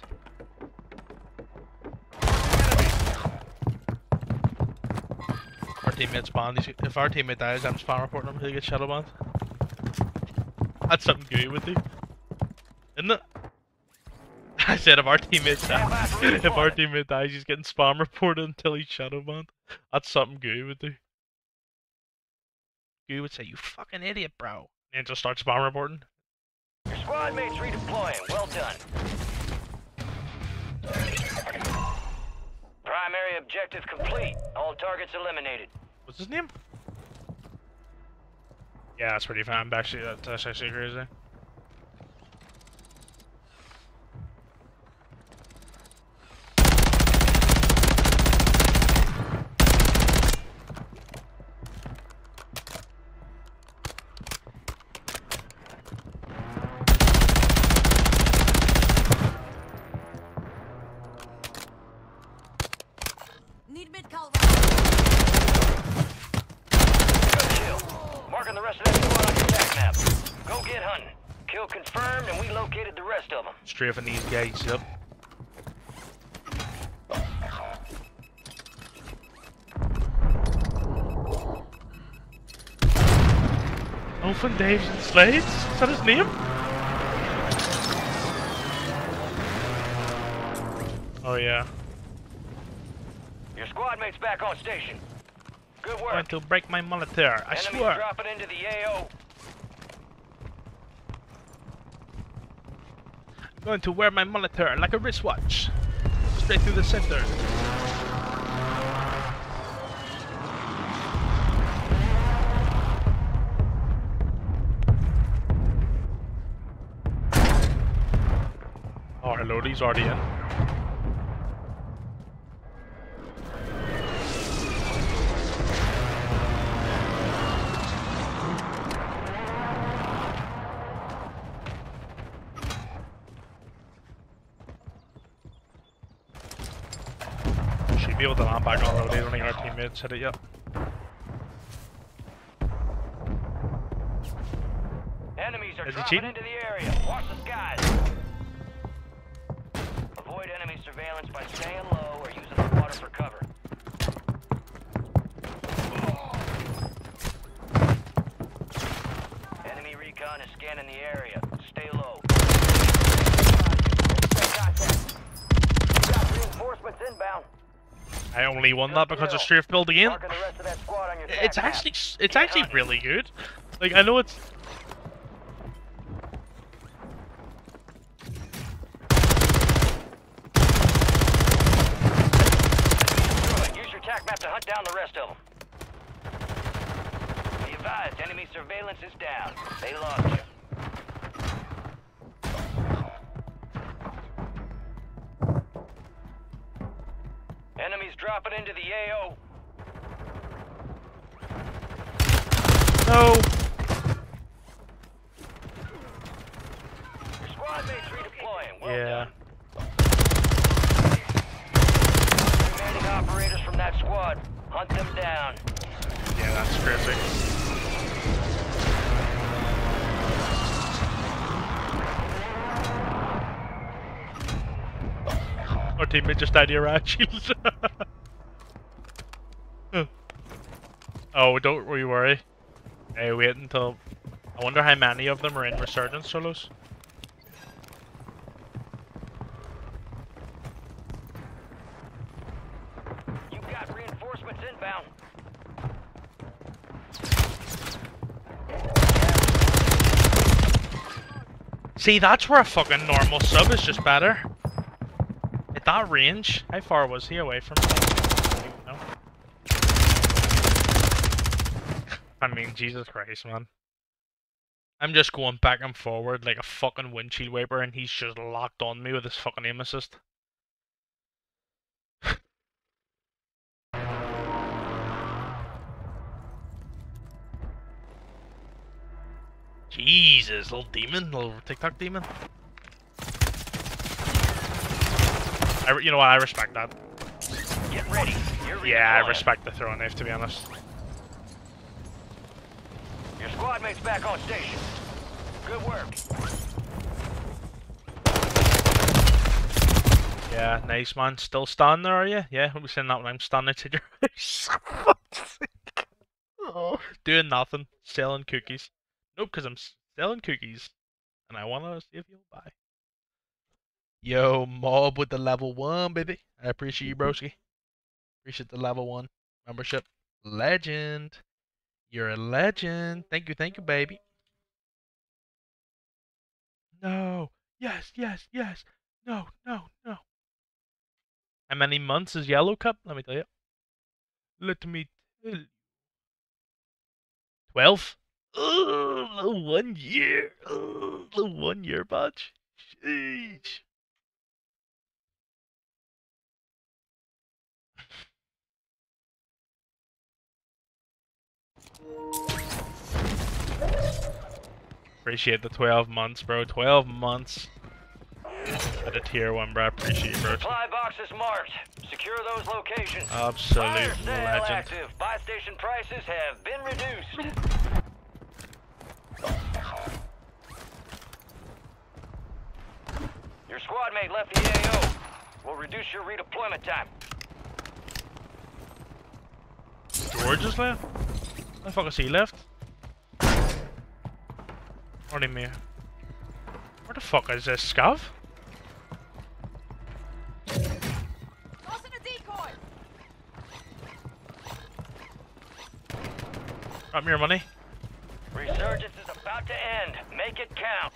Our teammate's banned. If our teammate dies, I'm spam reporting him. He'll get shadow banned. That's something good with you, isn't it? I said if our teammate dies, if our teammate dies, he's getting spam reported until he's shadow banned. That's something good with do. Goo would say, "You fucking idiot, bro," and just start spam reporting. Your squad mates redeploying. Well done. Primary objective complete. All targets eliminated. What's his name? Yeah, that's pretty fun. Actually, that- that's actually crazy. Need mid cover. Good kill. Marking the rest of that squad on your tac map. Go get hunting. Kill confirmed, and we located the Strafing these guys up. Open Dave's and Slades? Is that his name? Oh yeah. Your squad mates back on station. Good work. I'm Going to break my monitor, I Enemies swear. dropping into the AO. Going to wear my monitor like a wristwatch. Straight through the center. Oh, hello, he's already in. Don't think our teammates hit it yet. Enemies are Is dropping into the area. Watch the Only won that because of strafe build again. Marking the rest of that squad on your It's actually it's actually really good. Like I know it's me just idea your oh, don't worry. Hey, wait until... I wonder how many of them are in Resurgence solos. You've got reinforcements inbound. See, that's where a fucking normal sub is just better. That range, how far was he away from me? Know. I mean, Jesus Christ, man. I'm just going back and forward like a fucking windshield wiper, and he's just locked on me with his fucking aim assist. Jesus, little demon, little TikTok demon. I, you know what? I respect that. Get ready. You're Yeah, I respect the throwing knife, to be honest. Your squad mate's back on station. Good work. Yeah, nice man. Still standing there, are you? Yeah, I'll be saying that when I'm standing to your house. oh, doing nothing, selling cookies. Nope, because I'm selling cookies, and I want to see if you'll buy. Yo, mob with the level one, baby. I appreciate you, mm-hmm. broski. Appreciate the level one membership. Legend. You're a legend. Thank you, thank you, baby. No. Yes, yes, yes. No, no, no. How many months is Yellow Cup? Let me tell you. Let me tell you. Twelve? Oh, the one year. Oh, the one year badge. Sheesh. Appreciate the 12 months, bro. 12 months. At a tier 1, bro. Appreciate it, bro. Supply boxes marked. Secure those locations. Fire Absolute sale legend. active. Buy station prices have been reduced. Your squad mate left the AO. Will reduce your redeployment time. George is left? The fuck is he left? What do you mean? Where the fuck is this scav? Tossing. Drop me your money. Resurgence is about to end. Make it count.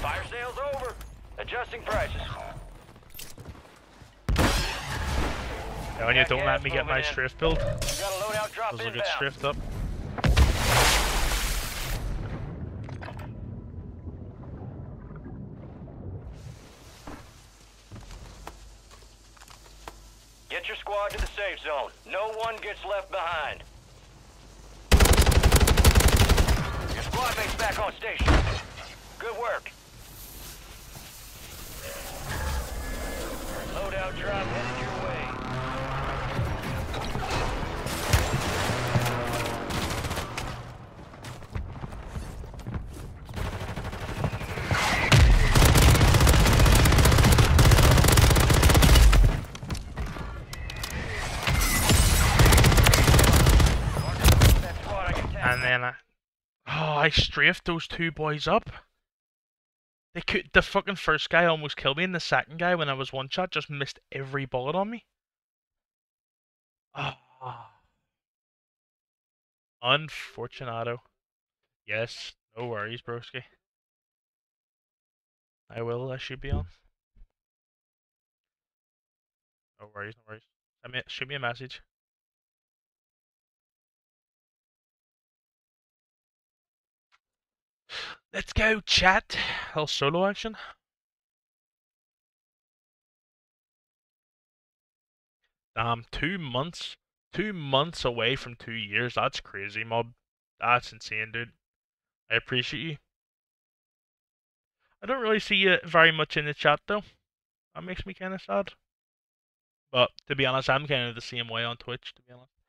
Fire sales over. Adjusting prices. Telling you, don't let me get my drift build. build. was a good drift up. Squad to the safe zone. No one gets left behind. Your squad mate's back on station. Good work. Strafed those two boys up. They could... The fucking first guy almost killed me, and the second guy, when I was one shot, just missed every bullet on me. Ah. Unfortunato. Yes, no worries, broski. I will, I should be on. No worries, no worries. Send me, shoot me a message. Let's go, chat. Little solo action. Damn, two months. Two months away from two years. That's crazy, mob. That's insane, dude. I appreciate you. I don't really see you very much in the chat, though. That makes me kind of sad. But to be honest, I'm kind of the same way on Twitch, to be honest.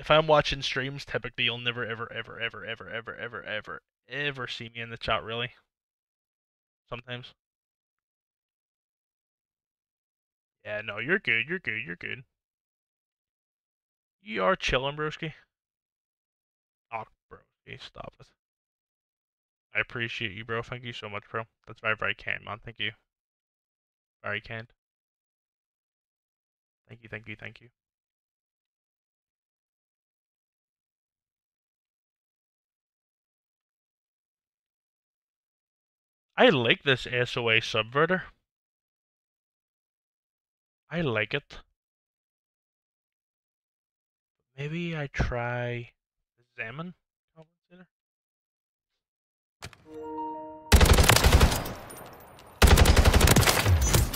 If I'm watching streams, typically you'll never, ever, ever, ever, ever, ever, ever, ever, ever see me in the chat, really. sometimes. Yeah, no, you're good. You're good. You're good. You are chilling, broski. Oh, broski, stop it. I appreciate you, bro. Thank you so much, bro. That's very, very kind, man. Thank you. Very kind. Thank you, thank you, thank you. I like this SOA subverter. I like it. Maybe I try Zaman compensator.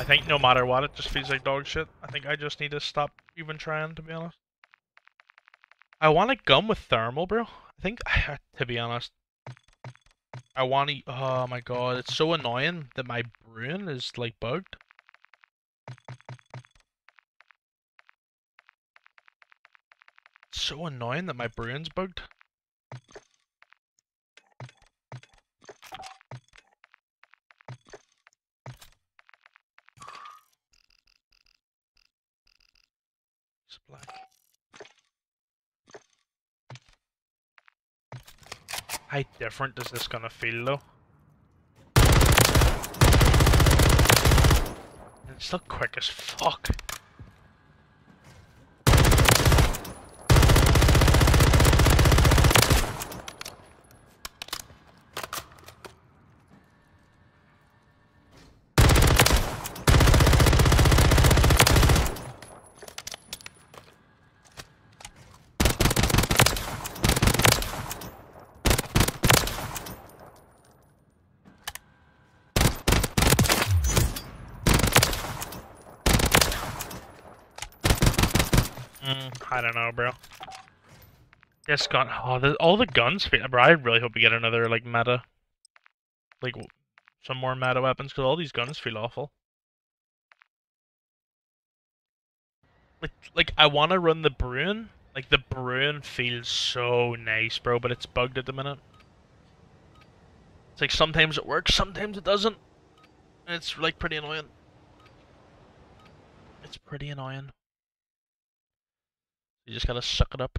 I think no matter what, it just feels like dog shit. I think I just need to stop even trying, to be honest. I want a gun with thermal, bro. I think, to be honest, I want to. Oh my god, it's so annoying that my brain is like bugged. It's so annoying that my brain's bugged. It's black. How different is this gonna feel though? It's still quick as fuck. Mm, I don't know, bro. This gun, oh, the, all the guns, feel- bro. I really hope we get another like meta, like some more meta weapons, because all these guns feel awful. Like, like I want to run the Bruen. Like the Bruen feels so nice, bro, but it's bugged at the minute. It's like sometimes it works, sometimes it doesn't, and it's like pretty annoying. It's pretty annoying. You just gotta suck it up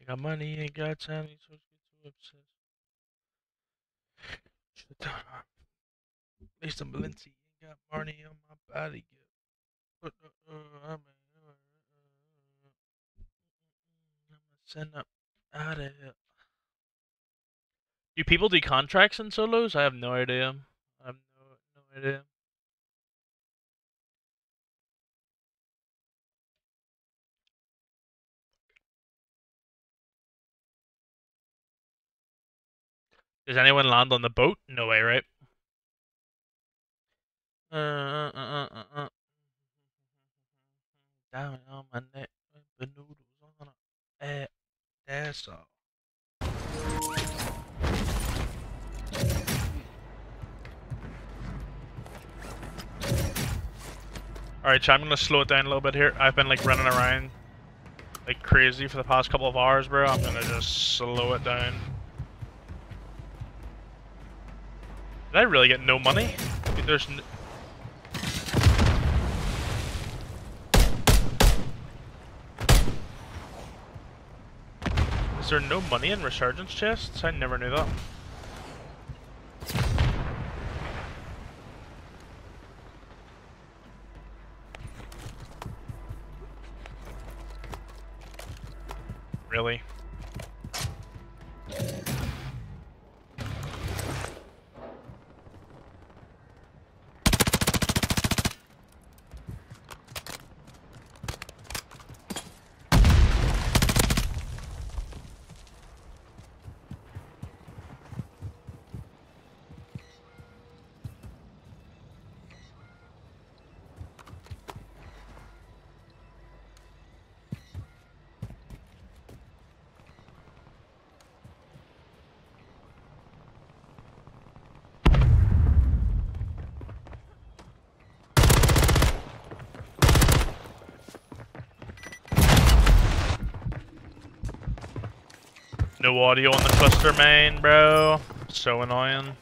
I got money, ain't got time, supposed to get too obsessed. Uh, At least I'm Balenci, ain't got money on my body yet. But, uh, uh, I'm uh, I'm send up out of here. Do people do contracts in solos? I have no idea. I have no no idea. Does anyone land on the boat? No way, right? Uh, uh, uh, uh, uh. Down on my neck with the noodles on. Eh, that's all. Alright, so I'm gonna slow it down a little bit here. I've been like running around like crazy for the past couple of hours, bro. I'm gonna just slow it down. Did I really get no money? There's Is there no money in resurgence chests? I never knew that. Really? No audio on the cluster mine, bro. So annoying.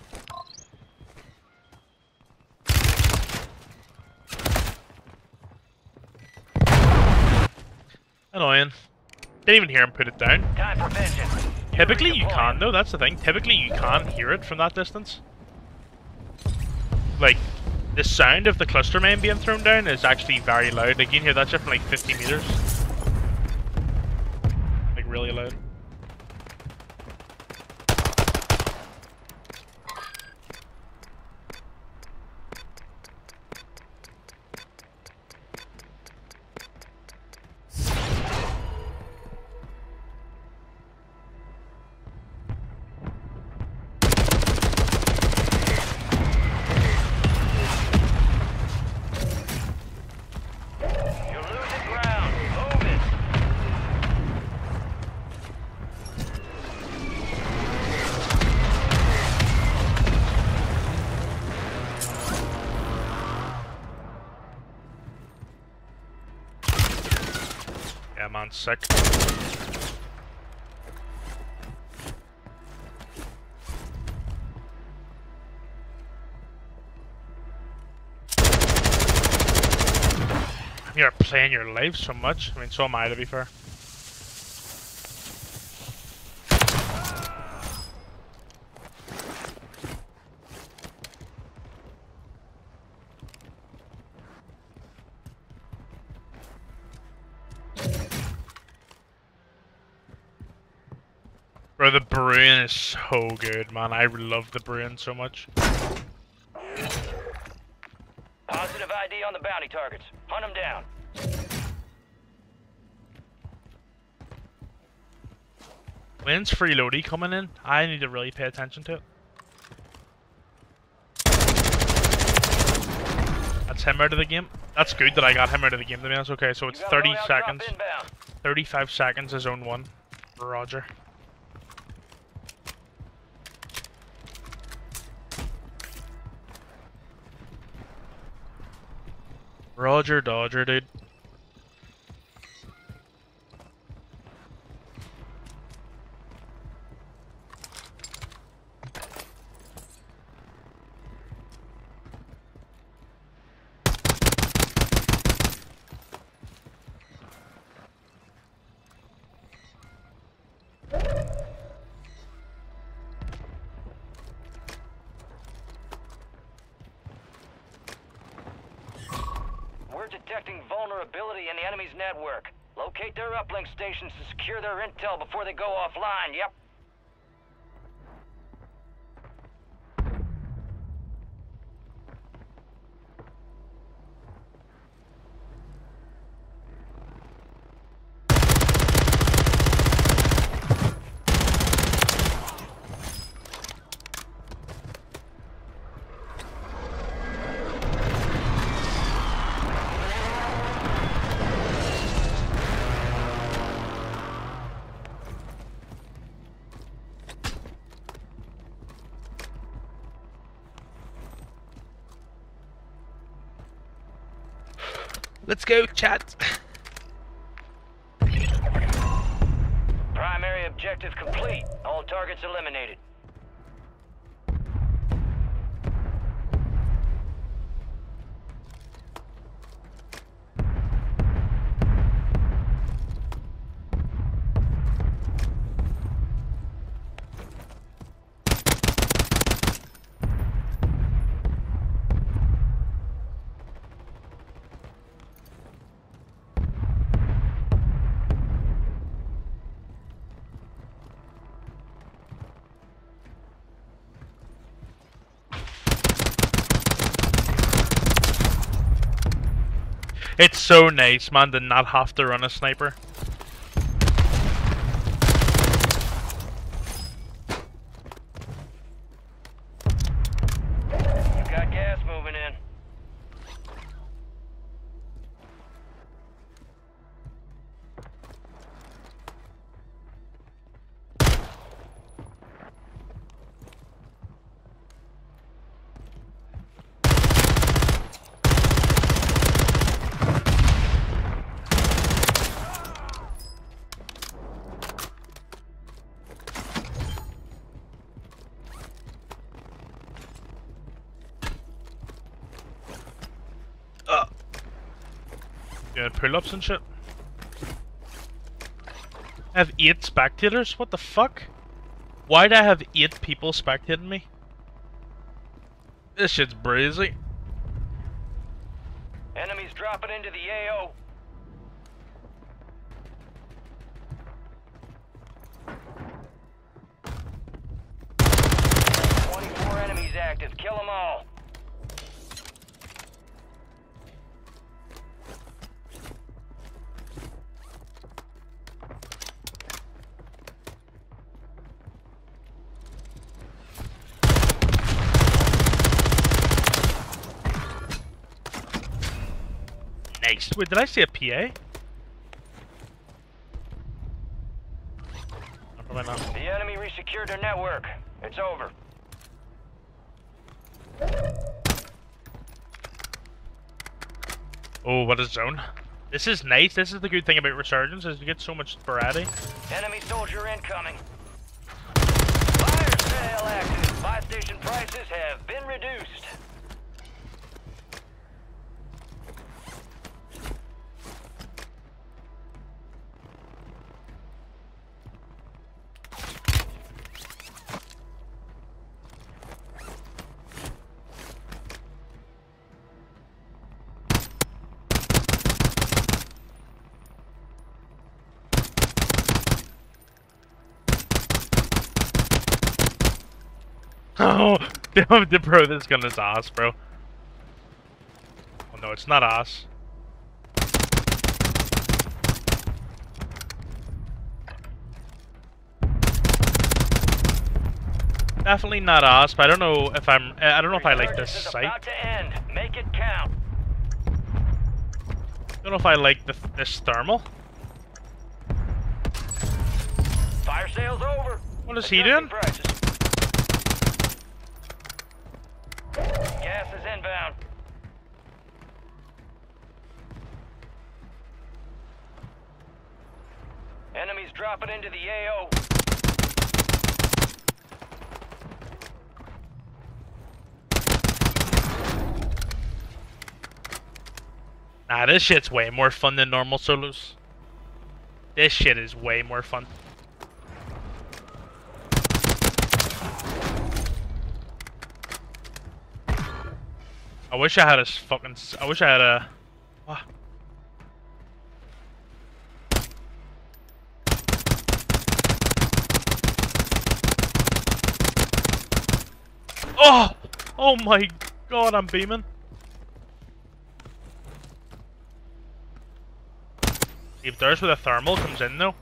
Annoying. Didn't even hear him put it down. Typically you can though, that's the thing. Typically you can't hear it from that distance. Like, the sound of the cluster mine being thrown down is actually very loud. Like you can hear that shit from like 50 meters. Like really loud. Sick. You're playing your life so much. I mean, so am I, to be fair. Bro, the Bruen is so good, man. I love the Bruen so much. Positive ID on the bounty targets. Hunt them down. When's free loadie coming in? I need to really pay attention to it. That's him out of the game. That's good that I got him out of the game, to be honest. Okay, so it's You got a 30 seconds. 35 seconds is zone 1. Roger. Roger Dodger, dude. Before they go offline. Yep. Let's go, chat. It's so nice, man, to not have to run a sniper. Pull-ups and shit. Have eight spectators? What the fuck? Why'd I have eight people spectating me? This shit's breezy. Enemies dropping into the AO. Wait, did I see a PA? Probably not. The enemy resecured their network. It's over. Oh, what a zone. This is nice. This is the good thing about Resurgence, is you get so much variety. Enemy soldier incoming. Fire sale active. Buy station prices have been reduced. bro, this gun is ass, bro. Oh no, it's not ass. Definitely not ass, but I don't know if I'm. Eh, I don't know if I like this Resurgence sight. about to end. Make it count. don't know if I like the, this thermal. Fire sale's over. What is he doing? Prices. Nah, this shit's way more fun than normal solos. This shit is way more fun. I wish I had a fucking. I wish I had a. What? Oh! Oh my god, I'm beaming. If there's where the thermal comes in though.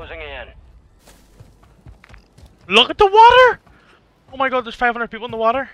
Closing in. Look at the water! Oh my god, there's 500 people in the water.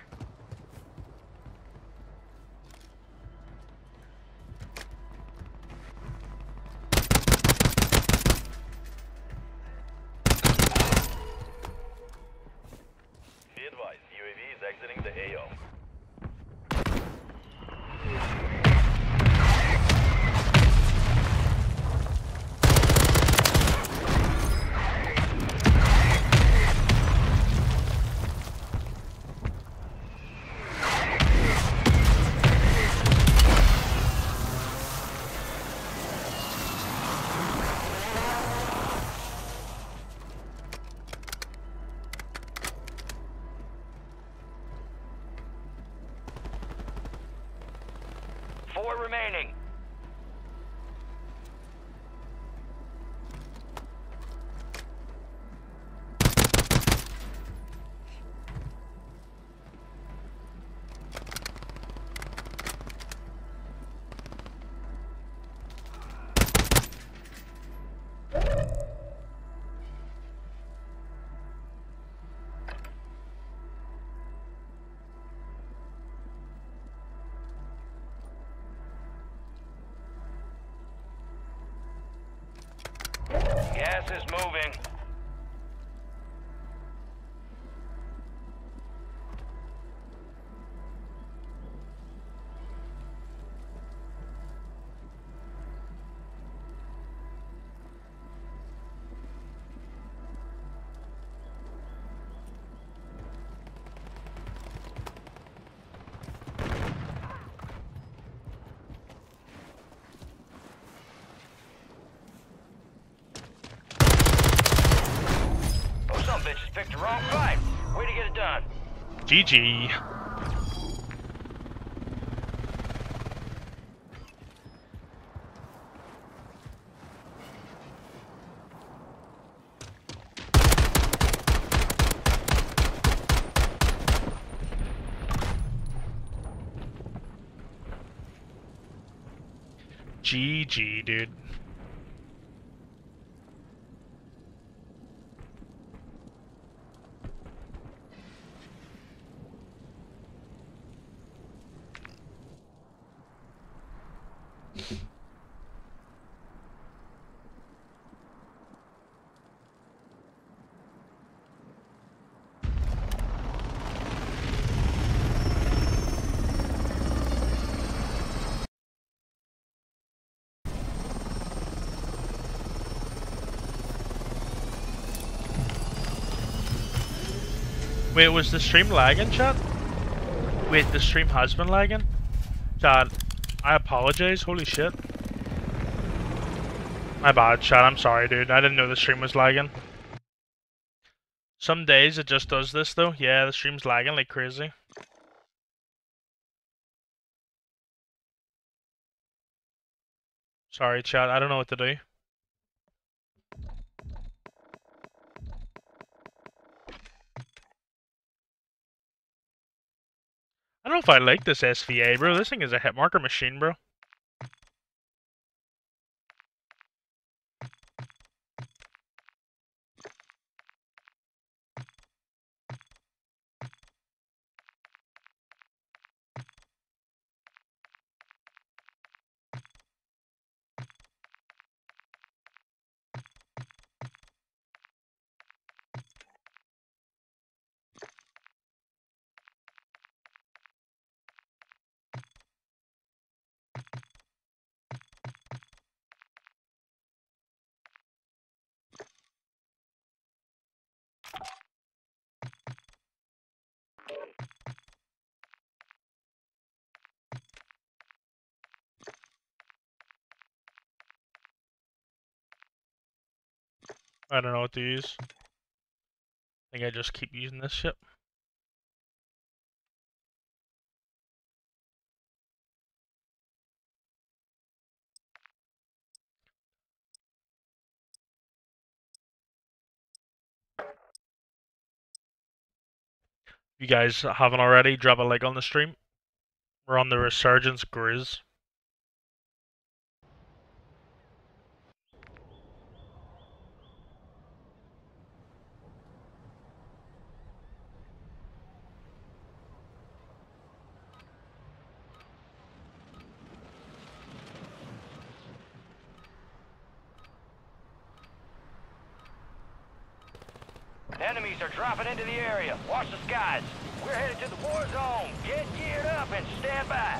Gas is moving. GG. GG, dude. Wait, was the stream lagging, chat? Wait, the stream has been lagging? Chat, I apologize, holy shit. My bad, chat, I'm sorry, dude. I didn't know the stream was lagging. Some days it just does this, though. Yeah, the stream's lagging like crazy. Sorry, chat, I don't know what to do. If I like this SVA, bro. This thing is a hit marker machine, bro. I don't know what to use. I think I just keep using this shit. If you guys haven't already, drop a like on the stream. We're on the Resurgence Grizz. Are dropping into the area. Watch the skies. We're headed to the war zone. Get geared up and stand by.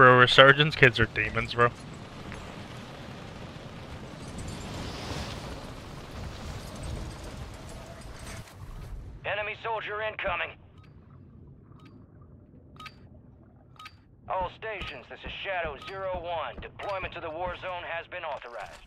bro. Resurgence kids are demons, bro. Enemy soldier incoming. All stations, this is Shadow Zero One. Deployment to the war zone has been authorized.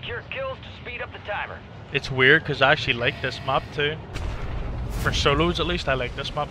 Secure kills to speed up the timer. It's weird because I actually like this map too. For solos at least, I like this map.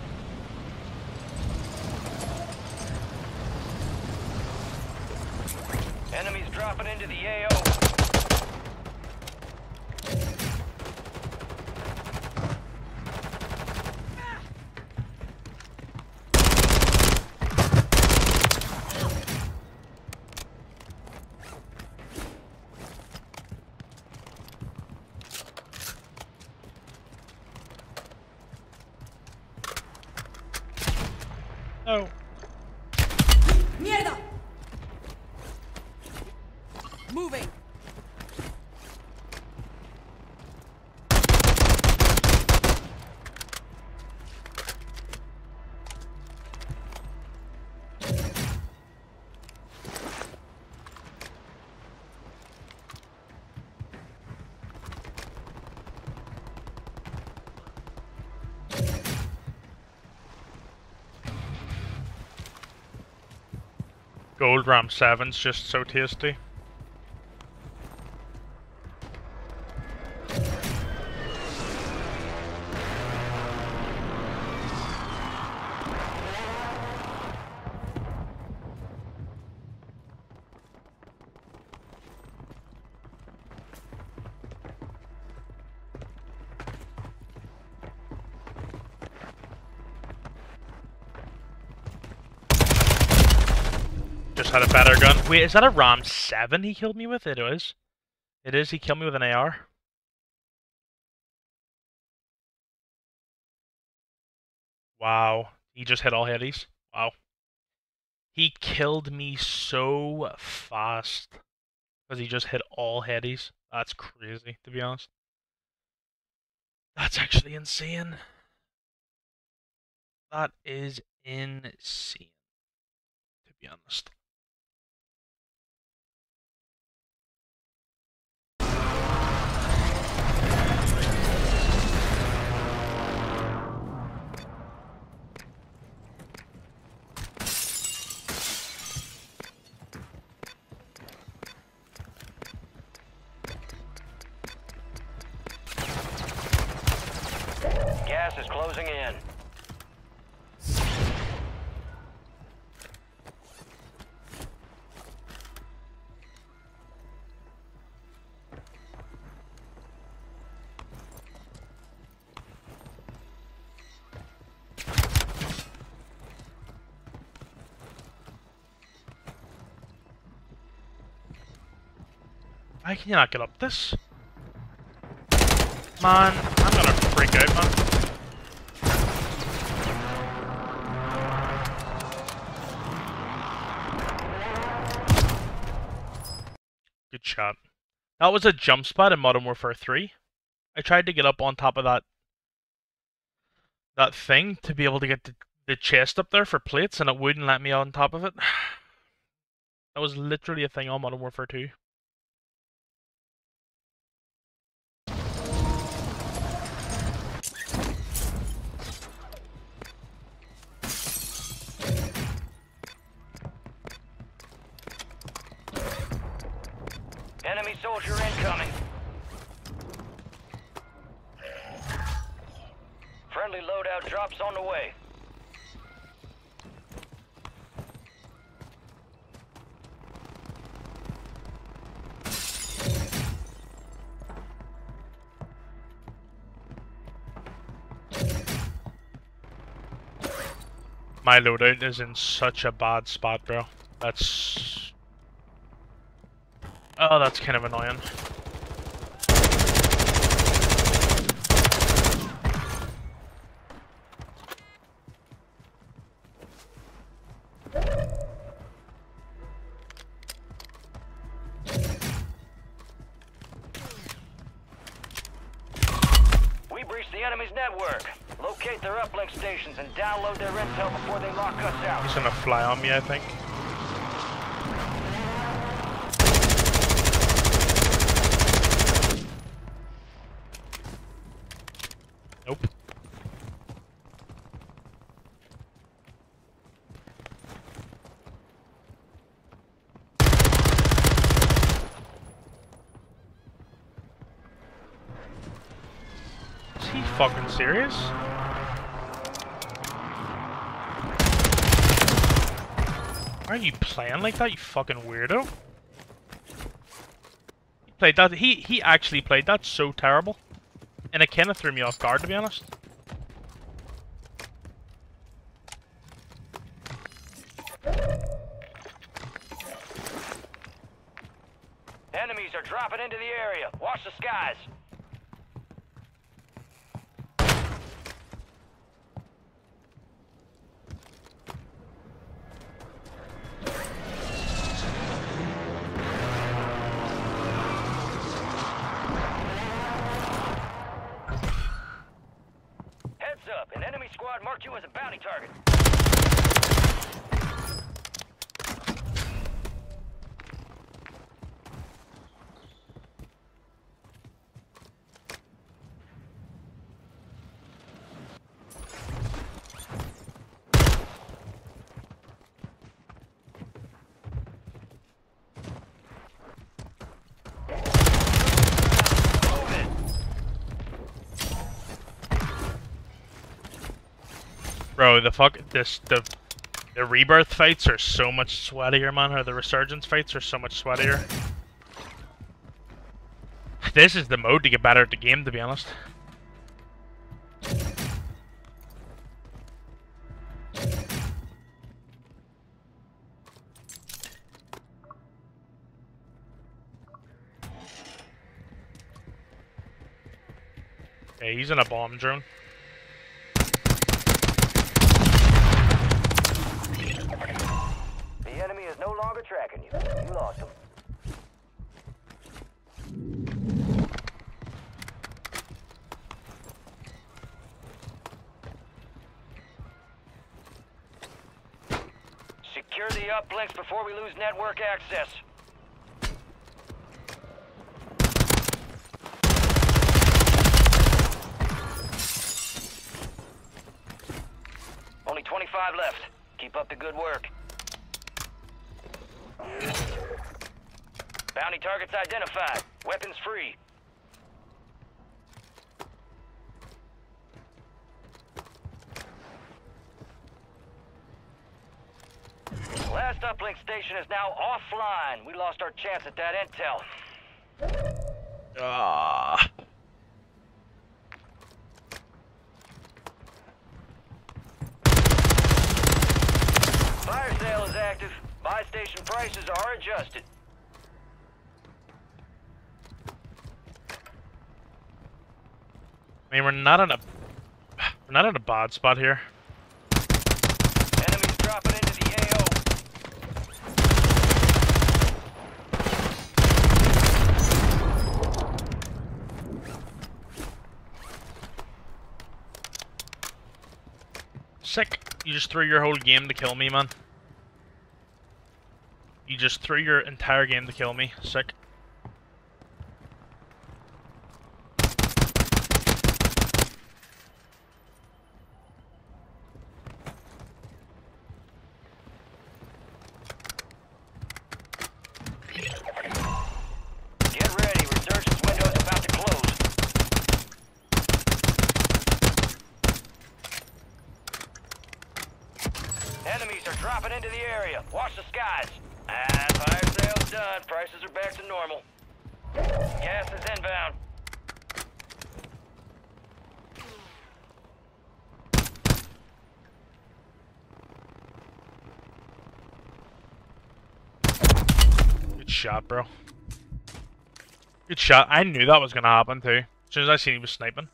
Gold Ram 7's just so tasty. Wait, is that a Ram 7 he killed me with? It is. It is, he killed me with an AR. Wow. He just hit all headies. Wow. He killed me so fast. Because he just hit all headies. That's crazy, to be honest. That's actually insane. That is insane. To be honest. Gas is closing in. Can you not get up this? Man, I'm gonna freak out, man. That was a jump spot in Modern Warfare 3. I tried to get up on top of that that thing to be able to get the, the chest up there for plates and it wouldn't let me on top of it. That was literally a thing on Modern Warfare 2. My loadout is in such a bad spot, bro. That's... Oh, that's kind of annoying. Fly on me, I think. Nope. Is he fucking serious? Are you playing like that, you fucking weirdo? He played that. He he actually played that so terrible, and it kind of threw me off guard to be honest. Enemies are dropping into the area. Watch the skies. Heads up, an enemy squad marked you as a bounty target. Move it. Bro, the fuck this the the rebirth fights are so much sweatier, man. Or the resurgence fights are so much sweatier. This is the mode to get better at the game, to be honest. Okay, he's in a bomb drone. The enemy is no longer tracking you. You lost him. Secure the uplinks before we lose network access. Only 25 left. Keep up the good work. Bounty targets identified. Weapons free. Last uplink station is now offline. We lost our chance at that intel. Ah. Fire sale is active. Buy station prices are adjusted. I mean, we're not in a we're not in a bad spot here. Enemies dropping into the AO. Sick. You just threw your whole game to kill me, man. You just threw your entire game to kill me. Sick. Get ready. Resurgence window is about to close. Enemies are dropping into the area. Watch the skies. Ah, fire sale's done. Prices are back to normal. Gas is inbound. Good shot, bro. Good shot. I knew that was gonna happen too. As soon as I seen he was sniping.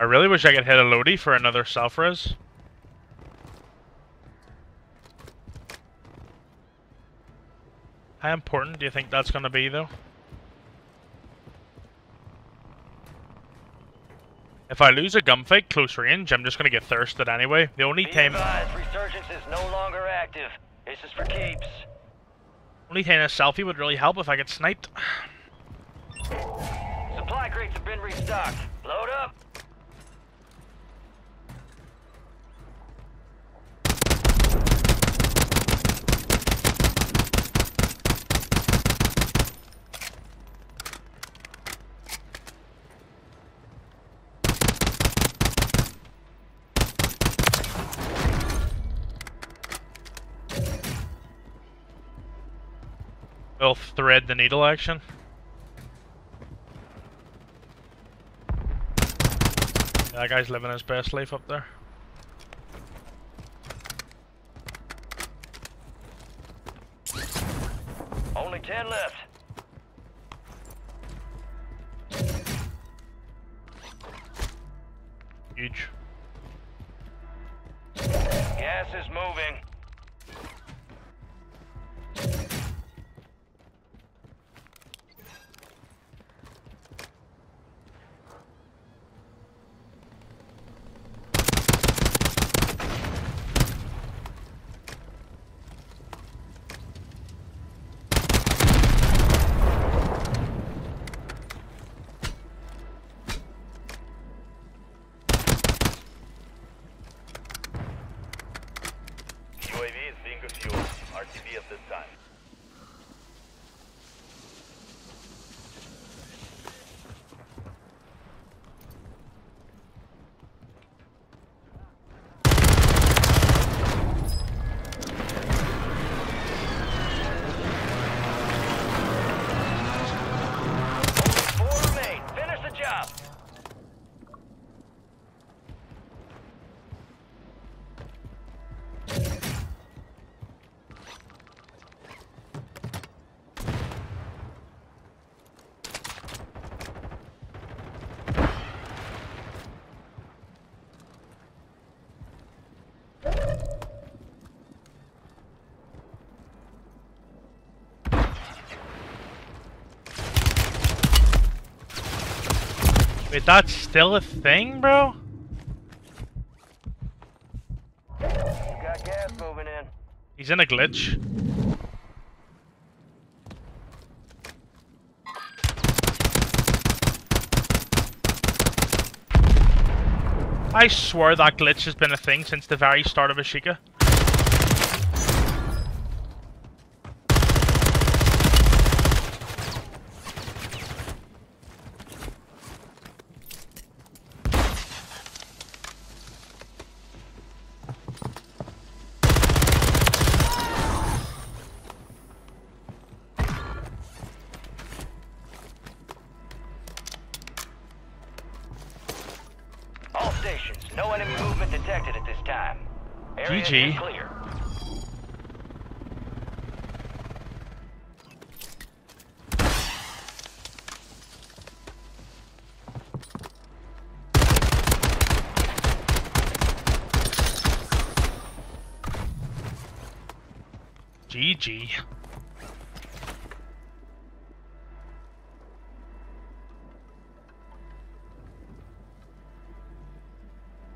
I really wish I could hit a Lodi for another self-res. How important do you think that's going to be, though? If I lose a gunfight close range, I'm just going to get thirsted anyway. The only Be time... advised, resurgence is no longer active. This is for keeps. Only time a selfie would really help if I get sniped. Needle action. That guy's living his best life up there. Only 10 left. Huge. Gas is moving. Wait, that's still a thing, bro? In. He's in a glitch. I swear that glitch has been a thing since the very start of Ashika. Clear. GG.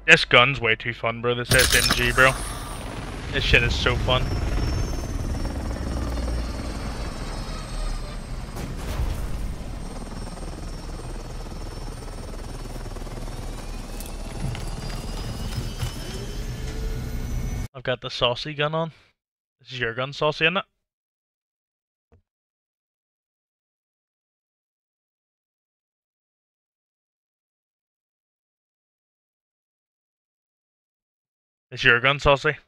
This gun's way too fun, bro. This SMG, bro. This shit is so fun. I've got the saucy gun on. This is your gun, saucy, isn't it? It's your gun, saucy.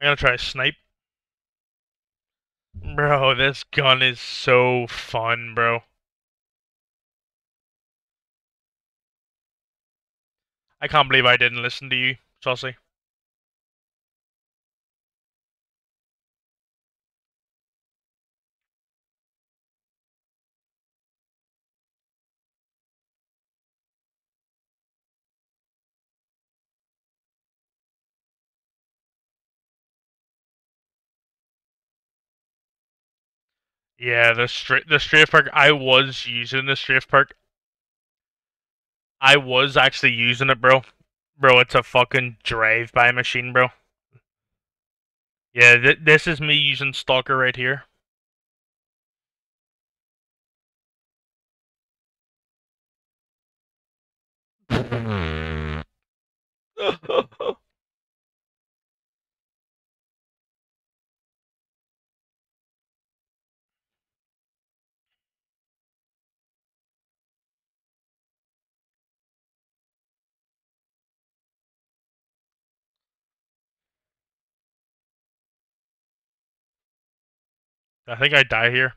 I'm gonna try to snipe. Bro, this gun is so fun, bro. I can't believe I didn't listen to you, Saucy. Yeah, the straight the strafe perk. I was using the strafe perk. I was actually using it, bro. Bro, it's a fucking drive-by machine, bro. Yeah, th this is me using Stalker right here. I think I die here.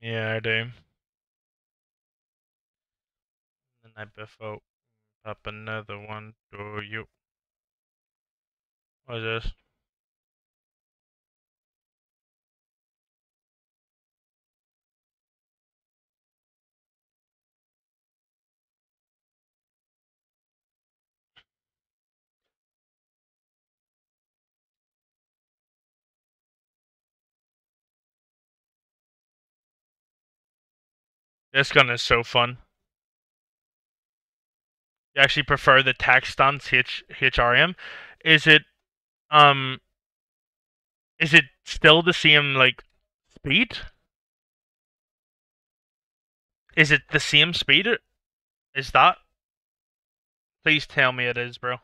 Yeah, I do. And then I biff out. Up another one to you. What is this? This gun is so fun. You actually prefer the tac stance H HRM? Is it um is it still the same like speed? Is it the same speed? Is that? Please tell me it is, bro.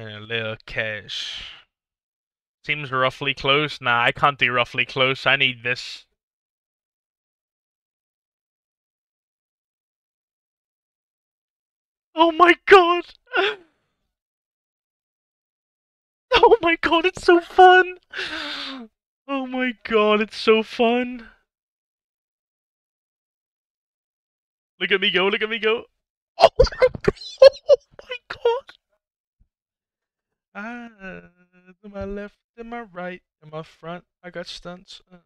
And a little cash. Seems roughly close. Nah, I can't do roughly close. I need this. Oh my god! Oh my god, it's so fun! Oh my god, it's so fun! Look at me go, look at me go! Oh my god! Oh my god! Ah, to my left, to my right, to my front, I got stunts. Uh,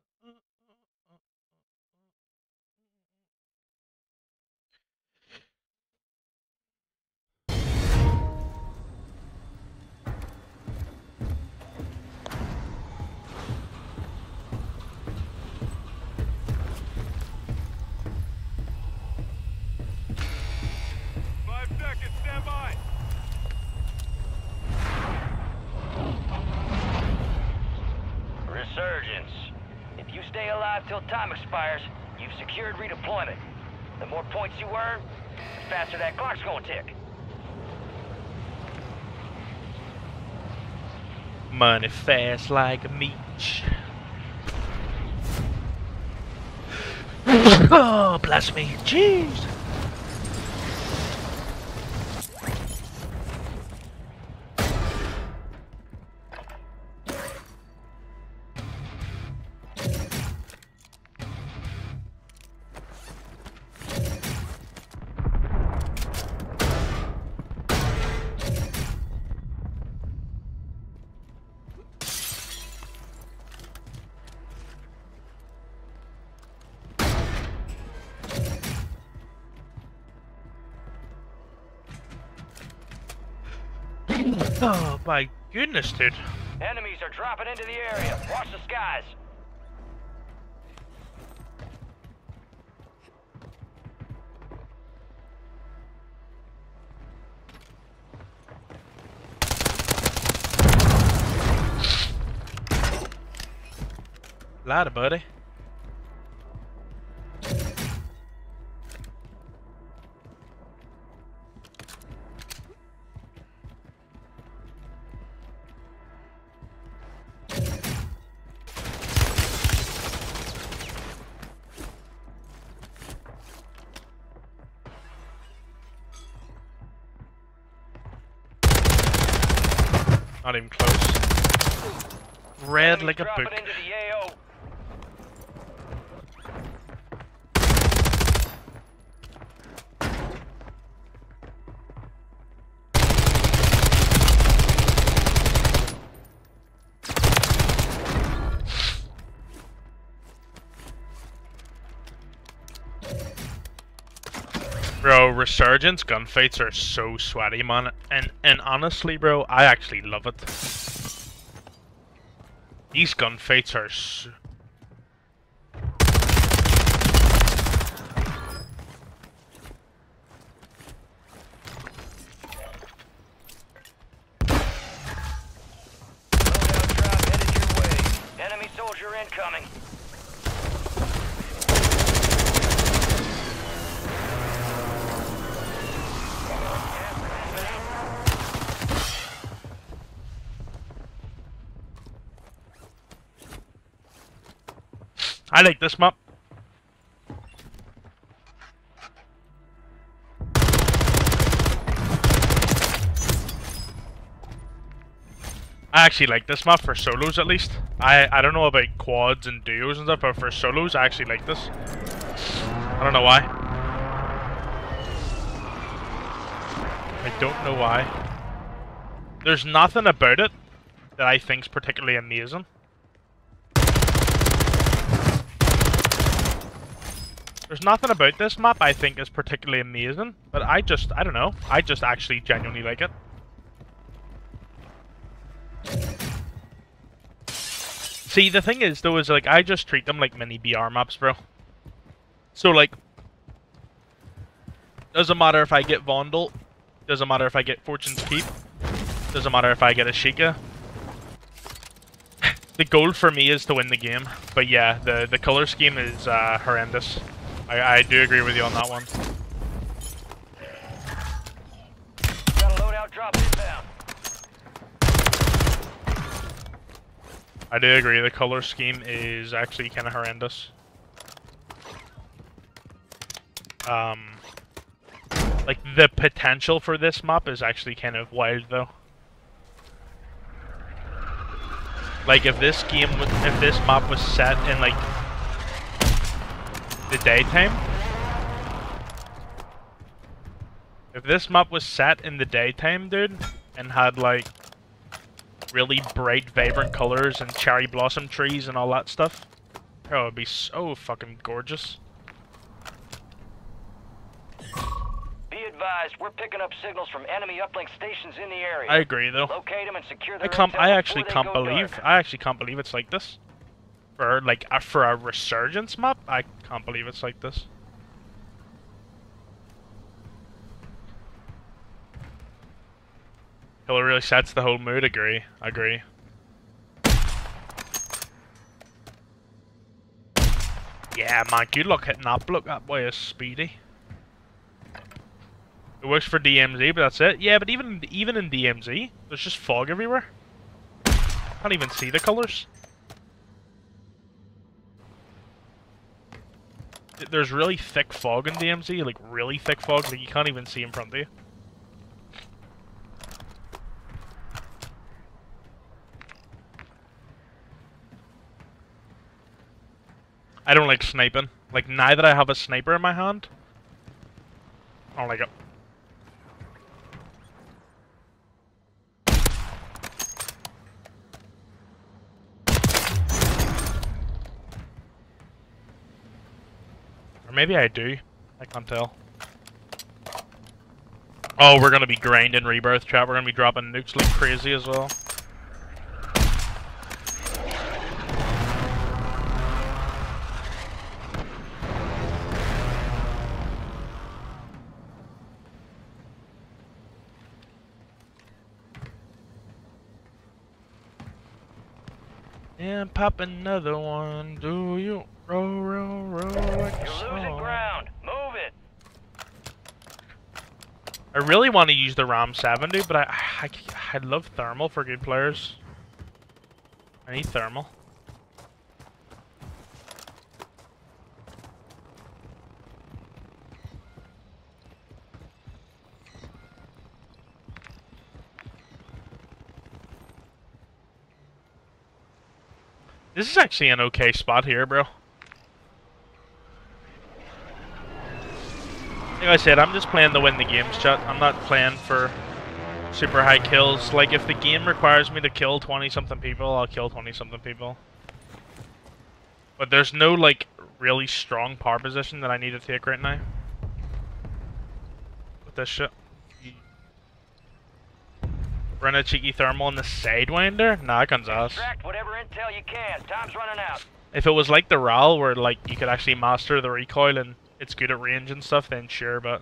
Resurgence. If you stay alive till time expires, you've secured redeployment. The more points you earn, the faster that clock's gonna tick. Money fast like a meat. oh, bless me. Jeez. My goodness, dude. Enemies are dropping into the area. Watch the skies. Ladder, buddy. Resurgence gunfights are so sweaty, man. And and honestly, bro, I actually love it. These gunfights are s Loadout drop headed your way. Enemy soldier incoming. I like this map. I actually like this map for solos at least. I I don't know about quads and duos and stuff, but for solos I actually like this. I don't know why. I don't know why. There's nothing about it that I think's particularly amazing. There's nothing about this map I think is particularly amazing, but I just, I don't know, I just actually genuinely like it. See, the thing is, though, is like, I just treat them like mini BR maps, bro. So, like, doesn't matter if I get Vondel, doesn't matter if I get Fortune's Keep, doesn't matter if I get Ashika. the goal for me is to win the game, but yeah, the, the color scheme is uh, horrendous. I, I do agree with you on that one. Got a loadout drop. I do agree, the color scheme is actually kind of horrendous. Um, like, the potential for this map is actually kind of wild, though. Like, if this game, if this map was set in, like, the daytime, if this map was set in the daytime, dude, and had, like, really bright, vibrant colors and cherry blossom trees and all that stuff. Oh, it'd be so fucking gorgeous. Be advised, we're picking up signals from enemy uplink stations in the area. I agree, though. Locate them and secure I can't. I actually can't believe. dark. I actually can't believe it's like this. For like a, for a resurgence map, I can't believe it's like this. It really sets the whole mood. Agree. Agree. Yeah, man, good luck hitting that block. That boy is speedy. It works for DMZ, but that's it. Yeah, but even even in DMZ, there's just fog everywhere. Can't even see the colors. There's really thick fog in DMZ, like really thick fog, like you can't even see in front of you. I don't like sniping. Like now that I have a sniper in my hand, I don't like it. Maybe I do. I can't tell. Oh, we're gonna be grinding rebirth chat. We're gonna be dropping nukes like crazy as well. Pop another one. Do you roll, roll, roll like You're losing ground. Move it. I really want to use the RAM 7, dude, but I, I, I love thermal for good players. I need thermal. This is actually an okay spot here, bro. Like I said, I'm just playing to win the games, chat. I'm not playing for super high kills. Like, if the game requires me to kill 20-something people, I'll kill 20-something people. But there's no, like, really strong power position that I need to take right now. With this shit. Run a cheeky thermal in the Sidewinder? Nah, that guns ass. Extract whatever intel you can. Time's running out. If it was like the RAAL, where like you could actually master the recoil and it's good at range and stuff, then sure, but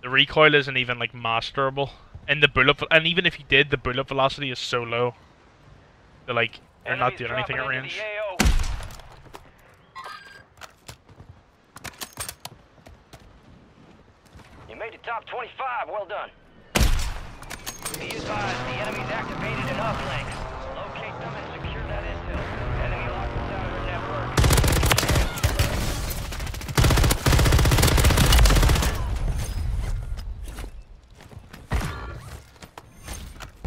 the recoil isn't even like masterable. And the bullet, and even if you did, the bullet velocity is so low. That like you're not doing anything at range. You made the top 25. Well done. Be advised, the enemy's activated an uplink. Locate them and secure that intel. Enemy locked us their network.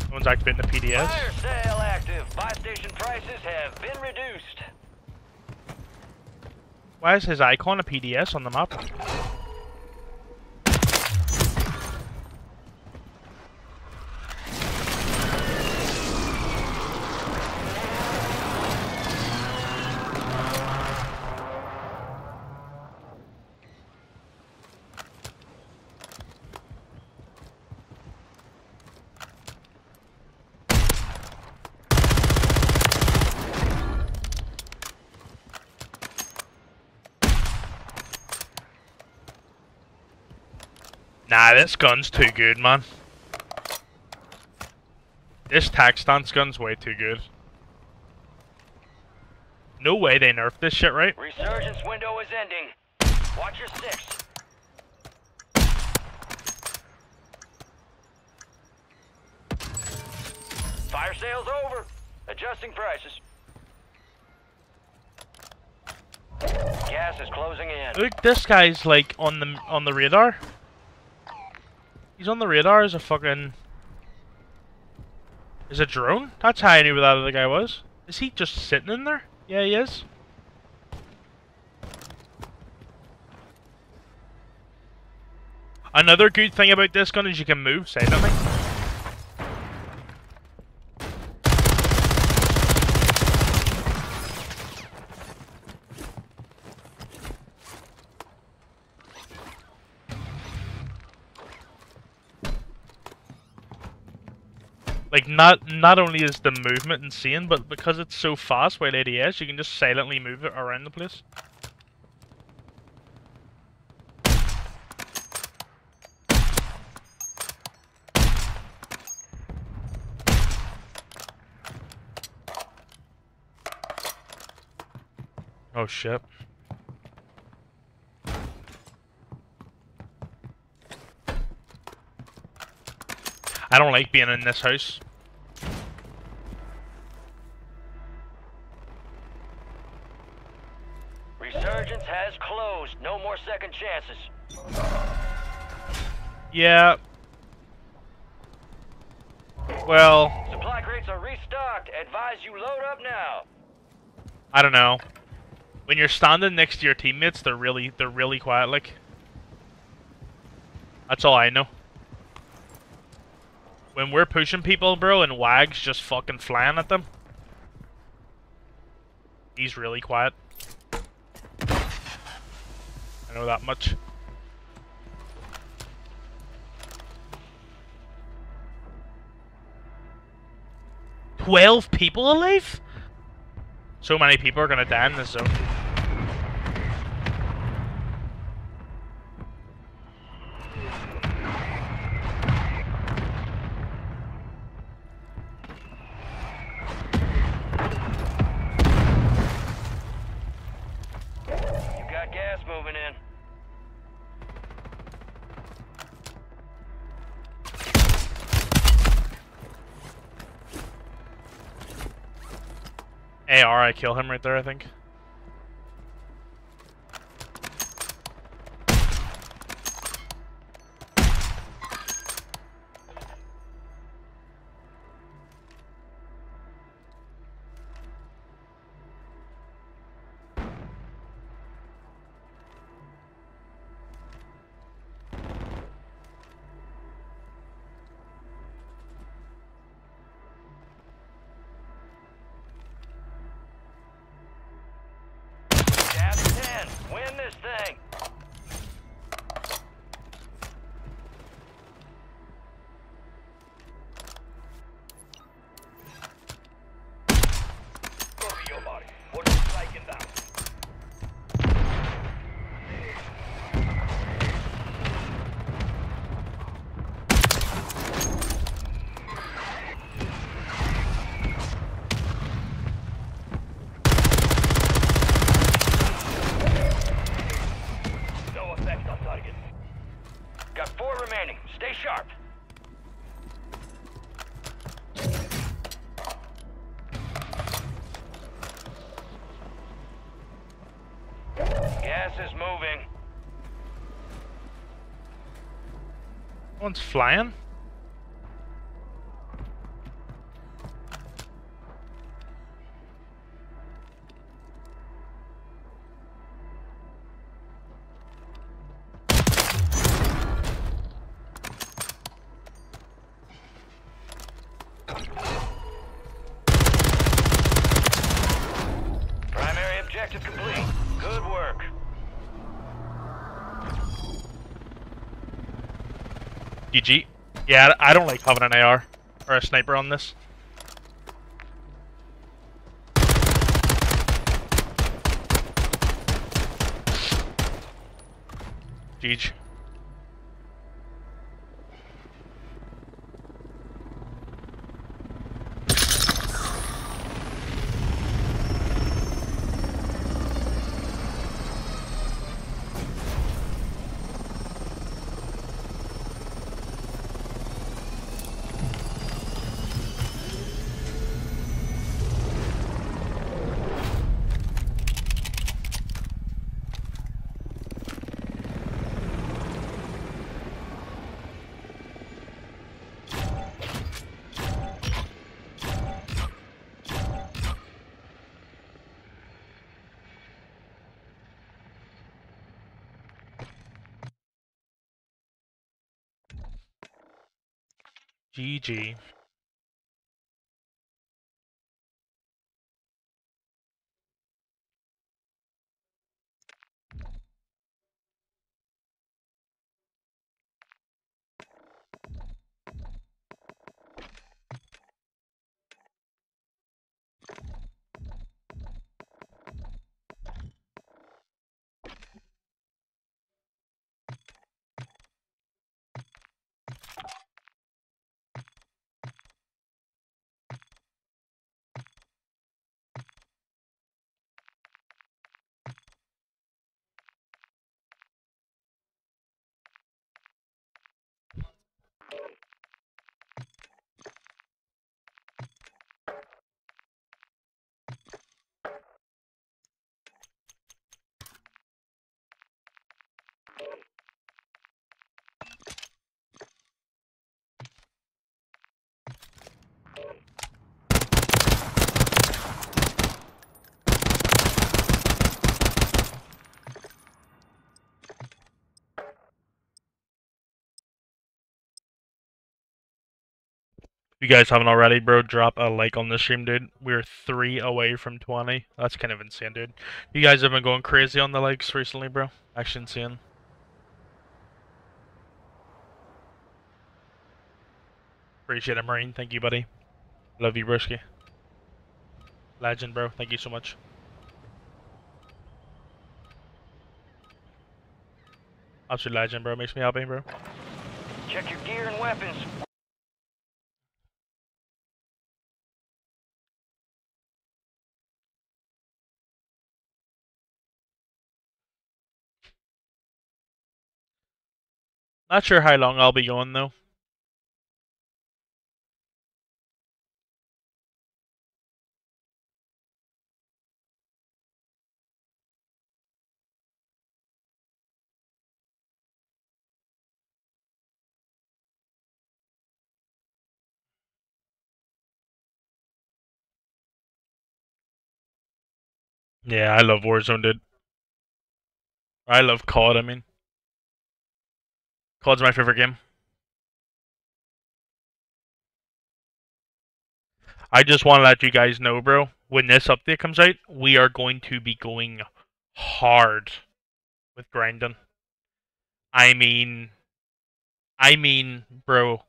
Someone's activating the PDS. Fire sale active. Buy station prices have been reduced. Why is his icon a PDS on the map? Nah, this gun's too good, man. This tac stance gun's way too good. No way they nerfed this shit, right? Resurgence window is ending. Watch your six. Fire sale's over. Adjusting prices. Gas is closing in. Look, this guy's like on the on the radar. He's on the radar as a fucking. Is a drone? That's how I knew where that other guy was. Is he just sitting in there? Yeah, he is. Another good thing about this gun is you can move silently. Not not only is the movement insane, but because it's so fast while ADS, you can just silently move it around the place. Oh shit. I don't like being in this house. Yeah. Well, Supply crates are restocked. Advise you load up now. I don't know. When you're standing next to your teammates, they're really they're really quiet like. That's all I know. When we're pushing people, bro, and Wag's just fucking flying at them. He's really quiet. I know that much. Twelve people alive? So many people are gonna die in this zone. Kill him right there, I think. Flying. Yeah, I don't like having an AR or a sniper on this. GG. You guys haven't already, bro, drop a like on this stream, dude. We're three away from 20. That's kind of insane, dude. You guys have been going crazy on the likes recently, bro. Actually insane. Appreciate it, Marine. Thank you, buddy. Love you, Brisky. Legend, bro. Thank you so much. Absolute legend, bro. Makes me happy, bro. Check your gear and weapons. Not sure how long I'll be going, though. Yeah, I love Warzone, dude. I love COD, I mean. COD's my favorite game. I just want to let you guys know, bro, when this update comes out, we are going to be going hard with grinding. I mean, I mean, bro.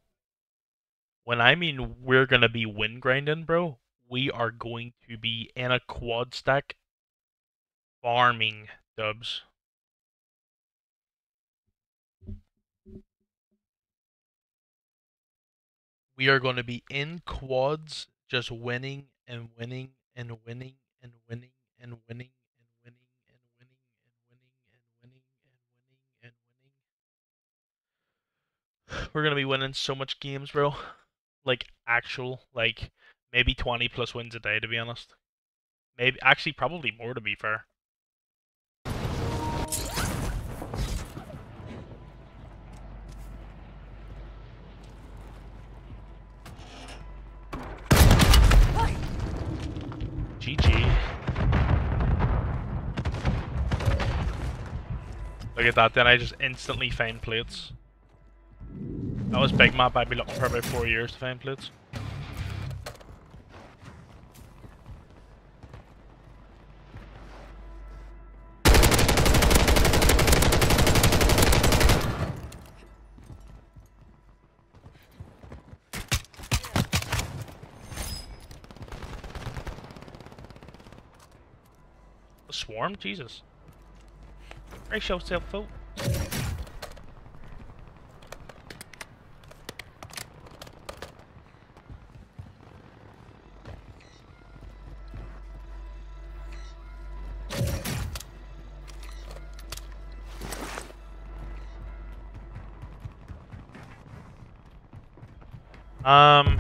When I mean we're gonna be win grinding, bro, we are going to be in a quad stack farming dubs. We are going to be in quads, just winning and winning and winning and winning and winning and winning and winning and winning and winning and winning and winning. We're gonna be winning so much games, bro. Like actual, like maybe twenty plus wins a day, to be honest. Maybe actually probably more to be fair. Look at that, then I just instantly find plates. That was big map, I'd be looking for about four years to find plates. A swarm? Jesus. Brace yourself, fool. Um,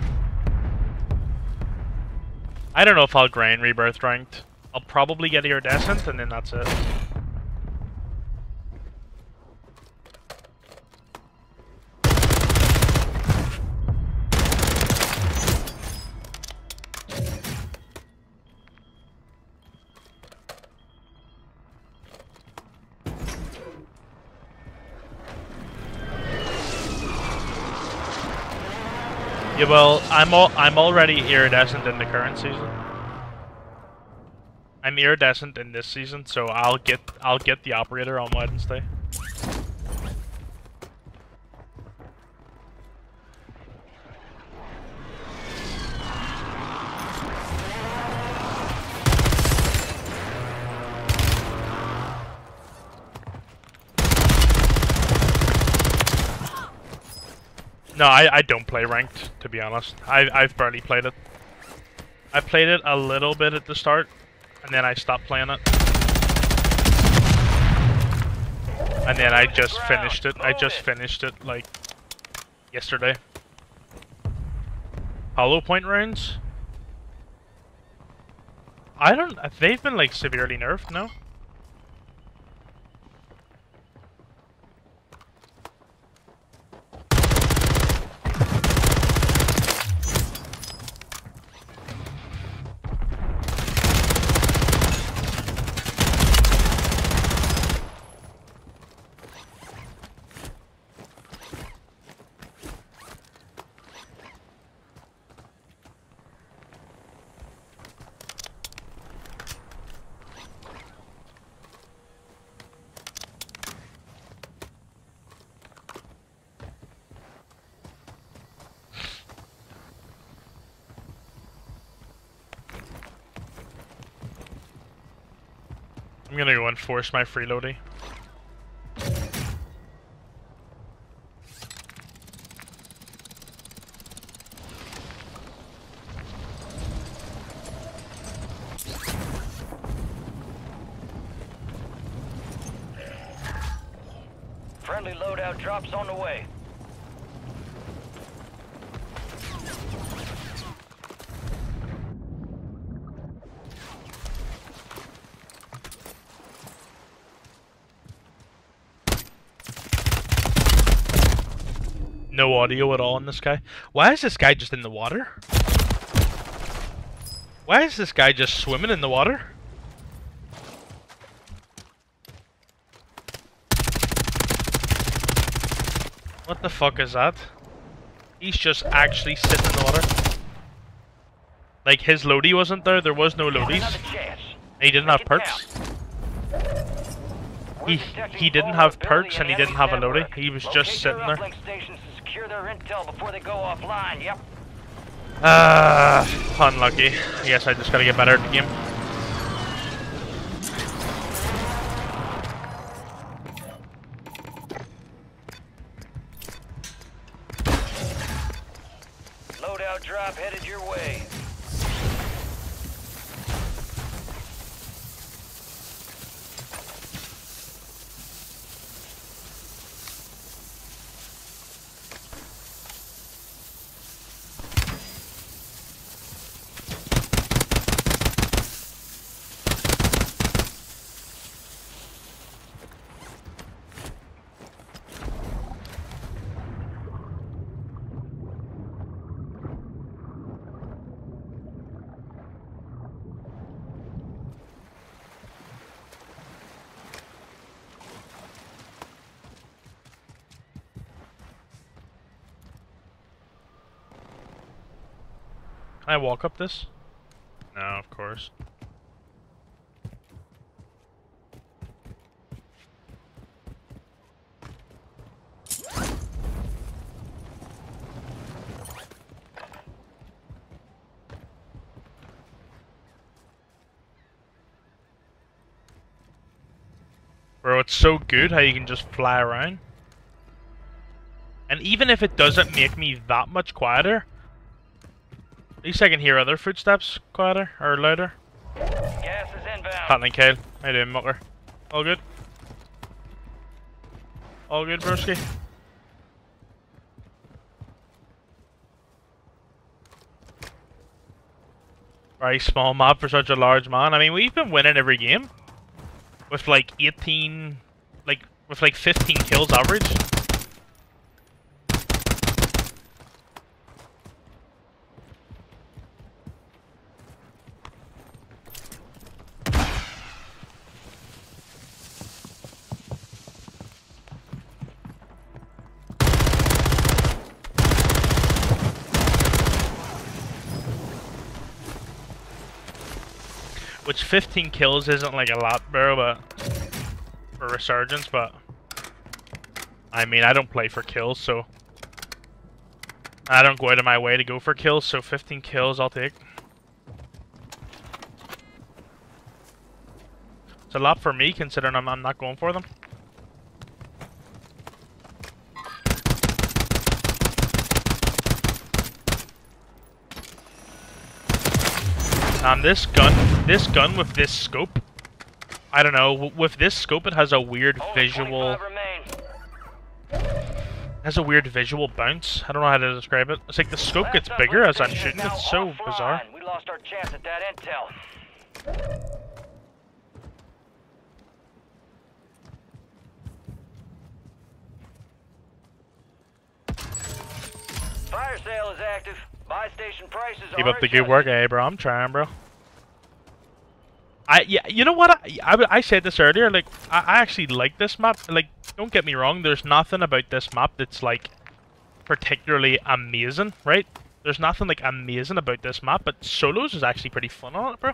I don't know if I'll grind rebirth ranked. I'll probably get iridescent and then that's it. Well, I'm all I'm already iridescent in the current season. I'm iridescent in this season, so I'll get I'll get the operator on Wednesday. No, I, I don't play ranked, to be honest. I, I've barely played it. I played it a little bit at the start, and then I stopped playing it. And then I just finished it. I just finished it, like, yesterday. Hollow point rounds? I don't... They've been, like, severely nerfed, no? Force my freeloading. Friendly loadout drops on the way. No audio at all in this guy. Why is this guy just in the water? Why is this guy just swimming in the water? What the fuck is that? He's just actually sitting in the water. Like his loadie wasn't there, there was no loadies. He didn't have perks. He he didn't have perks and he didn't have a loadie. He was just sitting there. Secure their intel before they go offline. Yep. Ah, unlucky. I guess I just gotta get better at the game. Loadout drop headed your way. Can I walk up this? No, of course. Bro, it's so good how you can just fly around. And even if it doesn't make me that much quieter, least I can hear other footsteps quieter or louder. Gas is inbound. Hotline Kale. How you doing, Mucker? All good? All good, broski? Very small map for such a large man. I mean, we've been winning every game. With like 18... Like, with like 15 kills average. Which 15 kills isn't like a lot, bro, but for resurgence, but I mean, I don't play for kills, so I don't go out of my way to go for kills, so 15 kills I'll take. It's a lot for me, considering I'm, I'm not going for them. Um, this gun, this gun with this scope, I don't know, with this scope it has a weird visual, 25 has a weird visual bounce. I don't know how to describe it. It's like the scope gets bigger as I'm shooting. It's so bizarre. We lost our chance at that intel. Fire sale is active. Buy station prices Keep up the good work, adjusted. eh, bro? I'm trying, bro. I yeah, you know what? I, I, I said this earlier. Like, I, I actually like this map. Like, don't get me wrong. There's nothing about this map that's like particularly amazing, right? There's nothing like amazing about this map, but solos is actually pretty fun on it, bro.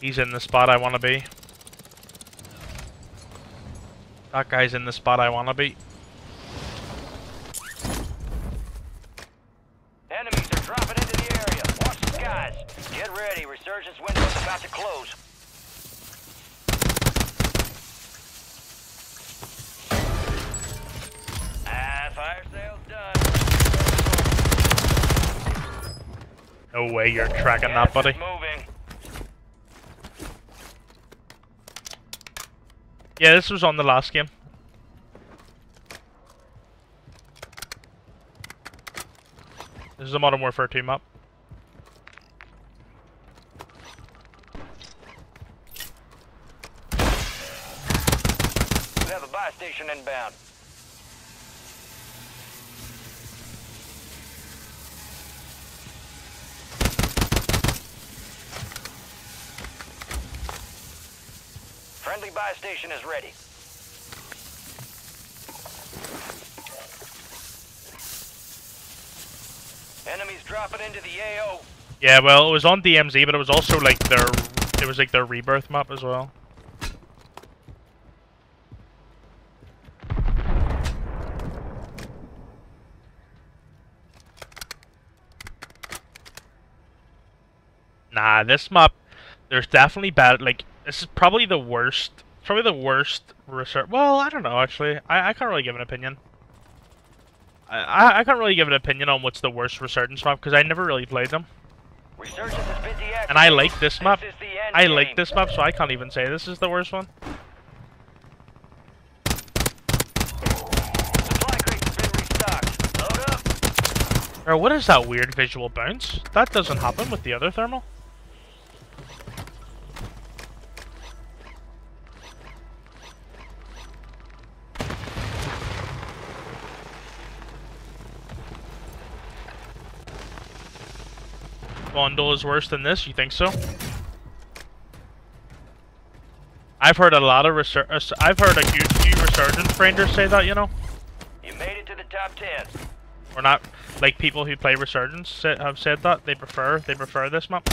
He's in the spot I want to be. That guy's in the spot I want to be. Enemies are dropping into the area. Watch the skies. Get ready. Resurgence window's about to close. Ah, fire sale's done. No way you're tracking that, buddy. is moving. Yeah, this was on the last game. This is a Modern Warfare 2 map. We have a buy station inbound. Friendly buy station is ready. Enemies dropping into the AO. Yeah, well, it was on DMZ, but it was also like their, it was like their rebirth map as well. Nah, this map, there's definitely bad. Like, this is probably the worst. Probably the worst research. Well, I don't know actually. I I can't really give an opinion. I I, can't really give an opinion on what's the worst resurgence map because I never really played them. Resurgence has been deactivated. And I like this map. This is the end I game. like this map, so I can't even say this is the worst one. Supply crates have been restocked. Load up. Or what is that weird visual bounce? That doesn't happen with the other thermal. Vondel is worse than this, you think so? I've heard a lot of resur- uh, I've heard a few, few resurgence rangers say that, you know? You made it to the top ten. Or not, like people who play Resurgence have said that they prefer they prefer this map.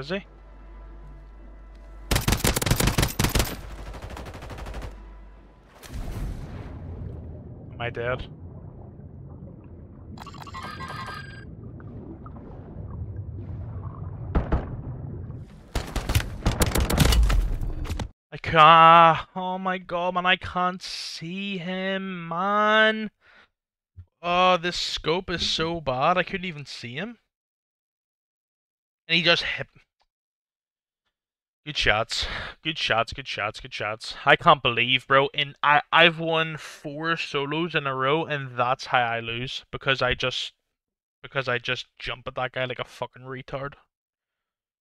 Is he? Am I dead? I can't. Oh my god, man! I can't see him, man. Oh, this scope is so bad. I couldn't even see him. And he just hit. Good shots. Good shots, good shots, good shots. I can't believe, bro. In I I've won four solos in a row and that's how I lose because I just because I just jump at that guy like a fucking retard.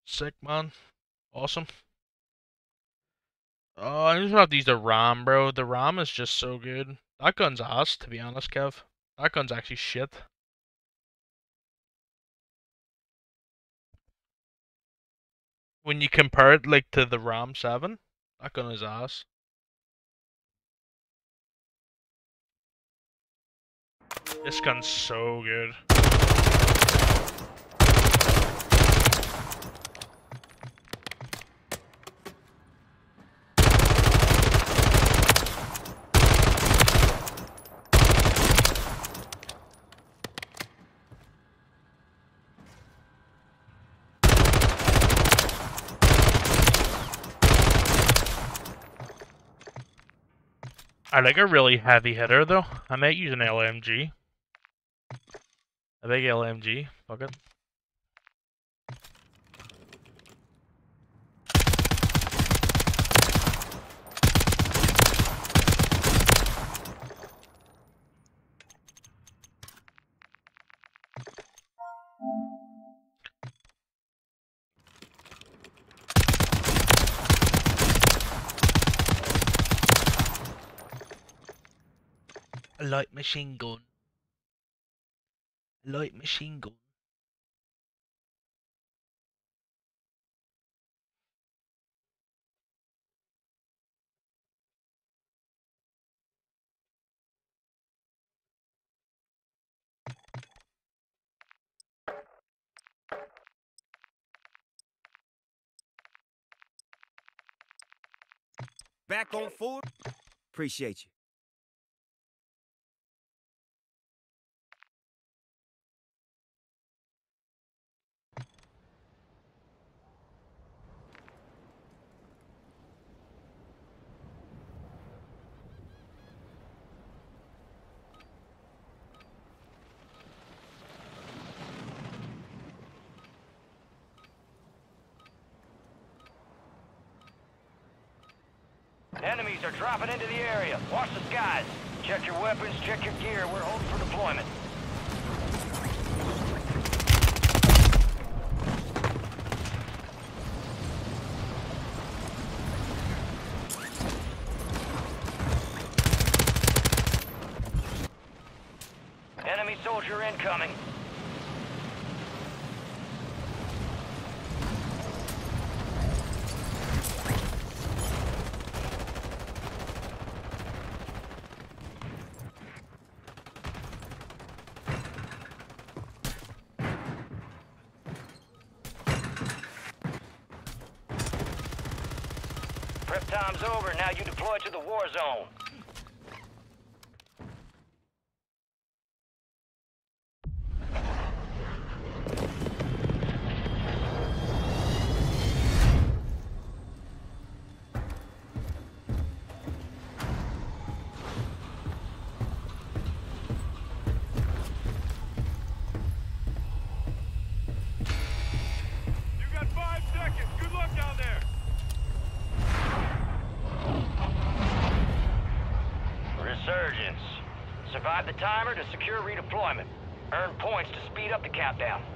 Sick, man. Awesome. Oh, I just have to use the RAM, bro. The RAM is just so good. That gun's ass, to be honest, Kev. That gun's actually shit. When you compare it like to the Ram 7, that gun is ass. This gun's so good. I like a really heavy hitter though. I might use an LMG. A big LMG. Fuck it. Machine gun. Light machine gun. Back on full. Appreciate you. Enemies are dropping into the area. Watch the skies. Check your weapons, check your gear. We're holding for deployment. Enemy soldier incoming. Prep time's over. Now you deploy to the war zone. Up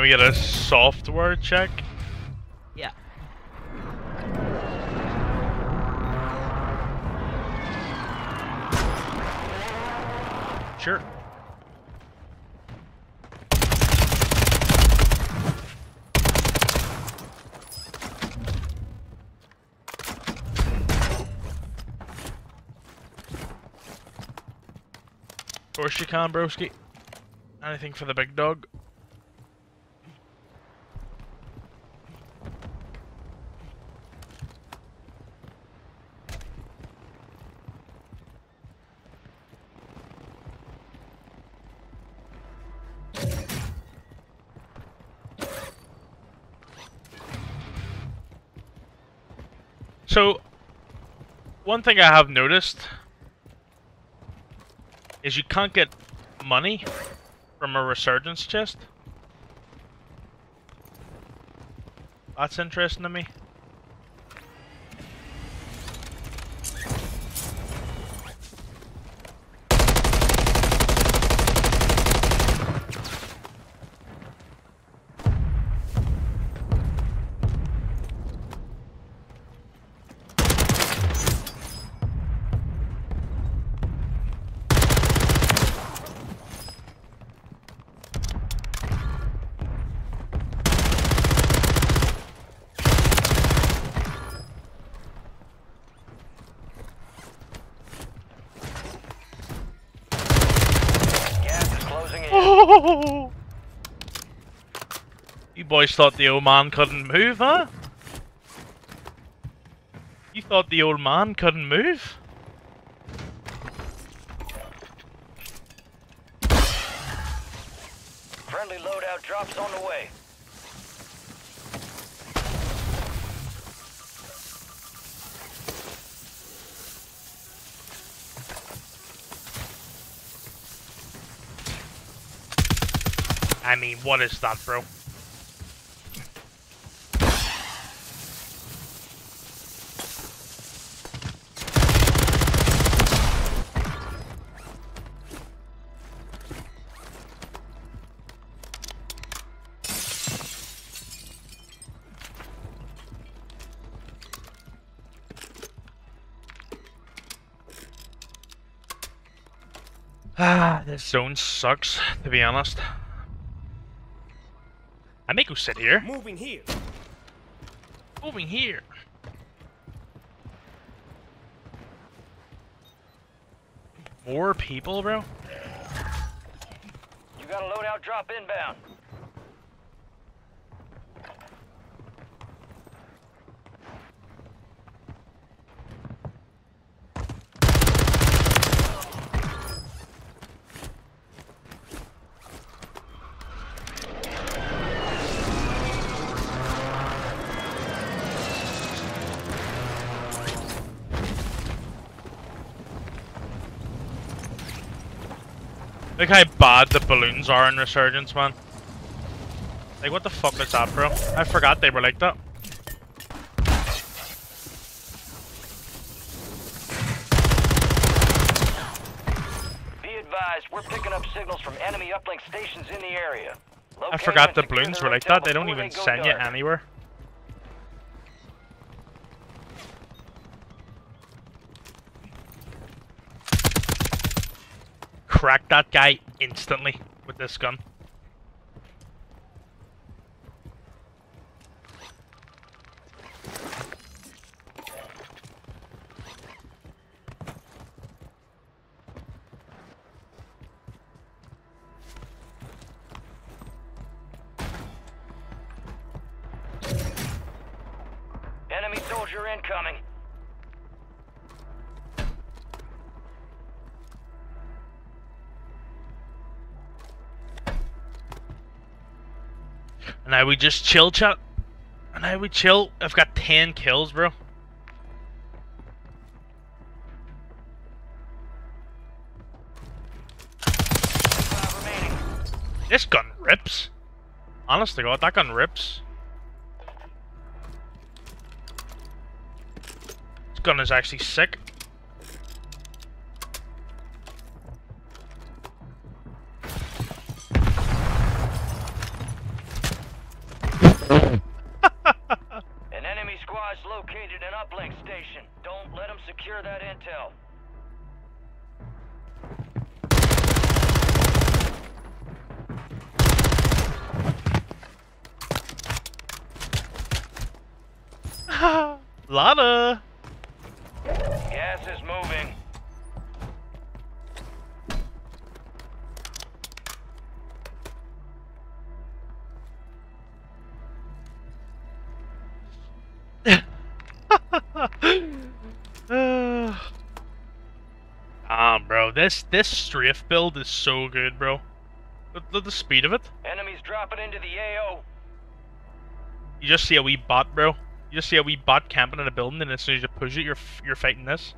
Can we get a software check? Yeah. Sure. Of course you can, broski. Anything for the big dog. One thing I have noticed is you can't get money from a resurgence chest. That's interesting to me. Gas is closing in. You boys thought the old man couldn't move, huh? You thought the old man couldn't move? Friendly loadout drops on the way. I mean, what is that, bro? Zone sucks, to be honest. I make you sit here. Moving here. Moving here. More people, bro? You got a loadout drop inbound. Bad the balloons are in Resurgence, man. Like, what the fuck is that, bro? I forgot they were like that. Be advised, we're picking up signals from enemy uplink stations in the area. I forgot the balloons were like that. They don't even send you anywhere. Crack that guy instantly with this gun. We just chill, chat. And now we chill. I've got 10 kills, bro. This gun rips. Honest to God, that gun rips. This gun is actually sick. This this strafe build is so good, bro. Look, look at the speed of it. Enemies dropping into the AO. You just see a wee bot, bro. You just see a wee bot camping in a building, and as soon as you push it, you're you're fighting this.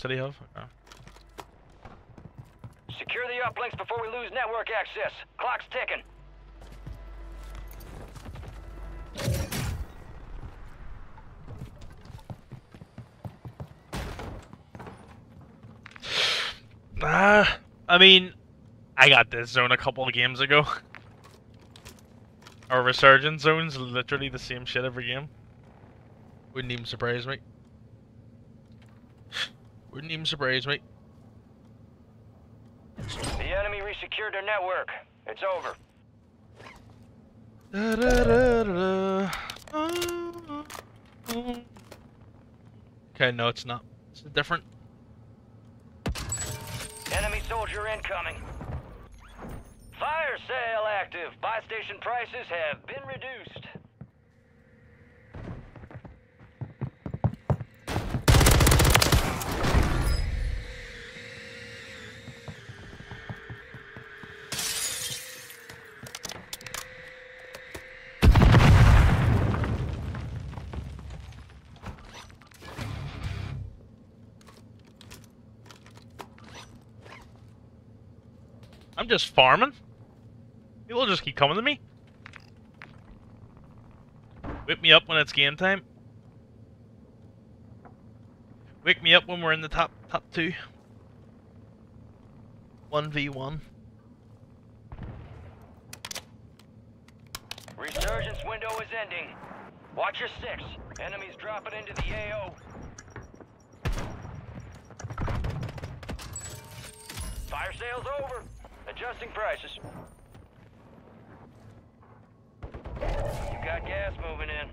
Perks did he have? Okay. Secure the uplinks before we lose network access. Clock's ticking. Ah, I mean, I got this zone a couple of games ago. Our resurgence zone's literally the same shit every game. Wouldn't even surprise me. Wouldn't even surprise me. The enemy resecured their network. It's over. Da, da, da. Okay, no, it's not. It's different. Enemy soldier incoming. Fire sale active. Buy station prices have been reduced. I'm just farming. People just keep coming to me. Whip me up when it's game time. Wake me up when we're in the top top two. 1v1. Resurgence window is ending. Watch your six. Enemies dropping into the AO. Fire sales over. Adjusting prices. You got gas moving in.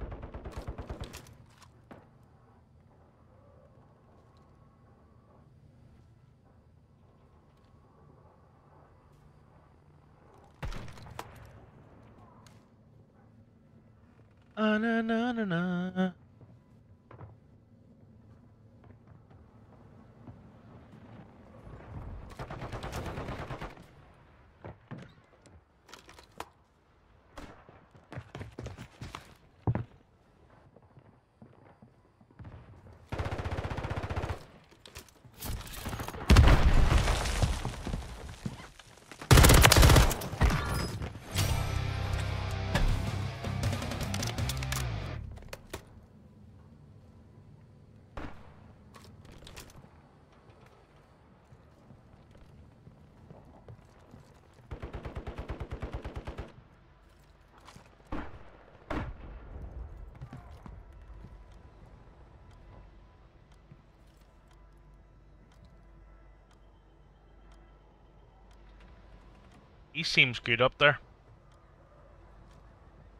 Ah, na, na, na, na. He seems good up there.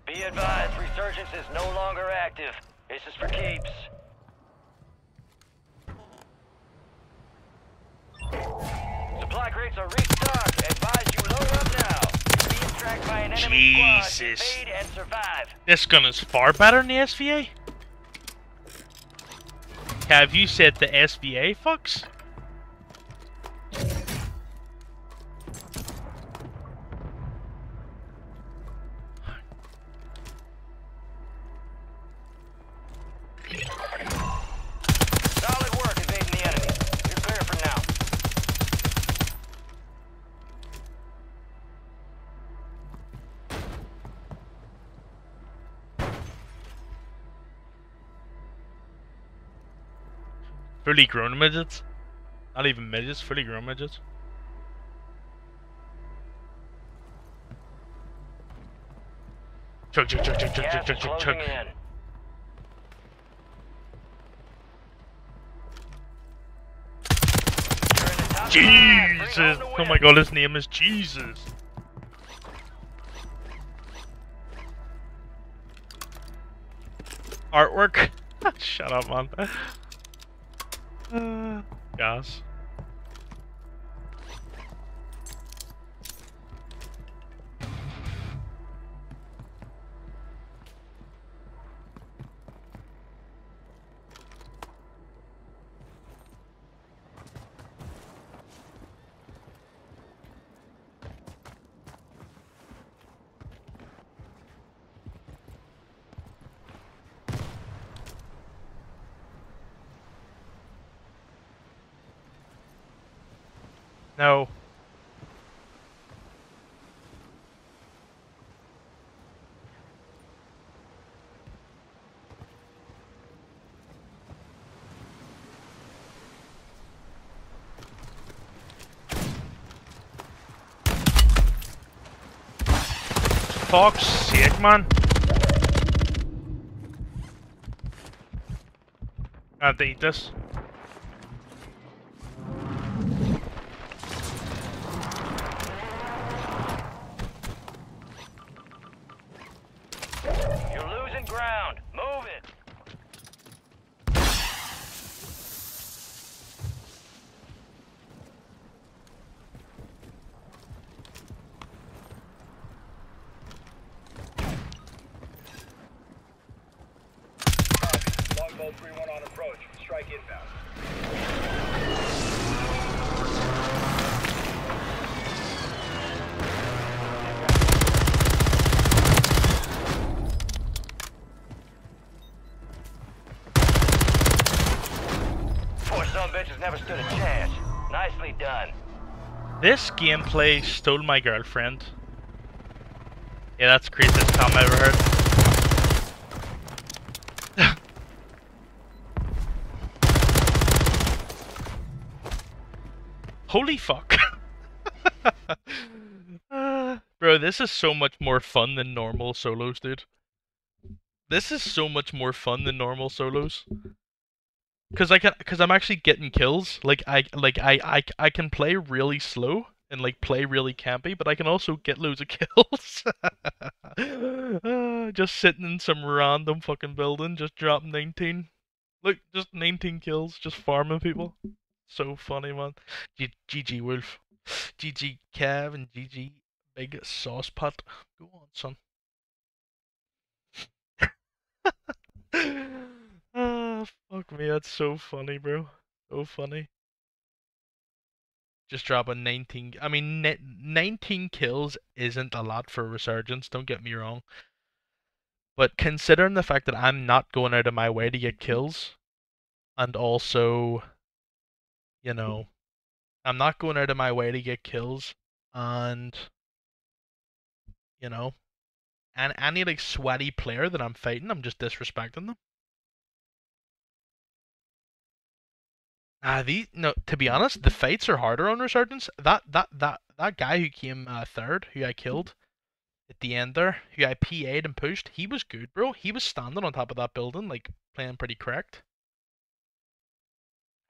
Be advised, Resurgence is no longer active. This is for keeps. Supply crates are restocked. Advise you load up now. Being tracked by an enemy squad. Jesus. Evade and survive. This gun is far better than the SVA. Have you said the SVA, fucks? Fully grown midgets. Not even midgets, fully grown midgets. Chug, chug, chug, chug, chug, chug, chug, chug, chug. Jesus! Oh my god, his name is Jesus. Artwork? Shut up, man. Uh, gas. Fuck's sake, man. I have to eat this. Gameplay stole my girlfriend. Yeah, that's the craziest I ever heard. Holy fuck. Uh, bro, this is so much more fun than normal solos, dude. This is so much more fun than normal solos. Cause I can, cause I'm actually getting kills. Like I, like I, I, I can play really slow and like play really campy, but I can also get loads of kills. Uh, just sitting in some random fucking building, just dropping 19. Look, just 19 kills, just farming people. So funny, man. G- GG Wolf. GG Cav and GG Big Sauce Pot. Go on, son. ah, fuck me, that's so funny, bro. So funny. Just drop a 19. I mean, 19 kills isn't a lot for Resurgence, don't get me wrong. But considering the fact that I'm not going out of my way to get mm-hmm. kills, and also, you know, mm-hmm. I'm not going out of my way to get kills, and, you know, and any like sweaty player that I'm fighting, I'm just disrespecting them. Ah, the no. To be honest, the fights are harder on Resurgence. That that that that guy who came uh, third, who I killed at the end there, who I PA'd and pushed, he was good, bro. He was standing on top of that building, like playing pretty correct.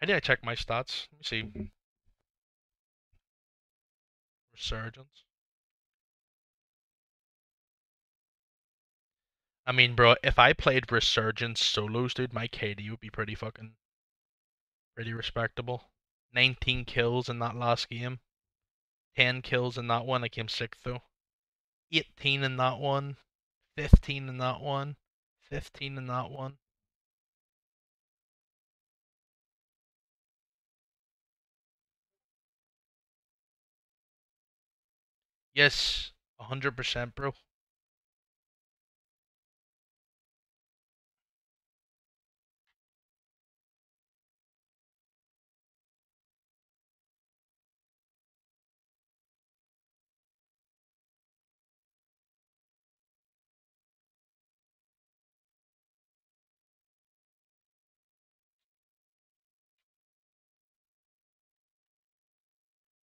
How do I check my stats? Let me see. Resurgence. I mean, bro, if I played Resurgence solos, dude, my KD would be pretty fucking, pretty respectable. 19 kills in that last game. 10 kills in that one. I came sixth though. 18 in that one. 15 in that one. 15 in that one. Yes, 100%, bro.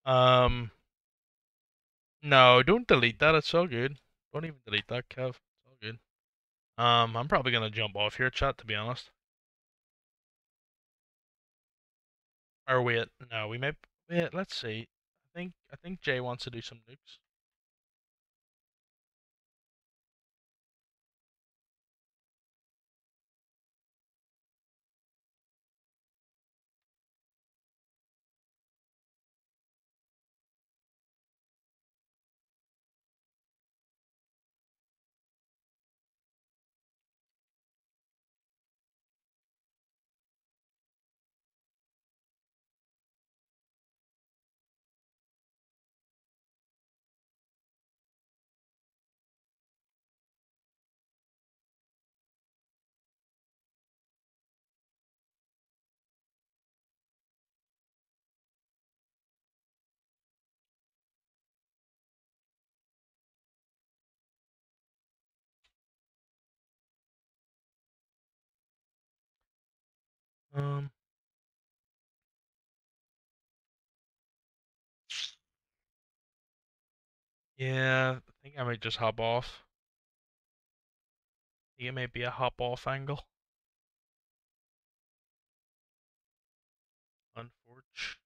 Um, no, don't delete that. It's all good. Don't even delete that, Kev. It's all good. Um, I'm probably gonna jump off here, chat. To be honest. Or wait, no, we may. Wait, let's see. I think I think Jay wants to do some nukes. Yeah, I think I might just hop off. It may be a hop off angle. Unfortunate.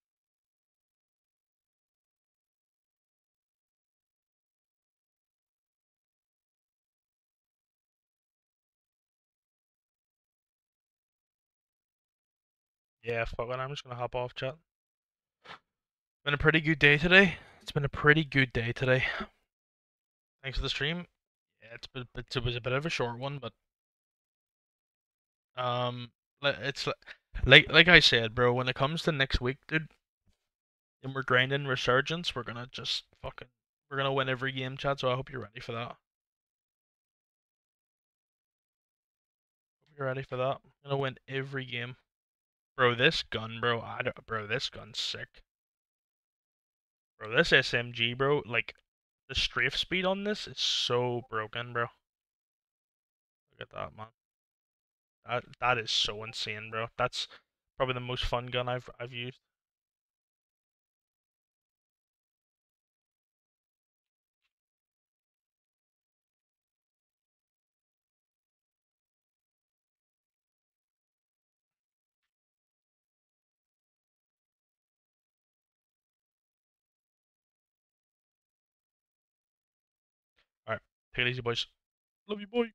Yeah, fuck it. I'm just gonna hop off, chat. Been a pretty good day today. It's been a pretty good day today. Thanks for the stream. Yeah, it's been, it was a bit of a short one, but um, it's like like I said, bro. When it comes to next week, dude, and we're grinding resurgence, we're gonna just fucking we're gonna win every game, chat. So I hope you're ready for that. You're ready for that. I'm gonna win every game, bro. This gun, bro. I don't, bro. This gun's sick. Bro, this SMG, bro, like the strafe speed on this is so broken, bro. Look at that, man. That that is so insane, bro. That's probably the most fun gun I've I've used. Take it easy, boys. Love you, boy.